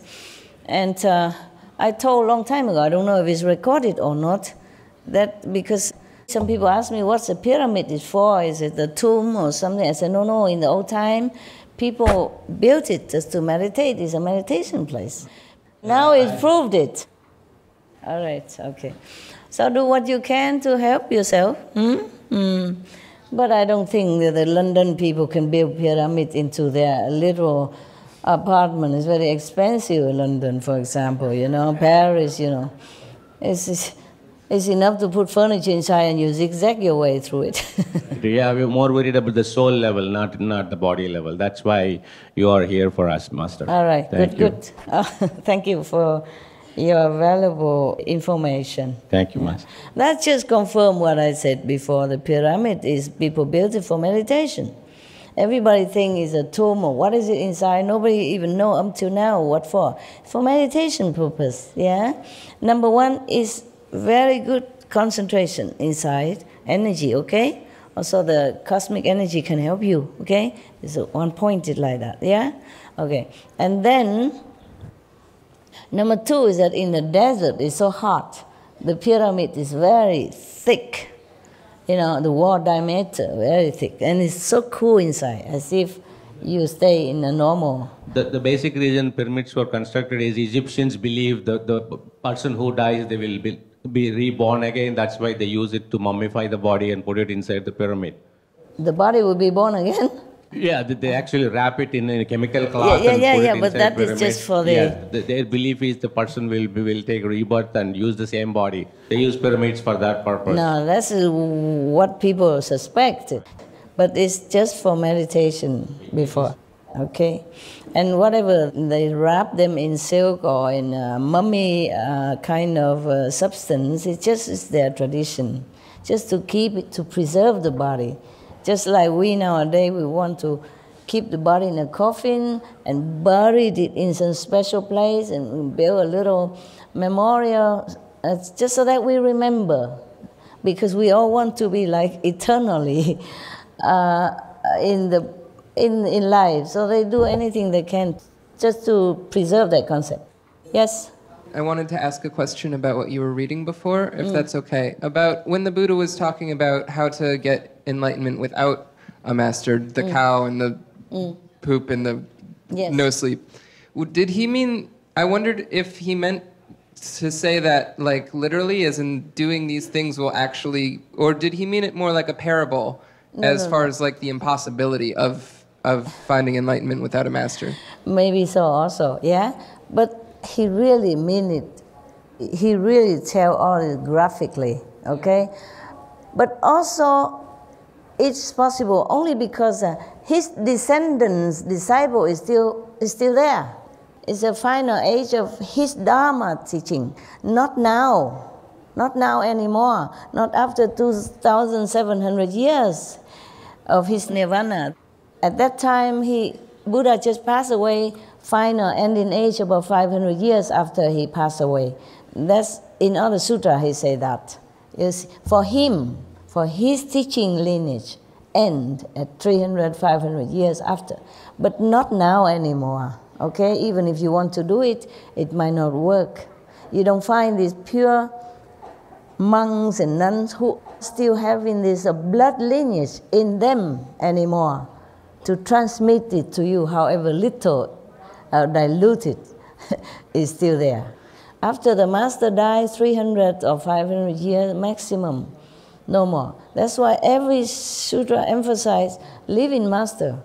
And uh, I told a long time ago, I don't know if it's recorded or not, that because some people ask me what's the pyramid is for, is it a tomb or something? I said, no, no, in the old time, people built it just to meditate. It's a meditation place. Now it's proved it. All right, okay. So do what you can to help yourself. Hmm? Hmm. But I don't think that the London people can build pyramid into their little apartment. is very expensive in London, for example, you know, Paris, you know. It's, it's, it's enough to put furniture inside and you zigzag your way through it. Yeah, we're more worried about the soul level, not not the body level. That's why you are here for us, Master. All right, Thank good, you. good. Uh, thank you for your valuable information. Thank you, Master. That just confirm what I said before. The pyramid is people built it for meditation. Everybody think it's a tomb what is it inside. Nobody even know up till now what for. For meditation purpose, yeah. Number one is very good concentration inside, energy, okay? Also the cosmic energy can help you, okay? It's one pointed like that, yeah? Okay. And then Number two is that in the desert it's so hot. The pyramid is very thick. You know, the wall diameter very thick, and it's so cool inside, as if you stay in a normal. The, the basic reason pyramids were constructed is Egyptians believe that the person who dies, they will be, be reborn again. That's why they use it to mummify the body and put it inside the pyramid. The body will be born again. Yeah, they, they actually wrap it in a chemical cloth yeah, yeah, yeah, it but that is just for the- Yeah, the, their belief is the person will will take rebirth and use the same body. They use pyramids for that purpose. No, that's what people suspect. But it's just for meditation before. okay? And whatever they wrap them in silk or in a mummy uh, kind of uh, substance, it just is their tradition, just to keep it, to preserve the body. Just like we nowadays, we want to keep the body in a coffin and bury it in some special place and build a little memorial, uh, just so that we remember. Because we all want to be like eternally uh, in the in, in life. So they do anything they can just to preserve that concept. Yes? I wanted to ask a question about what you were reading before, if Mm. that's okay. About when the Buddha was talking about how to get enlightenment without a master, the Mm. cow and the Mm. poop and the Yes. no sleep. Did he mean? I wondered if he meant to say that like literally, as in doing these things will actually, or did he mean it more like a parable, No, as no, far no. as like the impossibility of of finding enlightenment without a master? Maybe so also, yeah? But he really mean it. He really tell all it graphically, okay? But also, it's possible only because uh, his descendants, disciple is still, is still there. It's a final age of his Dharma teaching, not now, not now anymore, not after 2,700 years of his nirvana. At that time, he, Buddha just passed away, final ending age about 500 years after he passed away. That's in other sutra he say that. Yes, for him, for his teaching lineage, end at 300, 500 years after, but not now anymore. Okay, even if you want to do it, it might not work. You don't find these pure monks and nuns who still having this uh, blood lineage in them anymore to transmit it to you, however little uh, diluted is still there. After the master died, 300 or 500 years maximum, no more. That's why every sutra emphasizes living master.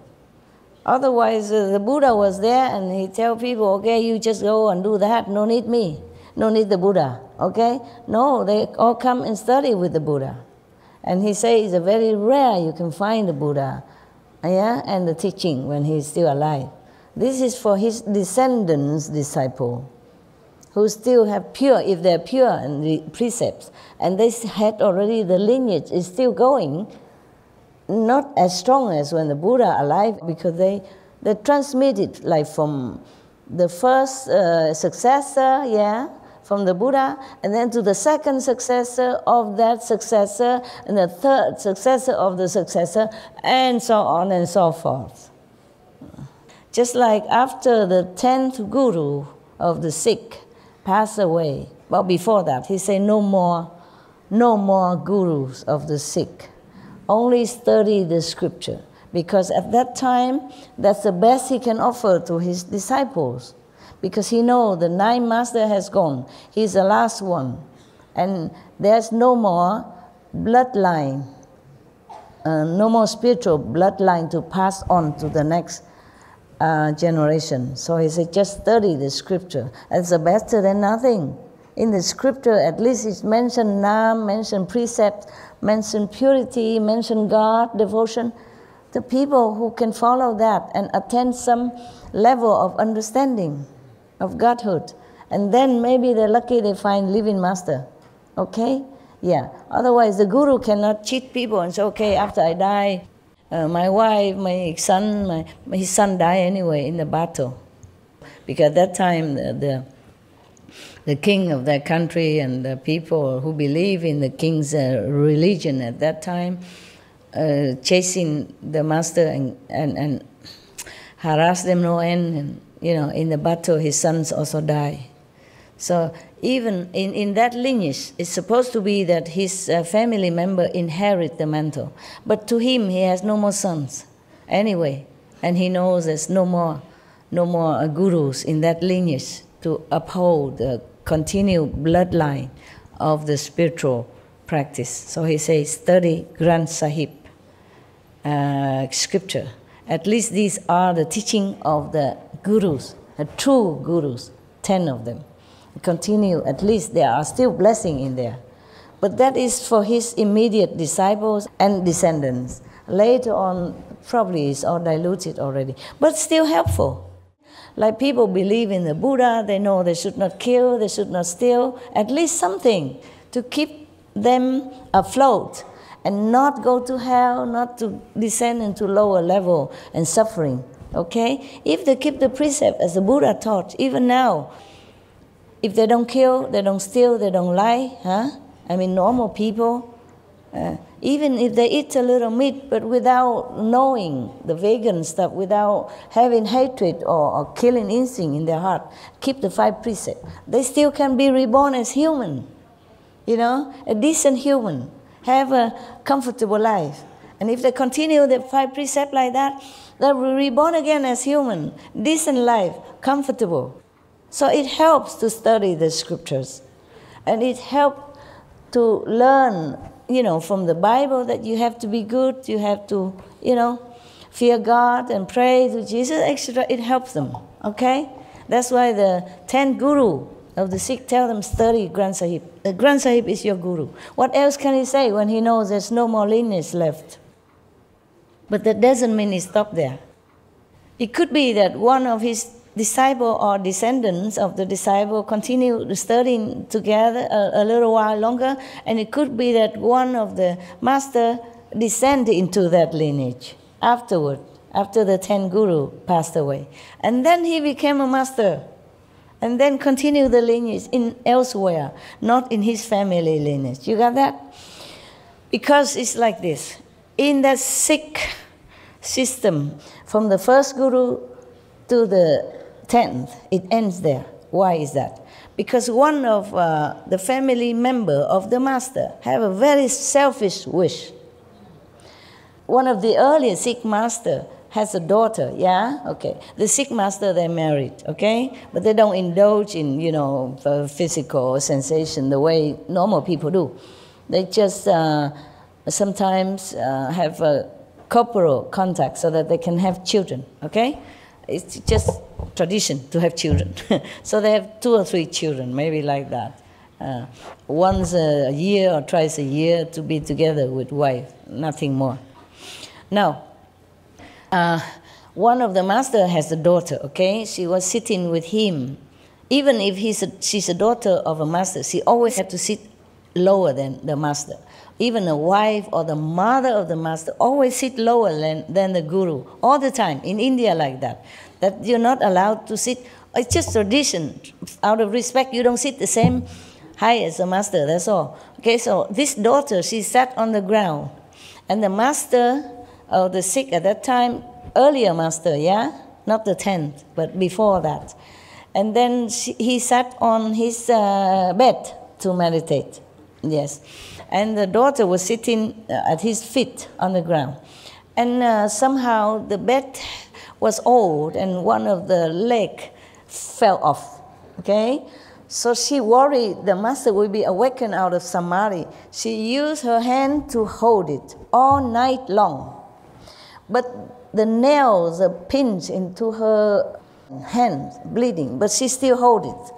Otherwise, uh, the Buddha was there and he tell people, okay, you just go and do that, no need me, no need the Buddha, okay? No, they all come and study with the Buddha. And he says it's a very rare you can find the Buddha, yeah, and the teaching when he's still alive. This is for his descendants, disciple, who still have pure, if they're pure and the precepts, and they had already the lineage is still going, not as strong as when the Buddha alive because they they transmit it like from the first uh, successor, yeah, from the Buddha, and then to the second successor of that successor, and the third successor of the successor, and so on and so forth. Just like after the tenth guru of the Sikh passed away, well, before that, he said, no more, no more gurus of the Sikh only study the scripture. Because at that time that's the best he can offer to his disciples. Because he know the nine master has gone. He's the last one. And there's no more bloodline uh, no more spiritual bloodline to pass on to the next uh, generation so he said just study the scripture it's better than nothing in the scripture, at least it's mentioned Nam, mentioned precept, mentioned purity, mentioned God, devotion. The people who can follow that and attain some level of understanding of Godhood, and then maybe they're lucky they find living master. Okay? Yeah. Otherwise, the guru cannot cheat people and say, okay, after I die, uh, my wife, my son, my, his son died anyway in the battle. Because at that time, the, the the king of that country and the people who believe in the king's uh, religion at that time, uh, chasing the master and, and, and harass them no end. And, you know, in the battle, his sons also die. So even in, in that lineage, it's supposed to be that his uh, family member inherit the mantle. But to him, he has no more sons anyway. And he knows there's no more, no more uh, gurus in that lineage to uphold the continued bloodline of the spiritual practice. So he says, study Granth Sahib uh, scripture. At least these are the teaching of the gurus, the true gurus, ten of them. Continue, at least there are still blessing in there. But that is for his immediate disciples and descendants. Later on, probably is all diluted already, but still helpful. Like people believe in the Buddha, they know they should not kill, they should not steal, at least something to keep them afloat and not go to hell, not to descend into lower level and suffering. Okay? If they keep the precept as the Buddha taught, even now, if they don't kill, they don't steal, they don't lie, huh? I mean, normal people, uh, even if they eat a little meat, but without knowing the vegan stuff, without having hatred or, or killing instinct in their heart, keep the five precepts, they still can be reborn as human. You know, a decent human, have a comfortable life. And if they continue the five precepts like that, they'll be reborn again as human, decent life, comfortable. So it helps to study the scriptures. And it helps to learn, you know, from the Bible that you have to be good, you have to, you know, fear God and pray to Jesus, etc. It helps them, okay? That's why the ten guru of the Sikh tell them study Granth Sahib. The Granth Sahib is your guru. What else can he say when he knows there's no more lineage left? But that doesn't mean he stopped there. It could be that one of his disciple or descendants of the disciple continue studying together a, a, little while longer, and it could be that one of the master descend into that lineage afterward, after the ten guru passed away. And then he became a master, and then continue the lineage in elsewhere, not in his family lineage. You got that? Because it's like this. In that Sikh system, from the first guru to the tenth, it ends there. Why is that? Because one of uh, the family member of the master have a very selfish wish. One of the earlier Sikh master has a daughter, yeah? Okay. The Sikh master, they're married, okay? But they don't indulge in, you know, physical sensation the way normal people do. They just uh, sometimes uh, have a corporal contact so that they can have children, okay? It's just tradition to have children. so they have two or three children, maybe like that. Uh, once a year or twice a year to be together with wife, nothing more. Now, uh, one of the master has a daughter, okay? She was sitting with him. Even if he's a, she's a daughter of a master, she always had to sit lower than the master. Even a wife or the mother of the master always sit lower than, than the guru, all the time, in India like that. That you're not allowed to sit, it's just tradition. Out of respect, you don't sit the same height as the master, that's all. Okay, so this daughter, she sat on the ground. And the master of the Sikh at that time, earlier master, yeah? Not the 10th, but before that. And then she, he sat on his uh, bed to meditate. Yes. And the daughter was sitting uh, at his feet on the ground. And uh, somehow the bed was old and one of the leg fell off. Okay? So she worried the master will be awakened out of samadhi. She used her hand to hold it all night long. But the nails are pinched into her hand, bleeding, but she still hold it.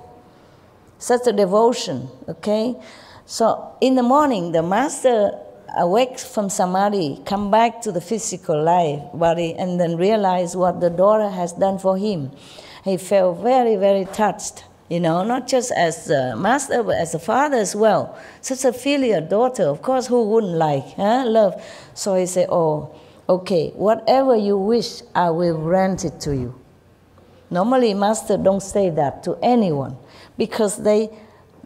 Such a devotion, okay? So in the morning, the master awakes from samadhi, come back to the physical life, body, and then realize what the daughter has done for him. He felt very, very touched, you know, not just as a master, but as a father as well. Such a filial daughter, of course, who wouldn't like, huh? love. So he said, oh, okay, whatever you wish, I will grant it to you. Normally, master don't say that to anyone because they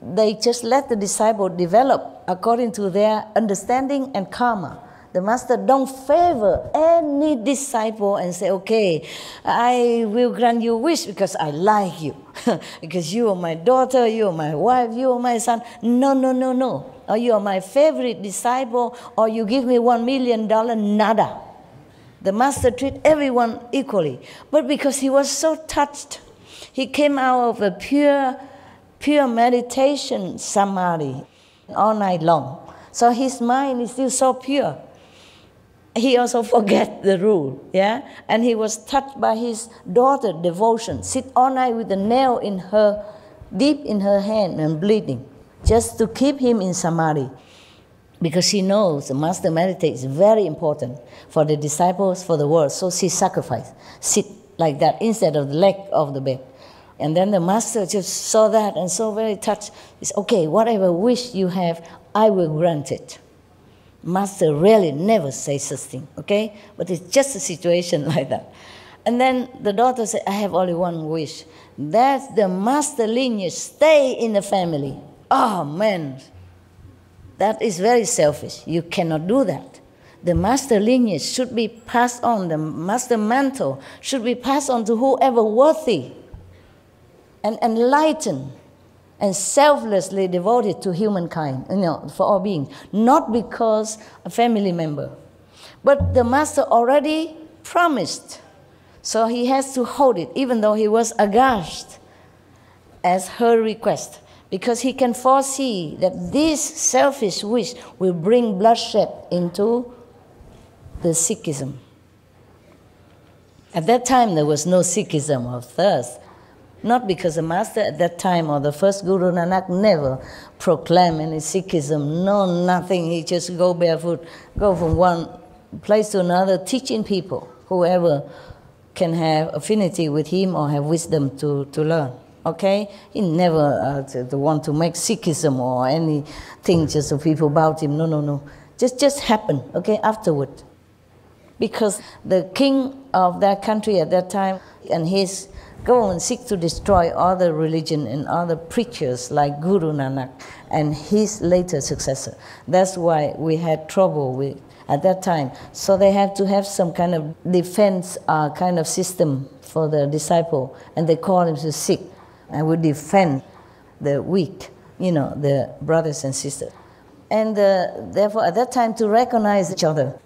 they just let the disciple develop according to their understanding and karma. The master don't favor any disciple and say, okay, I will grant you wish because I like you. because you are my daughter, you are my wife, you are my son. No, no, no, no. Or you are my favorite disciple, or you give me one million dollar, nada. The master treat everyone equally. But because he was so touched, he came out of a pure pure meditation samadhi all night long. So his mind is still so pure. He also forget the rule, yeah? And he was touched by his daughter devotion. Sit all night with a nail in her, deep in her hand and bleeding, just to keep him in samadhi. because she knows the master meditate is very important for the disciples, for the world. So she sacrificed, sit like that instead of the leg of the bed. And then the master just saw that and so very touched. He said, okay, whatever wish you have, I will grant it. Master really never says such thing, okay? But it's just a situation like that. And then the daughter said, I have only one wish. That the master lineage stay in the family. Oh man, that is very selfish. You cannot do that. The master lineage should be passed on, the master mantle should be passed on to whoever worthy and enlightened and selflessly devoted to humankind, you know, for all beings, not because a family member. But the master already promised, so he has to hold it, even though he was aghast as her request, because he can foresee that this selfish wish will bring bloodshed into the Sikhism. At that time, there was no Sikhism of thirst. Not because the master at that time or the first Guru Nanak never proclaimed any Sikhism, no, nothing. He just go barefoot, go from one place to another, teaching people, whoever can have affinity with him or have wisdom to, to learn. Okay? He never uh, to, to want to make Sikhism or anything just so people about him. No, no, no. Just just happen, okay, afterward. Because the king of that country at that time and his go and seek to destroy other religion and other preachers like Guru Nanak and his later successor. That's why we had trouble with at that time. So they had to have some kind of defense uh, kind of system for the disciple, and they call him to Sikh, and would defend the weak, you know, the brothers and sisters. And uh, therefore, at that time, to recognize each other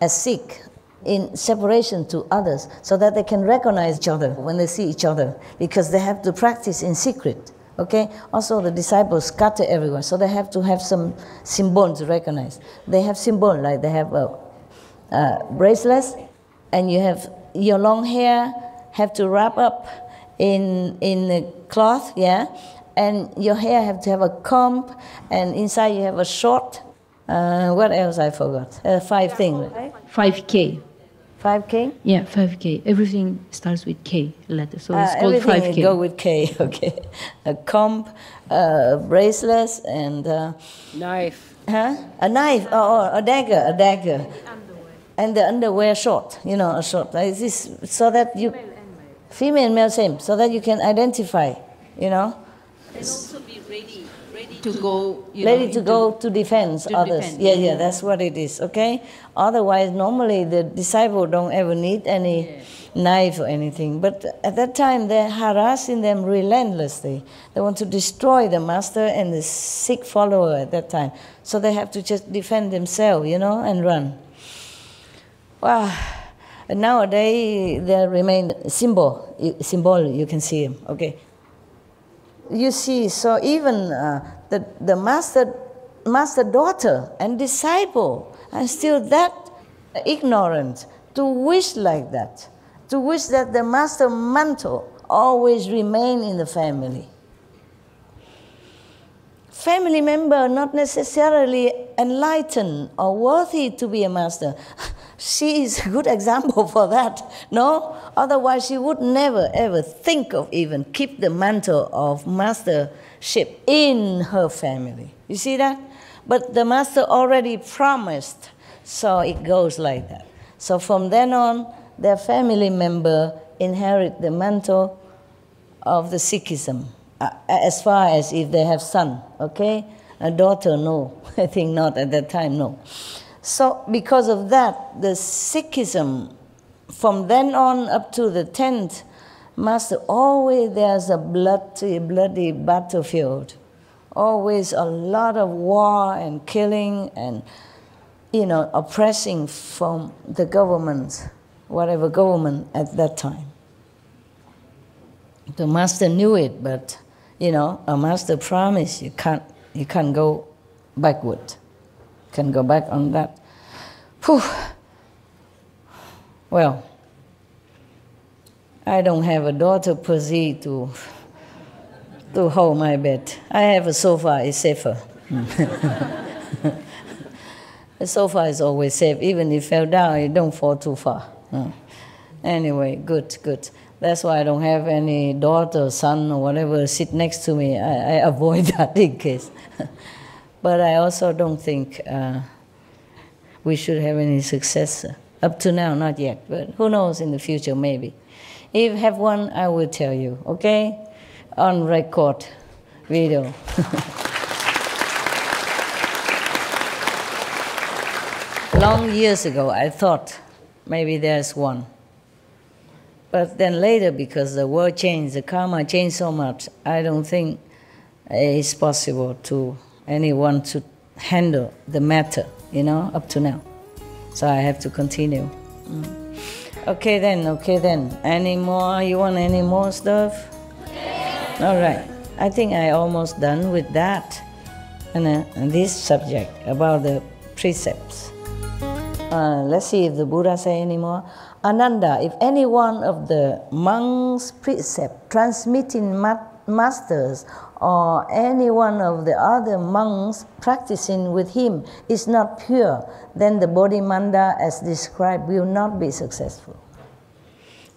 as Sikh in separation to others so that they can recognize each other when they see each other because they have to practice in secret okay? Also the disciples scatter everywhere so they have to have some symbol to recognize. They have symbol like they have a bracelets and you have your long hair have to wrap up in in the cloth yeah? And your hair have to have a comb and inside you have a short uh, what else i forgot? Uh, five things 5K. 5K? Yeah, 5K. Everything starts with K letter, so it's Uh, called everything 5K. go with K, okay. A comb, uh, bracelets, and uh, Knife. huh? A knife, or oh, a dagger, a dagger, and the underwear short. You know, a short. Like this, so that you, female, and male, same, so that you can identify. You know, And also be ready, ready to go. You ready know, to go to defend to others. defend, yeah, yeah. yeah, that's what it is. Okay. Otherwise, normally the disciple don't ever need any knife or anything. But at that time, they're harassing them relentlessly. They want to destroy the master and the Sikh follower at that time. So they have to just defend themselves, you know, and run. Wow. And nowadays, they remain symbol. You- Symbol, you can see them. Okay. You see, so even uh, the, the master, master daughter and disciple are still that ignorant to wish like that, to wish that the master mantle always remain in the family. Family member not necessarily enlightened or worthy to be a master. She is a good example for that. No, otherwise she would never ever think of even keep the mantle of mastership in her family. You see that? But the master already promised, so it goes like that. So from then on, their family member inherit the mantle of the Sikhism, uh, as far as if they have son, okay? A daughter, no. I think not at that time, no. So because of that, the Sikhism, from then on up to the 10th master, always there's a bloody, bloody battlefield. Always a lot of war and killing and, you know, oppressing from the government, whatever government at that time. The master knew it, but you know, a master promise you can't you can't go backward. Can go back on that. Whew. Well, I don't have a daughter per se to to hold my bed. I have a sofa, it's safer. the sofa is always safe. Even if you fell down, you don't fall too far. Hmm. Anyway, good, good. That's why I don't have any daughter, son, or whatever sit next to me. I, I avoid that in case. but I also don't think uh, we should have any successor. Up to now, not yet, but who knows in the future, maybe. If have one, I will tell you, okay? On record video. Long years ago, I thought maybe there's one. But then later, because the world changed, the karma changed so much, I don't think it's possible to anyone to handle the matter, you know, up to now. So I have to continue. Mm. Okay then, okay then. Any more? You want any more stuff? All right. I think I almost done with that and, uh, this subject about the precepts. Uh, let's see if the Buddha say any more. Ananda, if any one of the monks' precept transmitting ma- masters or any one of the other monks practicing with him is not pure, then the Bodhimanda as described will not be successful.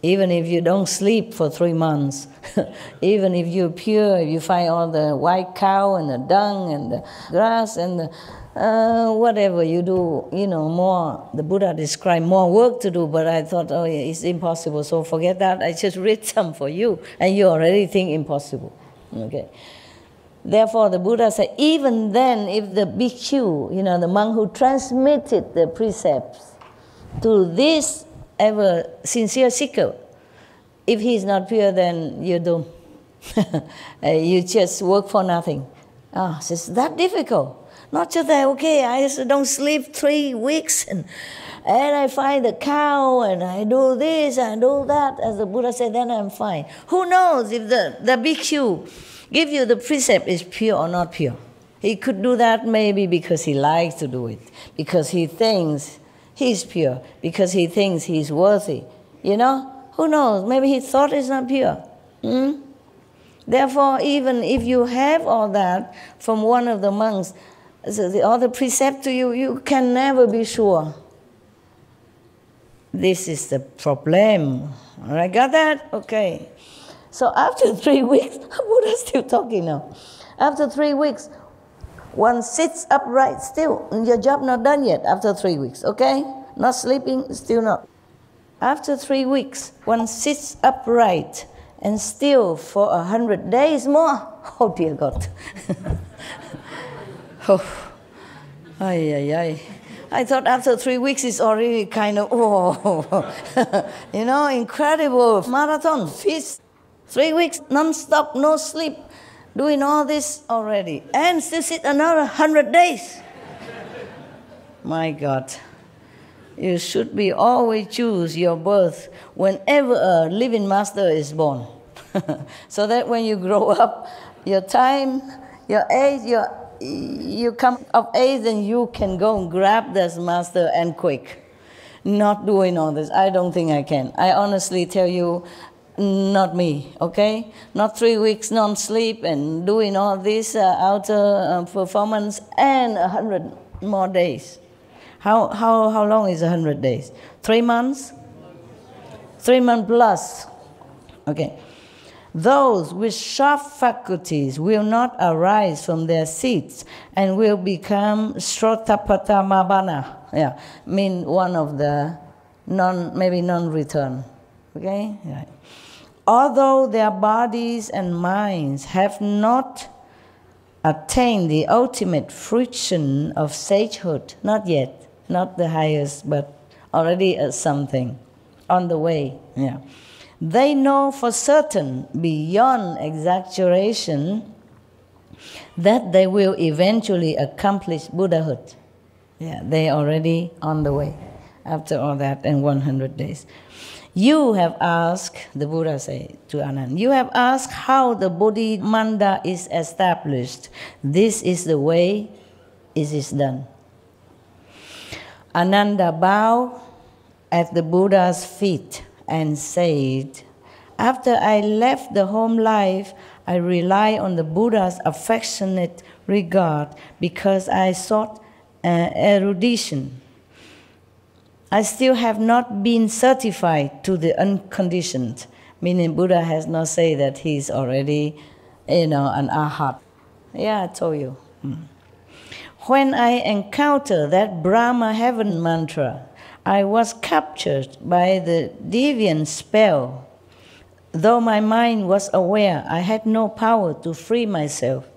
Even if you don't sleep for three months, even if you're pure, you find all the white cow and the dung and the grass and the, uh, whatever you do, you know, more, the Buddha described more work to do, but I thought, oh, yeah, it's impossible, so forget that. I just read some for you, and you already think impossible. Okay. Therefore, the Buddha said, even then, if the bhikkhu, you know, the monk who transmitted the precepts to this ever sincere seeker, if he is not pure, then you do. you just work for nothing. Ah, oh, it's that difficult. Not just that, okay, I don't sleep three weeks and, and I find the cow and I do this and do that. As the Buddha said, then I'm fine. Who knows if the, the bhikkhu give you the precept is pure or not pure? He could do that maybe because he likes to do it, because he thinks he's pure, because he thinks he's worthy. You know? Who knows? Maybe he thought it's not pure. Hmm? Therefore, even if you have all that from one of the monks, so the other precept to you, you can never be sure. This is the problem. All right, got that? Okay. So after three weeks, Buddha's still talking now. After three weeks, one sits upright still. Your job not done yet after three weeks, okay? Not sleeping, still not. After three weeks, one sits upright and still for a hundred days more. Oh dear God. Oh, ay, ay, ay. I thought after three weeks it's already kind of, oh, you know, incredible marathon feast. Three weeks non-stop, no sleep, doing all this already. And still sit another hundred days. My God. You should be always choose your birth whenever a living master is born. so that when you grow up, your time, your age, your, you come of age and you can go and grab this master and quick. Not doing all this. I don't think I can. I honestly tell you, not me, okay? Not three weeks non-sleep and doing all this uh, outer uh, performance and a hundred more days. How, how, how long is a hundred days? Three months? Three months plus. Okay. Those with sharp faculties will not arise from their seats and will become Srotapatamabana. Yeah, mean one of the non, maybe non-return. Okay? Right. Although their bodies and minds have not attained the ultimate fruition of sagehood, not yet, not the highest, but already something on the way. Yeah. They know for certain, beyond exaggeration, that they will eventually accomplish Buddhahood. Yeah, they are already on the way after all that in 100 days. You have asked, the Buddha said to Anand, you have asked how the Bodhimanda is established. This is the way it is done. Ananda bowed at the Buddha's feet and said, After I left the home life, I rely on the Buddha's affectionate regard because I sought uh, erudition. I still have not been certified to the unconditioned, meaning Buddha has not said that he's already, you know, an arhat. Yeah, I told you. Mm. When I encounter that Brahma heaven mantra, I was captured by the deviant spell. Though my mind was aware, I had no power to free myself.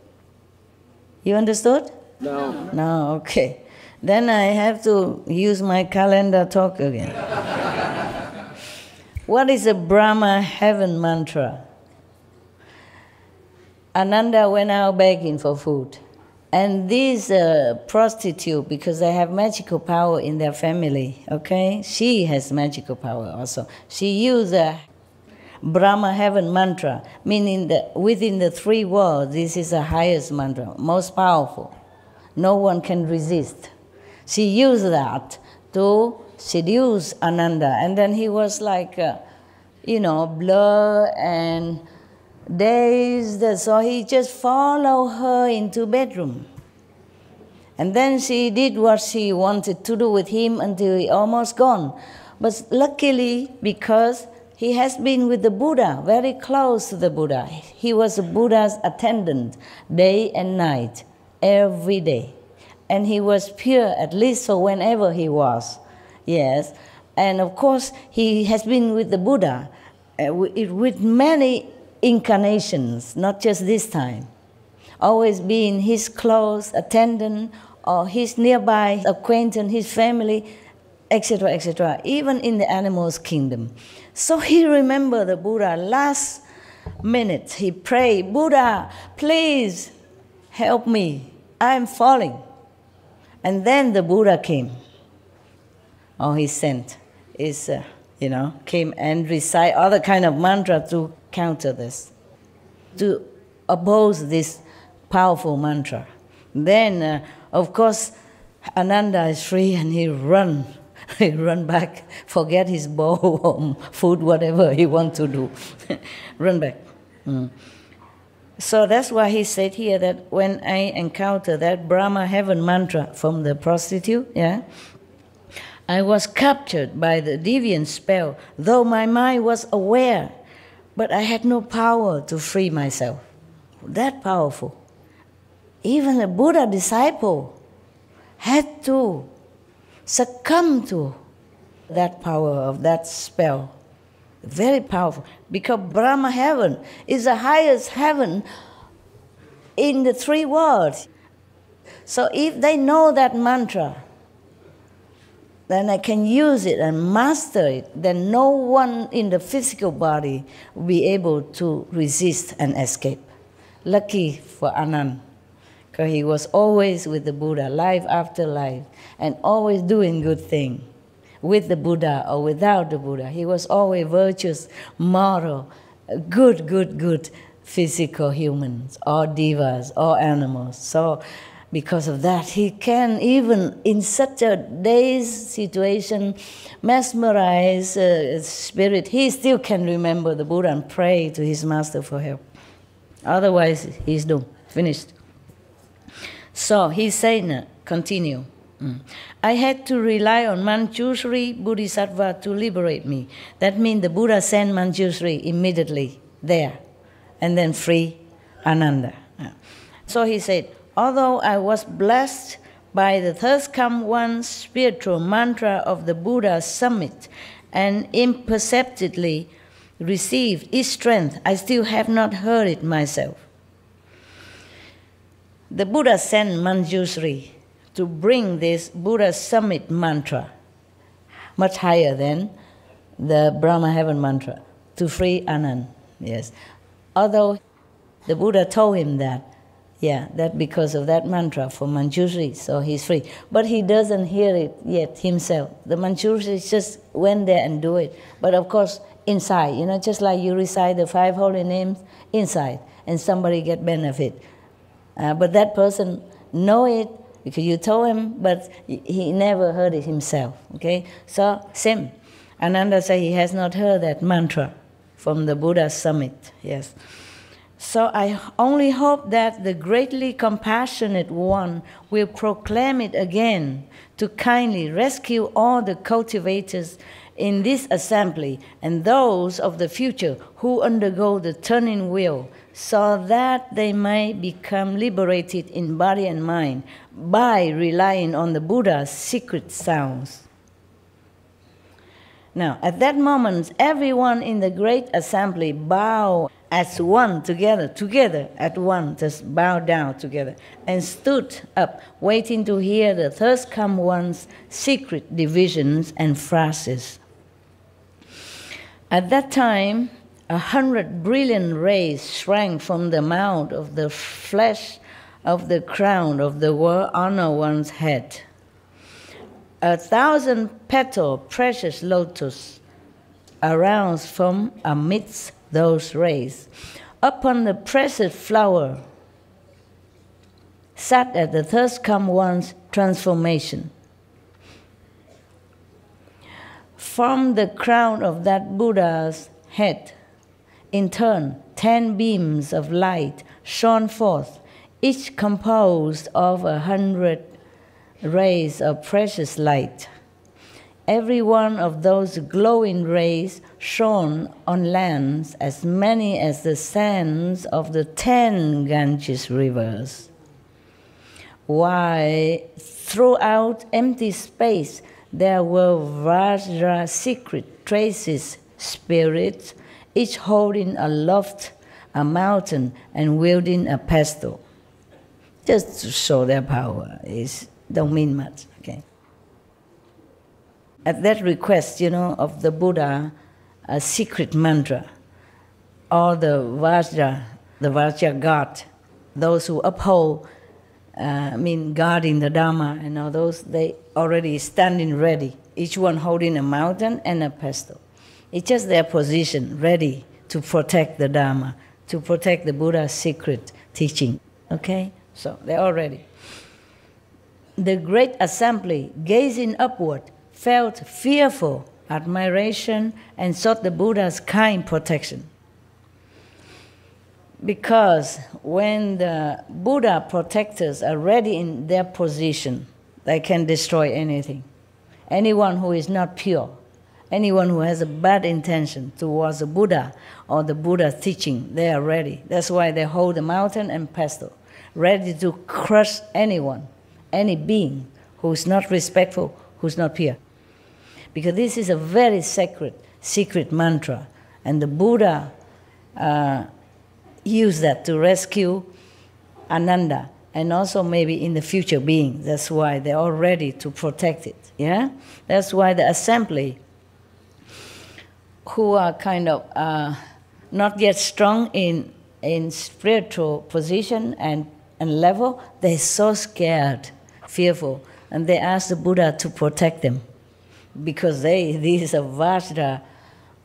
You understood? No. No, okay. Then I have to use my calendar talk again. what is a Brahma heaven mantra? Ananda went out begging for food. And these uh, prostitute, because they have magical power in their family, okay? She has magical power also. She used a Brahma heaven mantra, meaning that within the three worlds, this is the highest mantra, most powerful. No one can resist. She used that to seduce Ananda, and then he was like, uh, you know, blur and dazed, so he just followed her into bedroom. And then she did what she wanted to do with him until he almost gone. But luckily, because he has been with the Buddha, very close to the Buddha. He was the Buddha's attendant day and night, every day. And he was pure, at least so whenever he was. Yes. And of course, he has been with the Buddha uh, with many incarnations, not just this time. Always being his close attendant or his nearby acquaintance, his family, etc., etc., even in the animals' kingdom. So he remembered the Buddha. Last minute, he prayed, Buddha, please help me. I'm falling. And then the Buddha came. Or he sent, is, uh, you know, came and recite other kind of mantra to counter this, to oppose this powerful mantra. Then, uh, of course, Ananda is free and he run, he run back, forget his bowl, food, whatever he want to do, run back. Mm. So that's why he said here that when I encounter that Brahma heaven mantra from the prostitute, yeah, I was captured by the deviant spell, though my mind was aware, but I had no power to free myself. That powerful. Even a Buddha disciple had to succumb to that power of that spell. Very powerful. Because Brahma heaven is the highest heaven in the three worlds. So if they know that mantra, then I can use it and master it, then no one in the physical body will be able to resist and escape. Lucky for Anand, because he was always with the Buddha, life after life, and always doing good things with the Buddha or without the Buddha. He was always virtuous, moral, good, good, good physical humans or devas or animals. So because of that, he can even in such a dazed situation mesmerize uh, spirit. He still can remember the Buddha and pray to his master for help. Otherwise, he's doomed, finished. So he's saying, continue. Mm. I had to rely on Manjushri Bodhisattva to liberate me. That means the Buddha sent Manjushri immediately there and then free Ananda. So he said, although I was blessed by the Thus Come One spiritual mantra of the Buddha's summit and imperceptibly received its strength, I still have not heard it myself. The Buddha sent Manjushri to bring this Buddha summit mantra, much higher than the Brahma heaven mantra, to free Anand. Yes. Although the Buddha told him that, yeah, that because of that mantra for Manjushri, so he's free. But he doesn't hear it yet himself. The Manjushri just went there and do it. But of course, inside, you know, just like you recite the five holy names inside, and somebody get benefit. Uh, but that person know it because you told him, but he never heard it himself. Okay, so same. Ananda said he has not heard that mantra from the Buddha summit. Yes. So I only hope that the greatly compassionate one will proclaim it again to kindly rescue all the cultivators in this assembly and those of the future who undergo the turning wheel, so that they may become liberated in body and mind by relying on the Buddha's secret sounds. Now, at that moment, everyone in the great assembly bowed as one together, together at one, just bowed down together, and stood up, waiting to hear the Thus Come One's secret divisions and phrases. At that time, a hundred brilliant rays sprang from the mouth of the flesh of the crown of the World Honor One's head. A thousand petal precious lotus aroused from amidst those rays. Upon the precious flower sat at the Thus Come One's transformation. From the crown of that Buddha's head, in turn, ten beams of light shone forth, each composed of a hundred rays of precious light. Every one of those glowing rays shone on lands as many as the sands of the ten Ganges rivers. Why, throughout empty space there were Vajra secret traces, spirits, each holding aloft a mountain and wielding a pestle. Just to show their power it don't mean much. At that request, you know, of the Buddha, a secret mantra, all the Vajra, the Vajra God, those who uphold, uh, I mean, guarding the Dharma and all those, they already standing ready, each one holding a mountain and a pestle. It's just their position, ready to protect the Dharma, to protect the Buddha's secret teaching. Okay? So they're all ready the great assembly, gazing upward, felt fearful admiration and sought the Buddha's kind protection. Because when the Buddha protectors are ready in their position, they can destroy anything. Anyone who is not pure, anyone who has a bad intention towards the Buddha or the Buddha's teaching, they are ready. That's why they hold the mountain and pestle, ready to crush anyone any being who's not respectful, who's not pure. Because this is a very sacred, secret mantra. And the Buddha uh, used that to rescue Ananda and also maybe in the future being. That's why they're all ready to protect it. Yeah? That's why the assembly, who are kind of uh, not yet strong in, in spiritual position and, and level, they're so scared fearful, and they ask the Buddha to protect them because they these are Vajra,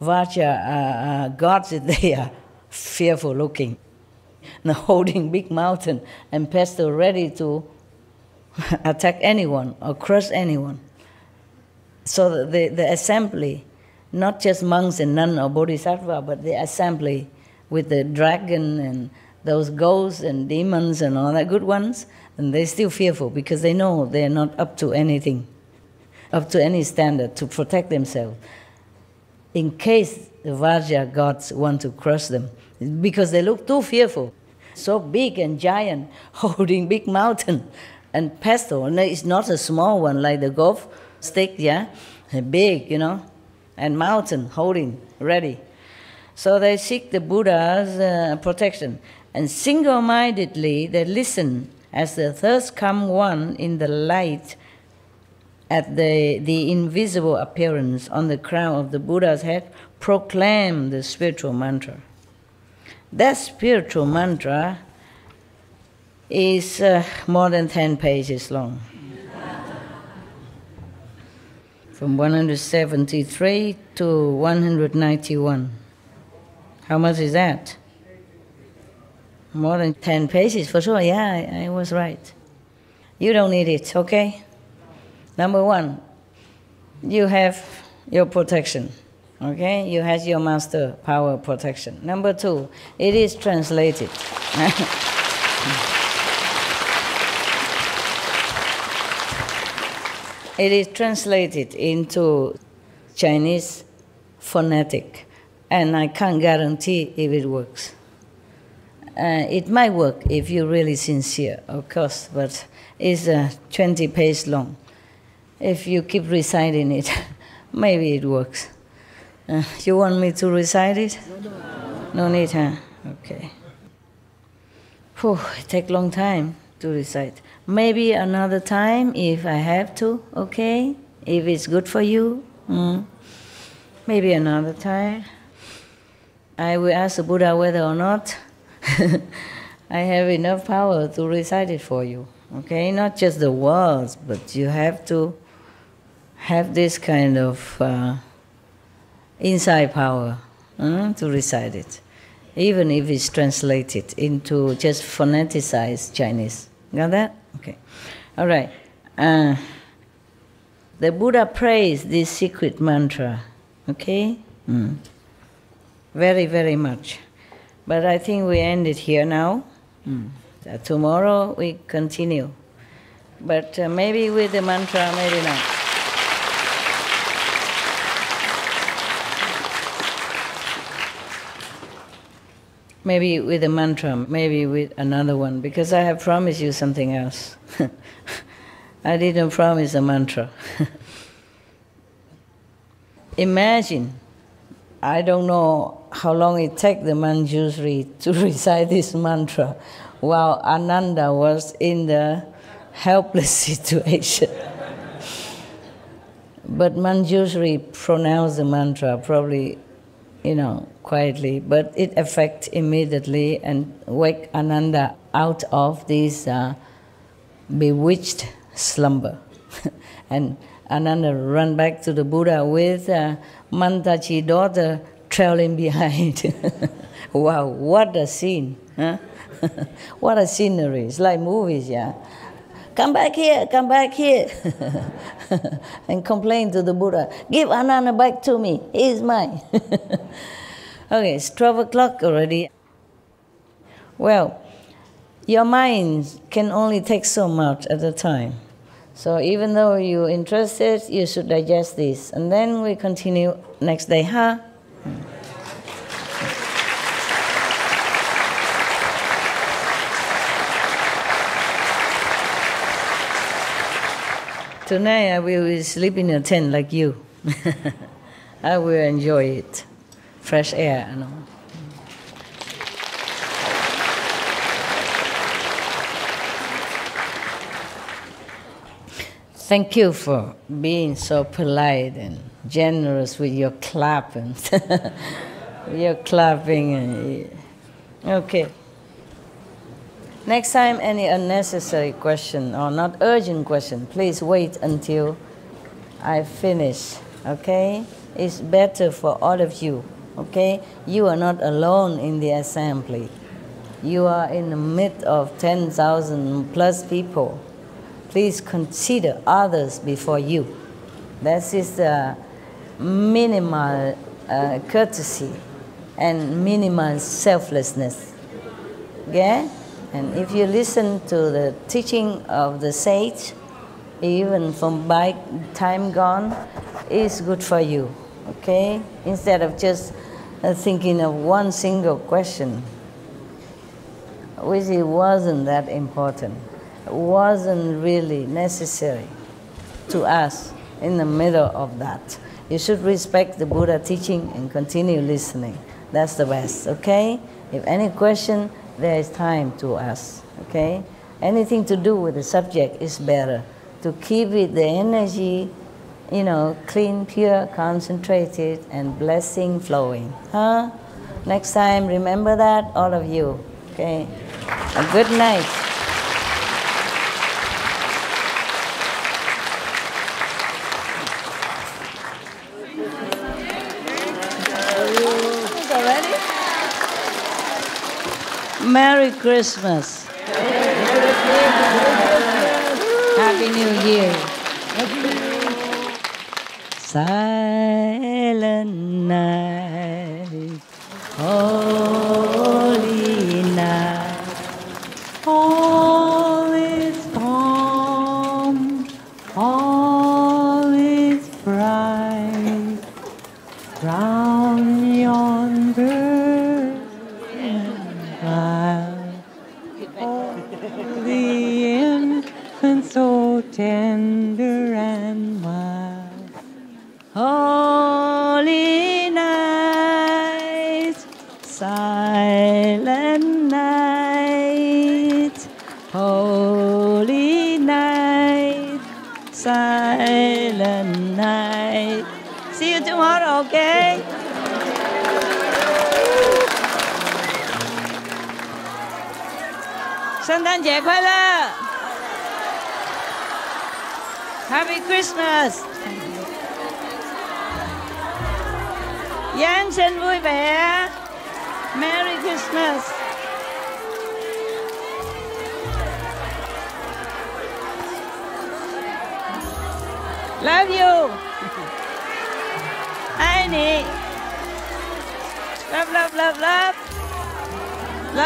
Vajra uh, uh, gods. They are fearful looking, and holding big mountain and pestle ready to attack anyone or crush anyone. So the, the assembly, not just monks and nuns or bodhisattva, but the assembly with the dragon and those ghosts and demons and all that good ones, and they're still fearful because they know they're not up to anything, up to any standard to protect themselves. In case the Vajra gods want to crush them, because they look too fearful, so big and giant, holding big mountain and pestle, and it's not a small one like the golf stick, yeah, big, you know, and mountain holding ready. So they seek the Buddha's uh, protection, and single-mindedly they listen as the Thus Come One in the light at the, the invisible appearance on the crown of the Buddha's head, proclaim the spiritual mantra. That spiritual mantra is uh, more than 10 pages long. From 173 to 191. How much is that? More than 10 pages for sure. Yeah, I, I was right. You don't need it, okay? Number one, you have your protection. Okay, you have your master power protection. Number two, it is translated. it is translated into Chinese phonetic, and I can't guarantee if it works. Uh, it might work if you're really sincere, of course, but it's uh, 20 pages long. If you keep reciting it, maybe it works. Uh, you want me to recite it? No need, huh? Okay. Whew, it take long time to recite. Maybe another time if I have to, okay? If it's good for you. Mm. Maybe another time. I will ask the Buddha whether or not I have enough power to recite it for you. Okay? Not just the words, but you have to have this kind of uh, inside power uh, to recite it, even if it's translated into just phoneticized Chinese. Got that? Okay. All right. Uh, the Buddha praised this secret mantra. Okay? Mm. Very, very much. But I think we end it here now. Mm. Uh, tomorrow we continue. But uh, maybe with the mantra, maybe not. Maybe with a mantra, maybe with another one, because I have promised you something else. I didn't promise a mantra. Imagine, I don't know how long it takes the Manjushri to recite this mantra while Ananda was in the helpless situation. but Manjushri pronounced the mantra probably, you know, quietly, but it affects immediately and wake Ananda out of this uh, bewitched slumber. and Ananda run back to the Buddha with uh, Matangi daughter trailing behind. wow, what a scene! Huh? what a scenery! It's like movies, yeah. Come back here, come back here. and complain to the Buddha, give Ananda back to me, he's mine. Okay, it's 12 o'clock already. Well, your mind can only take so much at a time. So even though you're interested, you should digest this. And then we continue next day, huh? Tonight I will sleep in a tent like you. I will enjoy it. Fresh air. Thank you for being so polite and generous with your clapping. your clapping. Okay. Next time, any unnecessary question or not urgent question, please wait until I finish. Okay? It's better for all of you. Okay? You are not alone in the assembly. You are in the midst of 10,000 plus people please consider others before you. That is the minimal uh, courtesy and minimal selflessness. Okay? And if you listen to the teaching of the sage, even from by time gone, it's good for you. Okay? Instead of just thinking of one single question, which it wasn't that important wasn't really necessary to us in the middle of that. You should respect the Buddha teaching and continue listening. That's the best, okay? If any question, there is time to ask, okay? Anything to do with the subject is better. To keep it, the energy, you know, clean, pure, concentrated, and blessing flowing. Huh? Next time, remember that, all of you, okay? A good night. Merry Christmas. Happy New Year. Silence. night,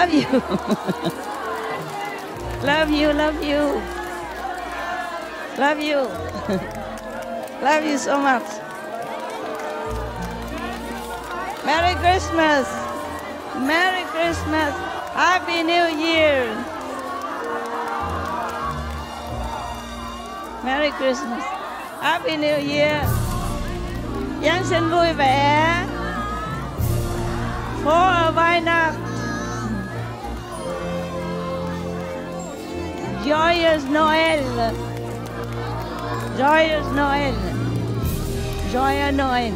Love you Love you, love you Love you Love you so much Merry Christmas! Merry Christmas! Happy New Year! Merry Christmas! Happy New Year! Giáng sinh vui vẻ! Weihnacht! Joyous Noel! Joyous Noel! Joyeux Noel!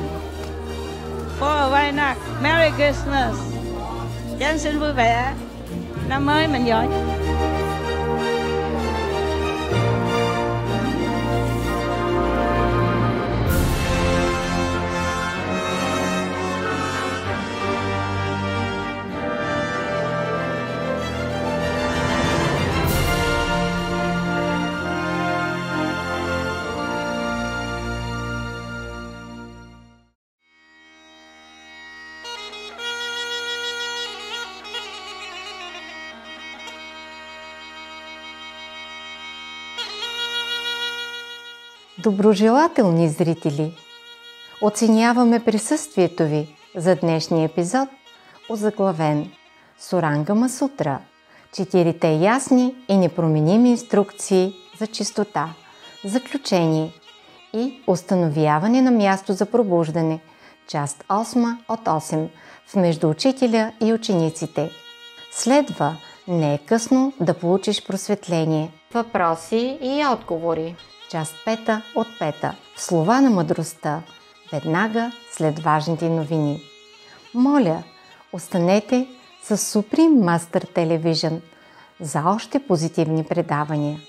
Frohe Weihnacht, Merry Christmas, Giáng sinh vui vẻ, năm mới mình giỏi. Доброжелателни зрители! Оценяваме присъствието ви за днешния епизод, озаглавен Суранга Масутра – четирите ясни и непроменими инструкции за чистота, заключение и установяване на място за пробуждане, част 8 от 8 в Между учителя и учениците. Следва не е късно да получиш просветление. Въпроси и отговори част 5 от 5. Слова на мъдростта. Веднага след важните новини. Моля, останете с Supreme Master Television за още позитивни предавания.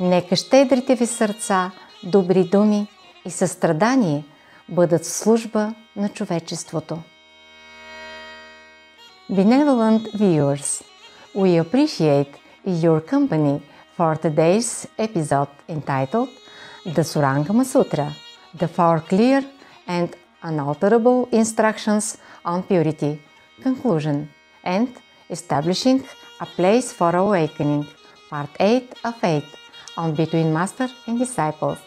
Нека щедрите ви сърца, добри думи и състрадание бъдат в служба на човечеството. Benevolent viewers, we appreciate your company – for today's episode entitled The Surangama Sutra, the four clear and unalterable instructions on purity, conclusion, and establishing a place for awakening, part 8 of 8 on Between Master and Disciples.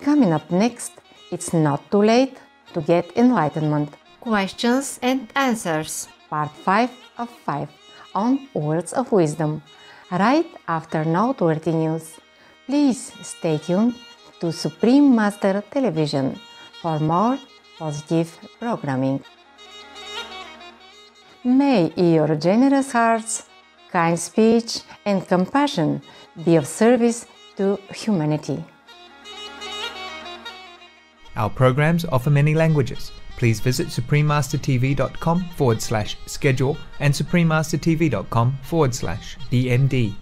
Coming up next, it's not too late to get enlightenment. Questions and answers, part 5 of 5 on Words of Wisdom right after noteworthy news. Please stay tuned to Supreme Master Television for more positive programming. May your generous hearts, kind speech, and compassion be of service to humanity. Our programs offer many languages. Please visit suprememastertv.com forward slash schedule and suprememastertv.com forward slash DMD.